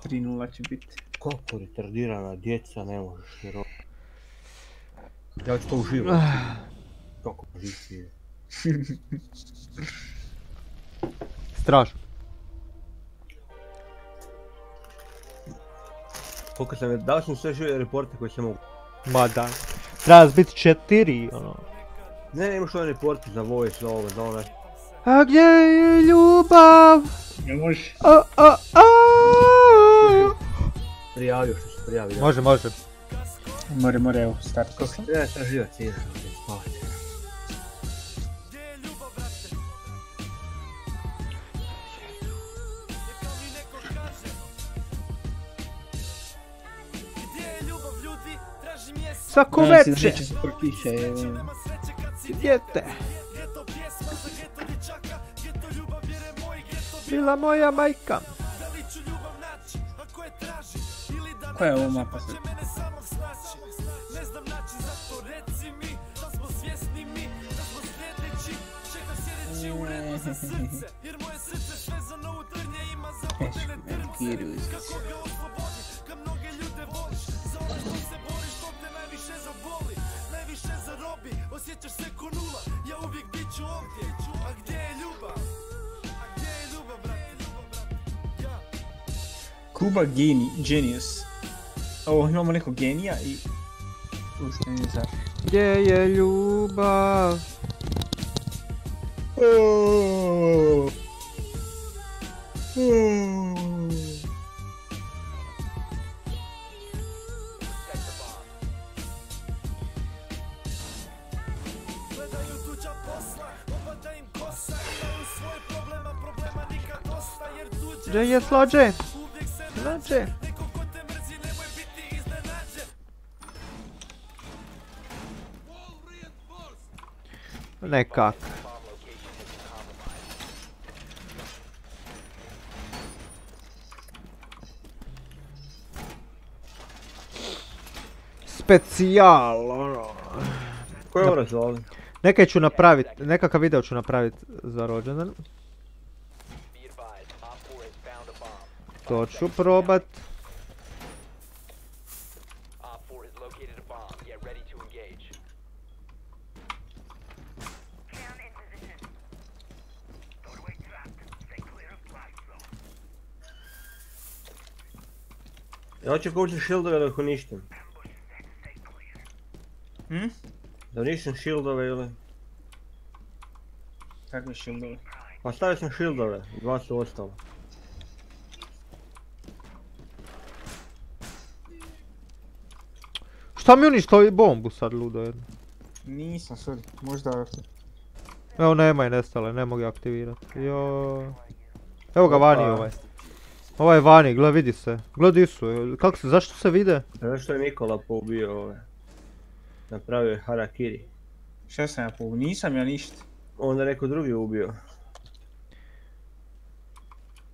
S14: 3-0 će biti.
S12: Kako retardirana djeca ne možeš jer ovo... Ja ću to uživo. Kako živi je.
S1: Strašno.
S12: Koliko sam, dao sam sve žive reporte koje sam mogu.
S1: Ma daj. Treba biti četiri, ono.
S12: Ne, ne imaš ove reporte za voice, za ovo, za ono.
S1: A gdje je ljubav?
S14: Ne može.
S1: A, a, a.
S12: Prijavio što se prijavio.
S1: Može, može.
S14: More, more, evo, start.
S12: Ja sam živa cijela, spavati.
S1: Svako
S14: da
S1: večer.
S14: se evo.
S1: Idete. Bila moja majka.
S14: Koja je ovo mapa sad?
S2: Osjećaš se ko nula, ja uvijek bit ću ovdje A gdje je ljubav? A gdje je ljubav, brate?
S14: Kuba Geni, Genius. Ovo, imamo nekog genija i...
S1: Gdje je ljubav?
S2: Gledaju tuđa posla, opada im
S1: Nekak. Specijal, ono.
S12: Ko je ovo?
S1: Neke ću napravit, nekakav video ću napravit za rođendan. To ću probat.
S16: Op 4 has located a bomb. Get ready to engage.
S12: Ja hoću kući shieldove da ih uništim.
S14: Hm?
S12: Da uništim shieldove ili...
S14: Kakve shieldove?
S12: Pa stavio sam shieldove, dva su ostala.
S1: Šta mi uništao i bombu sad ludo jedno?
S14: Nisam, sorry. Možda...
S1: Evo nema je nestale, ne mogu je aktivirati. Jo. Evo ga vani ovaj. Ovaj je vani, gle vidi se. Gle di su, kako se, zašto se vide?
S12: Zašto je Nikola poubio ove? Napravio je harakiri.
S14: Šta sam ja povu? Nisam ja ništa.
S12: Onda je neko drugi ubio.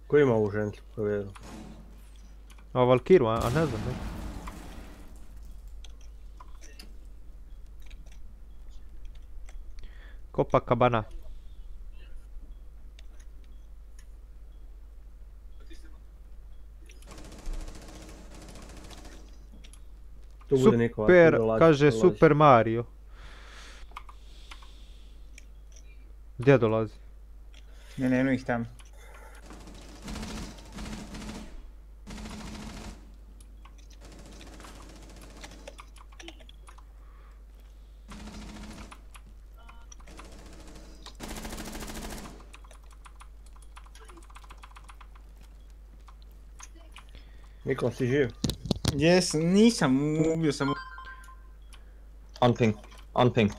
S12: Ko ima ovu žensku provjeru?
S1: A Valkiru, a, ne znam. Ne. Copacabana.
S12: Tu bude Nikola, tu
S1: Super, kaže
S12: dolazi.
S1: Super Mario. Gdje dolazi?
S14: Ne, ne, eno ih tam.
S12: Nikola si živ?
S14: Jes, nisam ubio sam.
S19: On ping, on ping.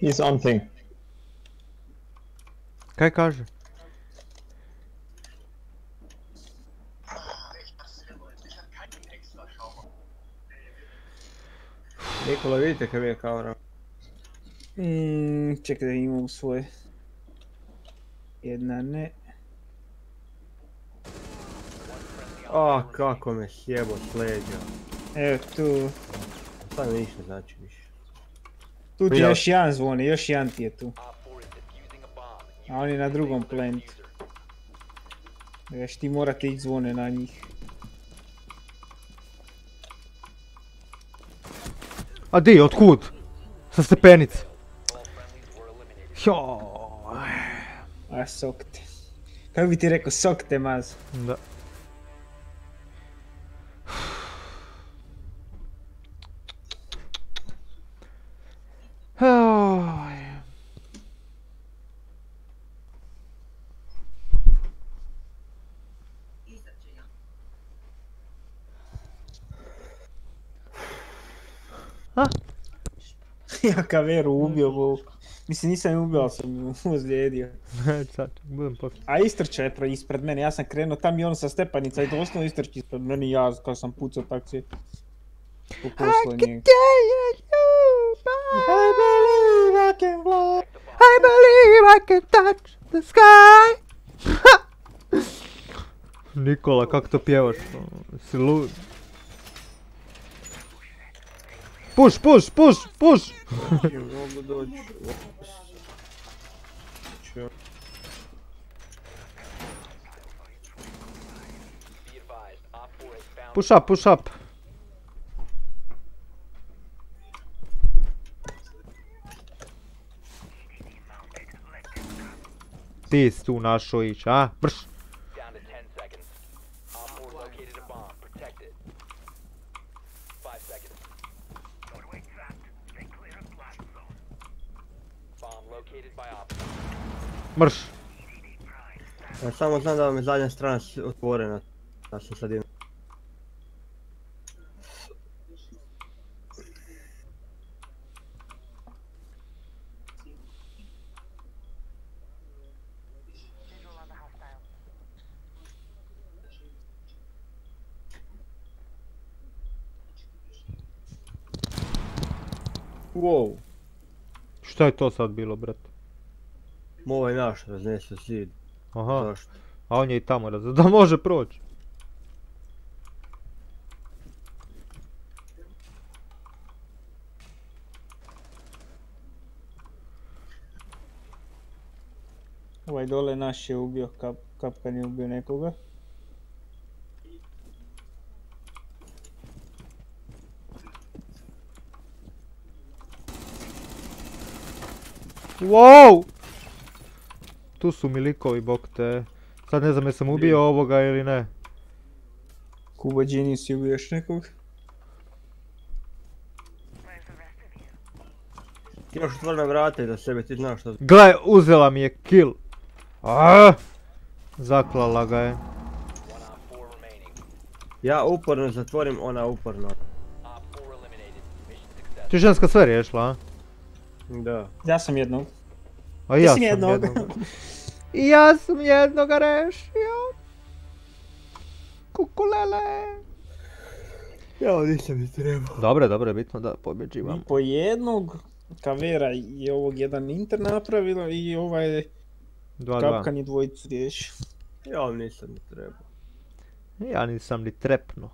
S19: He's on ping.
S1: Kaj kaže?
S12: Nikola, vidite kaj je kao
S14: Mm, čekaj da imam svoje. Jedna ne.
S12: A, kako me sjebo s leđa.
S14: Evo tu.
S12: Sad mi ništa znači više.
S14: Tu ti još jedan zvoni, još jedan ti je tu. A on je na drugom plentu. Još ti morate ići zvone na njih.
S1: A di, otkud? Sa stepenice. Joj.
S14: A sokte. Kako bi ti rekao, sokte maz.
S1: Da.
S14: Ja kaveru ubio bu. Mislim nisam je ubio, ali sam ozlijedio.
S1: Sad, budem poslije.
S14: A istrče je pre- ispred mene, ja sam krenuo tam i on sa stepanica i doslovno istrči ispred mene i ja kad sam pucao tak se poslao njega.
S1: I believe I can fly. I believe I can touch the sky. Nikola, kako to pjevaš? Si lud. Puš, puš, puš, puš!
S12: Mogu doći. Ču.
S1: Push up, push up. Ti si tu našao ići, a? Brš!
S16: Down to 10 seconds. Op 4 located a bomb. Protect it. 5 seconds. Bomb located by Op.
S1: Mrš!
S12: Ja samo znam da vam je zadnja strana otvorena. Ja sam sad idem.
S14: Wow.
S1: Šta je to sad bilo, brate?
S12: Ovo je naš, raznesu zid.
S1: Aha.
S12: Zašto?
S1: A on je i tamo raz... Da može proći.
S14: Ovaj dole naš je ubio, kap, kapkan je ubio nekoga.
S1: Wow! Tu su mi likovi, bok te. Sad ne znam jesam ubio ovoga ili ne.
S14: Kuba Genius je ubio još nekog.
S12: Imaš otvorena vrata i za sebe, ti znaš što...
S1: Gle, uzela mi je kill. Aaaa! Zaklala ga je.
S12: Ja uporno zatvorim, ona uporno.
S1: Ti ženska sve riješila, a?
S12: Da.
S14: Ja sam jednog.
S1: A i ja sam
S14: jednog.
S1: jednog. I ja sam jednoga rešio. Kukulele.
S12: Ja nisam ni trebao.
S1: Dobre, dobro je bitno da pobjeđivamo.
S14: Po jednog kavera je ovog jedan inter napravilo i ovaj
S1: Dva, dva.
S14: kapkan je dvojicu riješio.
S12: Ja nisam ni trebao.
S1: Ja nisam ni trepno.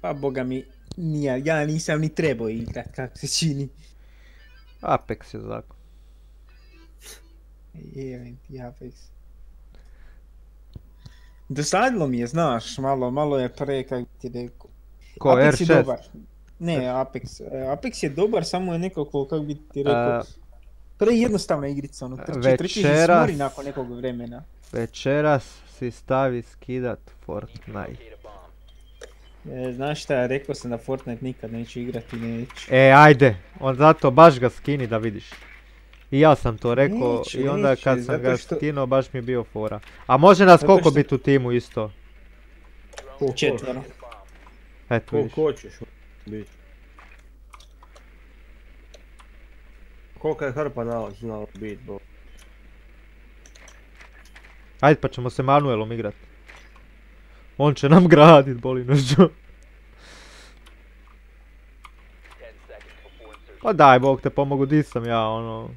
S14: Pa boga mi, nija, ja nisam ni trebao igrat, kako se čini.
S1: Apex je zakon.
S14: Jevim ti Apex. Dosadilo mi je, znaš, malo, malo je pre, kak ti rekao.
S1: Ko,
S14: Apex je
S1: R6?
S14: dobar. Ne, Apex. e, Apex je dobar, samo je nekako, kako bi ti rekao,
S1: A,
S14: pre jednostavna igrica, ono, trči, trčiš i
S1: večeras-
S14: smori nakon nekog vremena.
S1: Večeras si stavi skidat Fortnite.
S14: E, znaš šta, rekao sam da Fortnite nikad neću igrati, neću.
S1: E, ajde, on zato baš ga skini da vidiš. I ja sam to rekao i onda kad sam ga
S14: što-
S1: skinuo baš mi je bio fora. A može nas koliko
S14: što-
S1: biti u timu isto?
S14: Četvero.
S1: Eto vidiš.
S12: Koliko hoćeš biti. Kolika je hrpa nalaz bit, bo.
S1: Ajde pa ćemo se Manuelom igrat. On će nam gradit, boli Joe. Pa daj bog te pomogu, di sam ja, ono...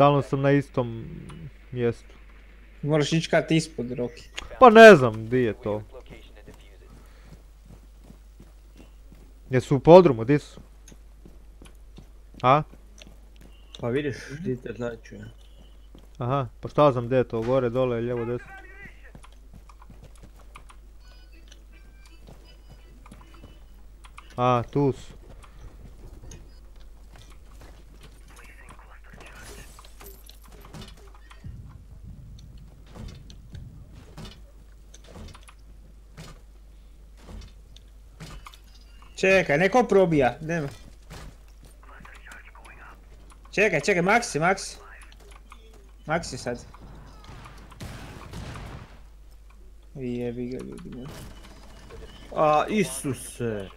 S1: Stalno sam na istom mjestu.
S14: Moraš ići kat ispod, Roki.
S1: Pa ne znam, di je to. Jesu u podrumu, di su? A?
S12: Pa vidiš, ti te znači.
S1: Aha, pa šta znam gdje je to, gore, dole, lijevo, desno. A, tu su.
S14: Čekaj, neko probija, nema. Čekaj, čekaj, Maxi, Maxi. Maxi sad. Jebi ga ljudi moji.
S12: A, Isuse.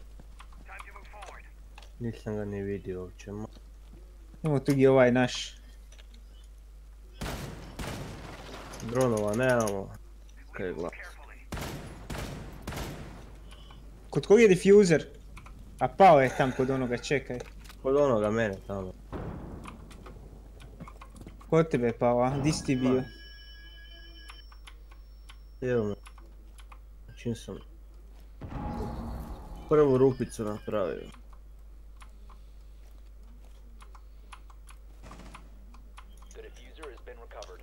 S12: Nisam ga ni vidio uopće.
S14: Imamo tu gdje ovaj naš.
S12: Dronova nemamo. Kaj glas.
S14: Kod kog je diffuser? A pao je tam kod onoga, čekaj.
S12: Kod onoga mene tamo.
S14: Kod tebe je pao, a? Di si ti bio?
S12: Evo me. Čim sam prvu rupicu napravio.
S16: The diffuser has been recovered.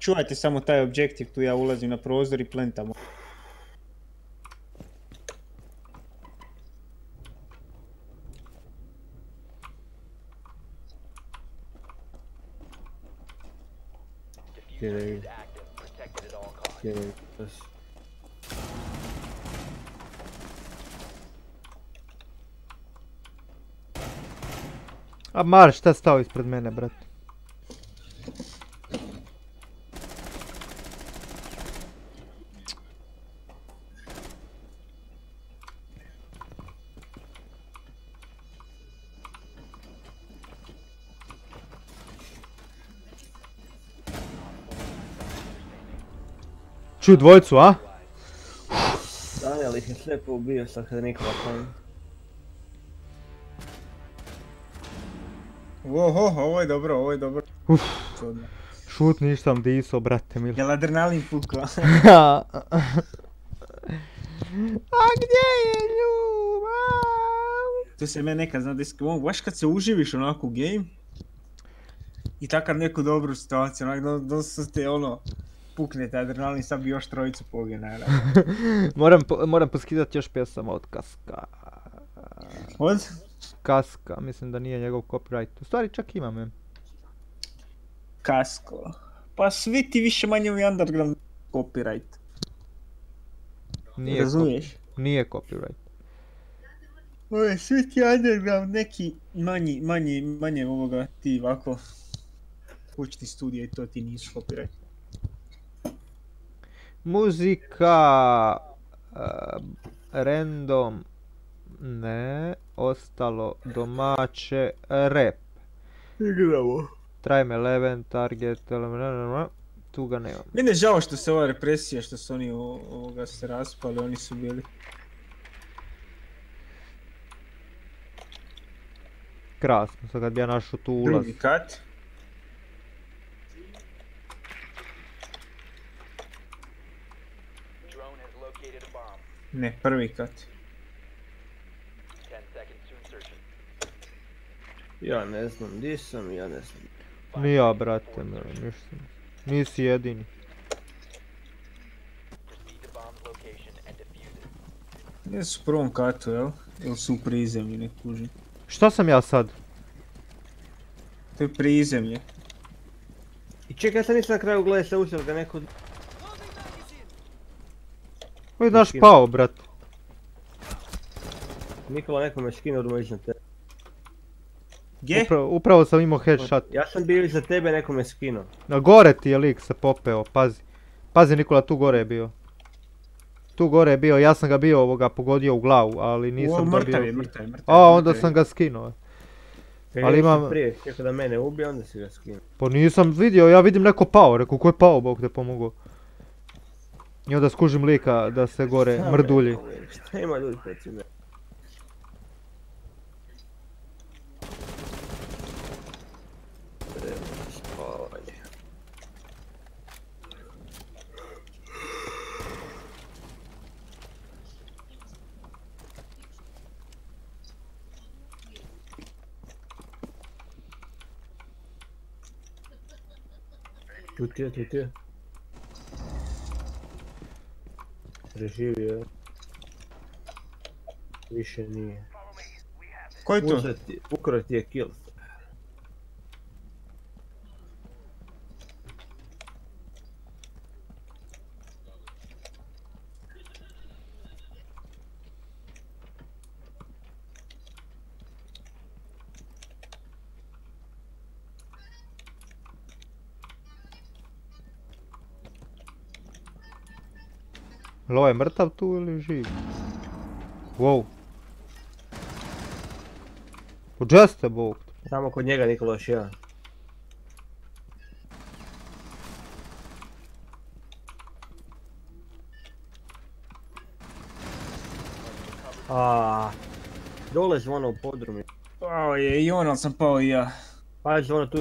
S14: Čuvajte samo taj objektiv, tu ja ulazim na prozor i plentamo.
S12: Tas?
S1: A Mar, šta stao ispred mene, brate? Čuj dvojcu, a?
S12: Daniel ih je sve poubio sa Nikolasom.
S14: Oho, ovo je dobro, ovo je dobro.
S1: Uf.
S14: Čudno.
S1: Šut nisam diso, brate mili.
S14: Jel adrenalin pukao?
S1: A gdje je ljubav?
S14: To se me nekad zna desiti, ono, baš kad se uživiš onako u game i takav neku dobru situaciju, onak do, dosta te ono, puknete adrenalin, sad bi još trojicu pobio naravno.
S1: moram, po- moram poskidat još pjesama od Kaska.
S14: Od?
S1: Kaska, mislim da nije njegov copyright. U stvari čak imam je.
S14: Kasko. Pa svi ti više manje u underground copyright.
S1: Nije
S14: Razumiješ?
S1: cop- nije copyright.
S14: Ove, svi ti underground neki manji, manji, manje ovoga ti ovako kućni studija i to ti nisu copyright.
S1: Muzika, uh, random, ne, ostalo domaće, rap.
S14: Igramo.
S1: Trime 11, target, tu ga nema.
S14: Meni je žao što se ova represija, što su oni o- ovoga se raspali, oni su bili.
S1: Krasno, sad kad bi ja našao tu ulaz.
S14: Drugi kat.
S16: Drone has located a bomb.
S14: Ne, prvi kat.
S16: 10 seconds to insertion.
S12: Ja ne znam di sam, ja ne znam.
S1: Ni ja, brate, mili, ništa. Nisi jedini.
S16: Proceed to bomb's location and defuse it.
S14: Gdje su u prvom katu, jel? Ili su u prizemlju, ne kužim.
S1: Šta sam ja sad?
S14: To je prizemlje.
S12: I čekaj, ja sam nisam na kraju gledaj se uzeo ga neko...
S1: Ovo je naš pao, brate.
S12: Nikola neko me skinuo odmah iznad tebe.
S14: Gdje?
S1: Upravo, upravo sam imao headshot.
S12: Ja sam bio iza tebe, neko me skinuo.
S1: Na gore ti je lik se popeo, pazi. Pazi Nikola, tu gore je bio. tu gore je bio, ja sam ga bio ovoga pogodio u glavu, ali nisam
S14: mrtav
S1: dobio...
S14: je, mrtav je, mrtav je,
S1: A, onda
S14: mrtav
S1: sam ga skinuo.
S12: Kad
S1: Ali imam-
S12: prije, čekao da mene ubije, onda si ga skinuo.
S1: Pa nisam vidio, ja vidim neko pao, rekao ko je pao, Bog te pomogao. I onda skužim lika da se gore
S12: Šta
S1: mrdulji.
S12: me, Šta ima ljudi protiv spavanje. Tu ti je, tu ti je. Preživio. Više nije.
S14: Ko je to?
S12: Uzeo ti- Ukrao ti je kill.
S1: Jel ovaj mrtav tu ili živ? Wow. Gdje ste, Bog?
S12: Samo kod njega Nikola još jedan. A, dole zvona u podrumi.
S14: Pao je i on, ali sam pao i ja.
S12: Pazi ono tu,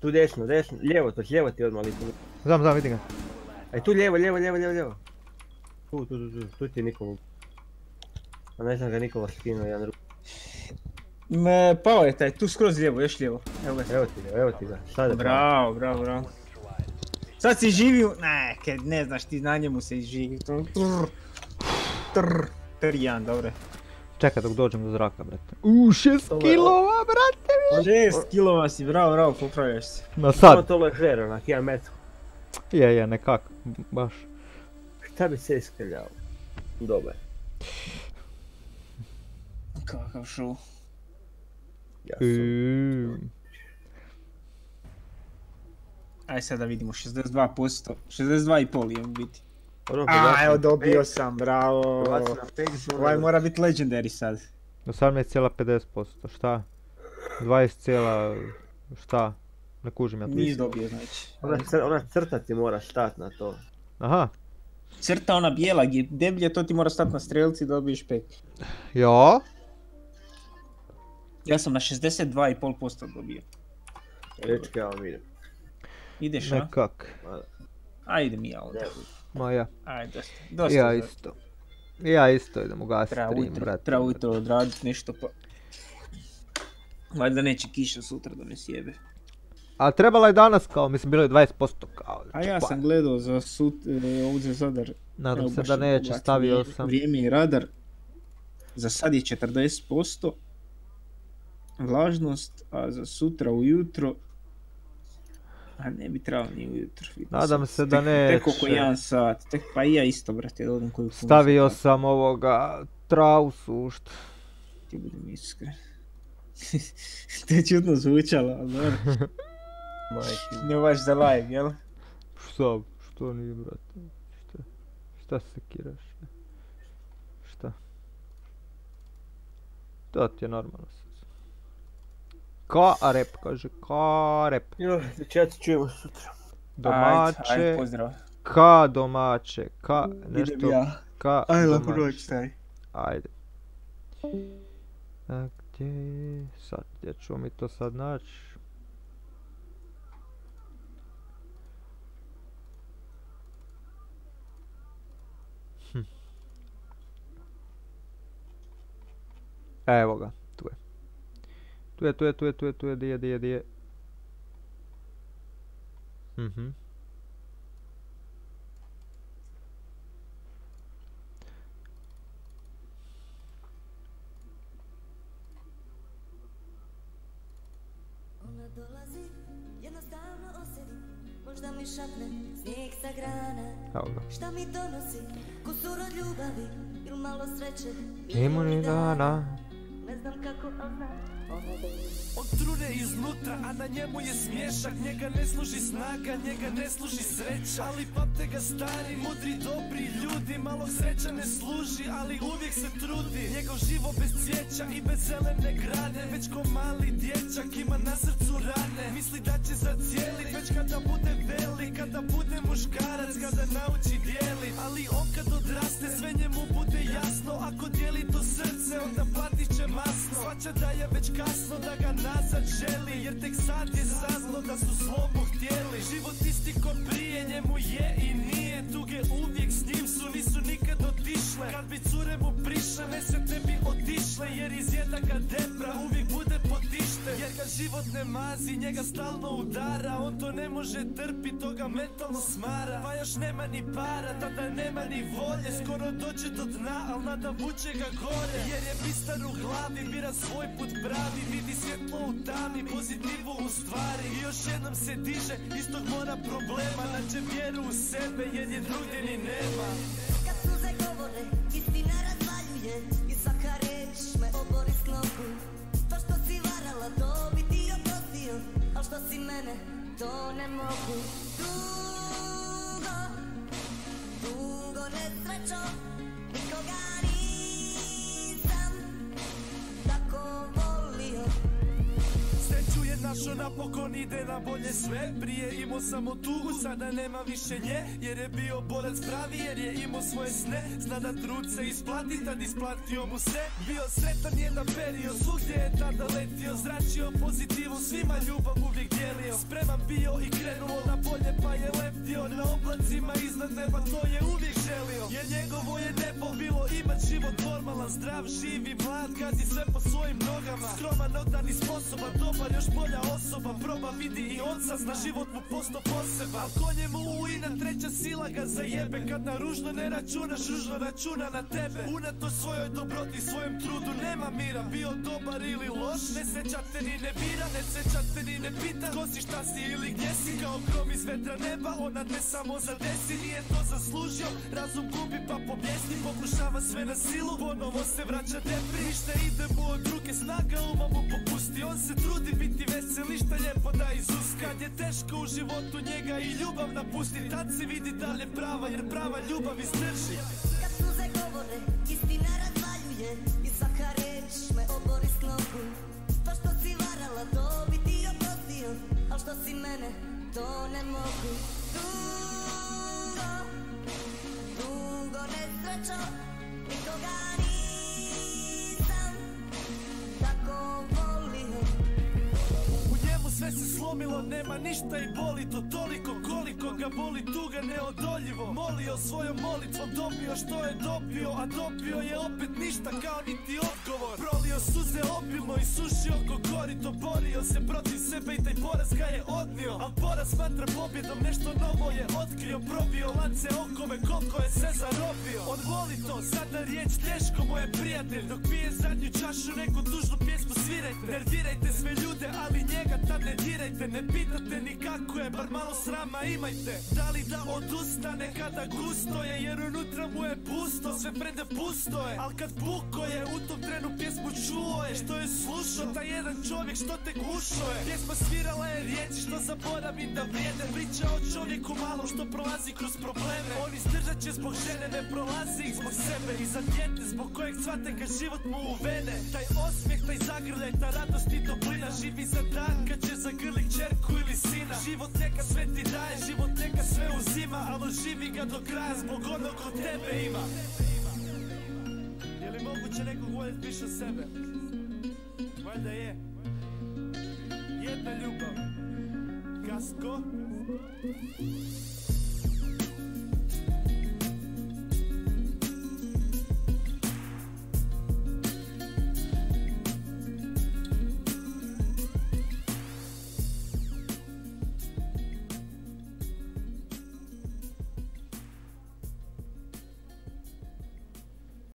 S12: tu desno, desno, lijevo, to lijevo ti odmah lipo.
S1: Znam, znam, vidim ga.
S12: Aj tu lijevo, lijevo, lijevo, lijevo, lijevo. Tu, tu, tu, tu, tu ti je Nikola. A ne znam ga Nikola skinuo jedan drugi.
S14: Me, pao je taj, tu skroz lijevo, još lijevo. Evo ga.
S12: Evo ti ga, evo ti ga. Sada
S14: Bravo, bravo, bravo. Sad si živio, ne, kad ne znaš ti na njemu se živi. To, trr, trr, trr, dobro.
S1: Čekaj dok dođem do zraka, brate. U, šest kilova, brate!
S14: Šest kilova si, bravo, bravo, popravljaš se.
S1: Na
S12: Samo
S1: sad.
S12: to ležer, onak, jedan metr.
S1: Je, je, nekak, baš.
S12: Šta bi se iskeljao? Dobar.
S14: Kakav show.
S12: Ja
S1: Uuu.
S14: Aj sad da vidimo, 62%, 62,5 je u biti. A, evo dobio sam, bravo. Ovaj mora biti legendary sad.
S1: 18,50%, šta? 20 cijela, šta? Ne kužim ja to.
S14: Nisi dobio, znači.
S12: Ona, ona crta ti mora stat na to.
S1: Aha,
S14: Crta ona bijela, gdje je deblje, to ti mora stati na strelci i dobiješ pek.
S1: ja?
S14: Ja sam na 62,5% dobio.
S12: Rečke, ja vam idem.
S14: Ideš, a?
S1: Nekak.
S14: Ajde mi ja onda.
S1: Ma ja.
S14: Ajde, dosta. dosta
S1: Ja isto. Ja isto idem ugasiti stream, brate.
S14: treba ujutro odradit nešto pa... Valjda neće kiša sutra da me sjebe.
S1: A trebala je danas kao, mislim bilo je 20% kao.
S14: A ja sam gledao za sut, e, ovdje za Zadar.
S1: Nadam
S14: Evo,
S1: se da neće, stavio sam.
S14: Vrijeme i radar. Za sad je 40% vlažnost, a za sutra ujutro... A ne bi trebalo ni ujutro.
S1: Nadam se da
S14: Tek- Tek oko jedan sat, tek pa i ja isto brate, da odem koju
S1: Stavio sam ovoga travu sušt.
S14: Ti budem iskren. to je čudno zvučalo, ali dobro.
S12: Majke.
S14: Ne baš za live, jel?
S1: Šta, što nije brate? Šta? Šta se kiraš? Šta? To ti je normalno. Ka rep, kaže, ka rep.
S12: Jo, dečaci čujemo sutra.
S1: Domaće,
S14: Ajde, ajde, pozdrav.
S1: ka domaće, ka
S14: Idem
S1: nešto,
S14: ja.
S1: ka
S14: Ajde, lako noć, stari.
S1: Ajde. A gdje, sad, gdje ćemo mi to sad naći? Hm. Evo ga, tu je. Tu je, tu je, tu je, tu je, tu je, di je, di je, di je. Mhm.
S19: Ona dolazi, jednostavno osjetim Možda mi šapne snijeg sa grana. Šta mi donosi, kusur od ljubavi Ili malo sreće,
S1: Imuni dana.
S19: Znam kako, al znam
S7: On trune iznutra, a na njemu je smješak Njega ne služi snaga, njega ne služi sreća. Ali pamte ga stari, mudri, dobri ljudi. Malo sreća ne služi, ali uvijek se trudi. Njegov živo bez cvijeća i bez zelene grane. Već ko mali dječak ima na srcu rane. Misli da će zacijelit, već kada bude veli Kada bude muškarac, kada nauči dijelit. Ali on kad odraste, sve njemu bude jasno. Ako dijeli to srce, onda platit će masno Svaća da je već kasno, da ga nazad želi Jer tek sad je sazno da su slobu htjeli. Život isti ko prije, njemu je i nije. Tuge uvijek s njim su, nisu nikad otišle. Kad bi cure mu prišle, ne se tebi otišle Jer izjeda ga depra, uvijek bude potište Jer ga život ne mazi, njega stalno udara. On to ne može trpit, to ga mentalno smara. Pa još nema ni para, tada nema ni volje. Skoro dođe do dna, al nada vuče ga gore. Jer je bistar u glavi, bira svoj put pravi. Vidi svjetlo u tami, pozitivu u stvari. I još jednom se diže, istog mora problema. Nađe vjeru u sebe, jer je drugdje ni nema.
S19: Kad suze govore, istina razvaljuje što si mene, to ne mogu. Dugo, dugo nesrećo Nikoga nisam tako volio
S7: Sreću je našo napokon ide na bolje sve. Prije imao samo tugu, sada nema više nje. Jer je bio borac pravi, jer je imao svoje sne. Zna da trud se isplati, tad isplatio mu se. Bio sretan jedan period, svugdje je tada letio. Zračio pozitivu, svima ljubav uvijek dijelio. Spreman bio i krenuo na bolje pa je leptio Na oblacima iznad neba, to je uvijek želio. Jer njegovo je nebo bilo imat život normalan Zdrav, živi, mlad, gazi sve po svojim nogama Skroman, odan i sposoban, dobar, još bolja osoba Proba, vidi i on sazna, život mu posto poseban Al ko njemu u ina, treća sila ga zajebe. Kad na ružno ne računaš, ružno računa na tebe. Unatoč svojoj dobroti, svojem trudu nema mira. Bio dobar ili loš, ne seća te ni ne bira Ne seća te ni ne pita, ko si, šta si ili gdje si? Kao grom iz vetra neba, ona te samo zadesi. Nije to zaslužio, razum gubi pa pobjesni Pokušava sve na silu, ponovo se vraća depri. Ništa ide mu od ruke, snaga uma mu popusti. On se trudi biti vesel, ništa lijepo da izust Kad je teško u životu njega i ljubav napusti. Tad se vidi da li je prava, jer prava ljubav izdrži
S19: Kad suze govore, istina razvaljuje. I svaka reč me obori s To što si varala, to bi ti oprostio. Al što si mene, to ne mogu. Dugo, dugo nesrećo Nikoga nisam tako
S7: njemu sve se slomilo, nema ništa i boli to toliko koliko ga boli tuga neodoljivo. Molio svojom molitvom, dobio što je dobio, a dobio je opet ništa kao niti odgovor. Prolio suze obilno i sušio oko korito, borio se protiv sebe i taj poraz ga je odnio. Al poraz smatra pobjedom, nešto novo je otkrio, probio lance okove koliko je se zarobio. On voli to, sada riječ teško mu je prijatelj. Dok pije zadnju čašu, neku tužnu pjesmu svirajte. Nervirajte sve ljude, ali njega tad ne dirajte Ne pitate ni kako je, bar malo srama imajte. Da li da odustane kada gusto je Jer unutra mu je pusto, sve prede pusto je. Al kad puko je, u tom trenu pjesmu čuo je Što je slušao, taj jedan čovjek što te gušo je. Pjesma svirala je riječi što zaboravim da vrijede. Priča o čovjeku malo što prolazi kroz probleme. On izdržat će zbog žene, ne prolazi ih zbog sebe. I za dijete zbog kojeg cvate ga život mu u vene Taj osmijeh, taj zagrljaj, ta radost i toplina. Živi za dan kad će zagrlit čerku ili sina. Život neka sve ti daje, život neka sve uzima Ali živi ga do kraja zbog onog od tebe ima. Je li moguće nekog voljeti više od sebe? Valjda je. Jedna ljubav. Kasko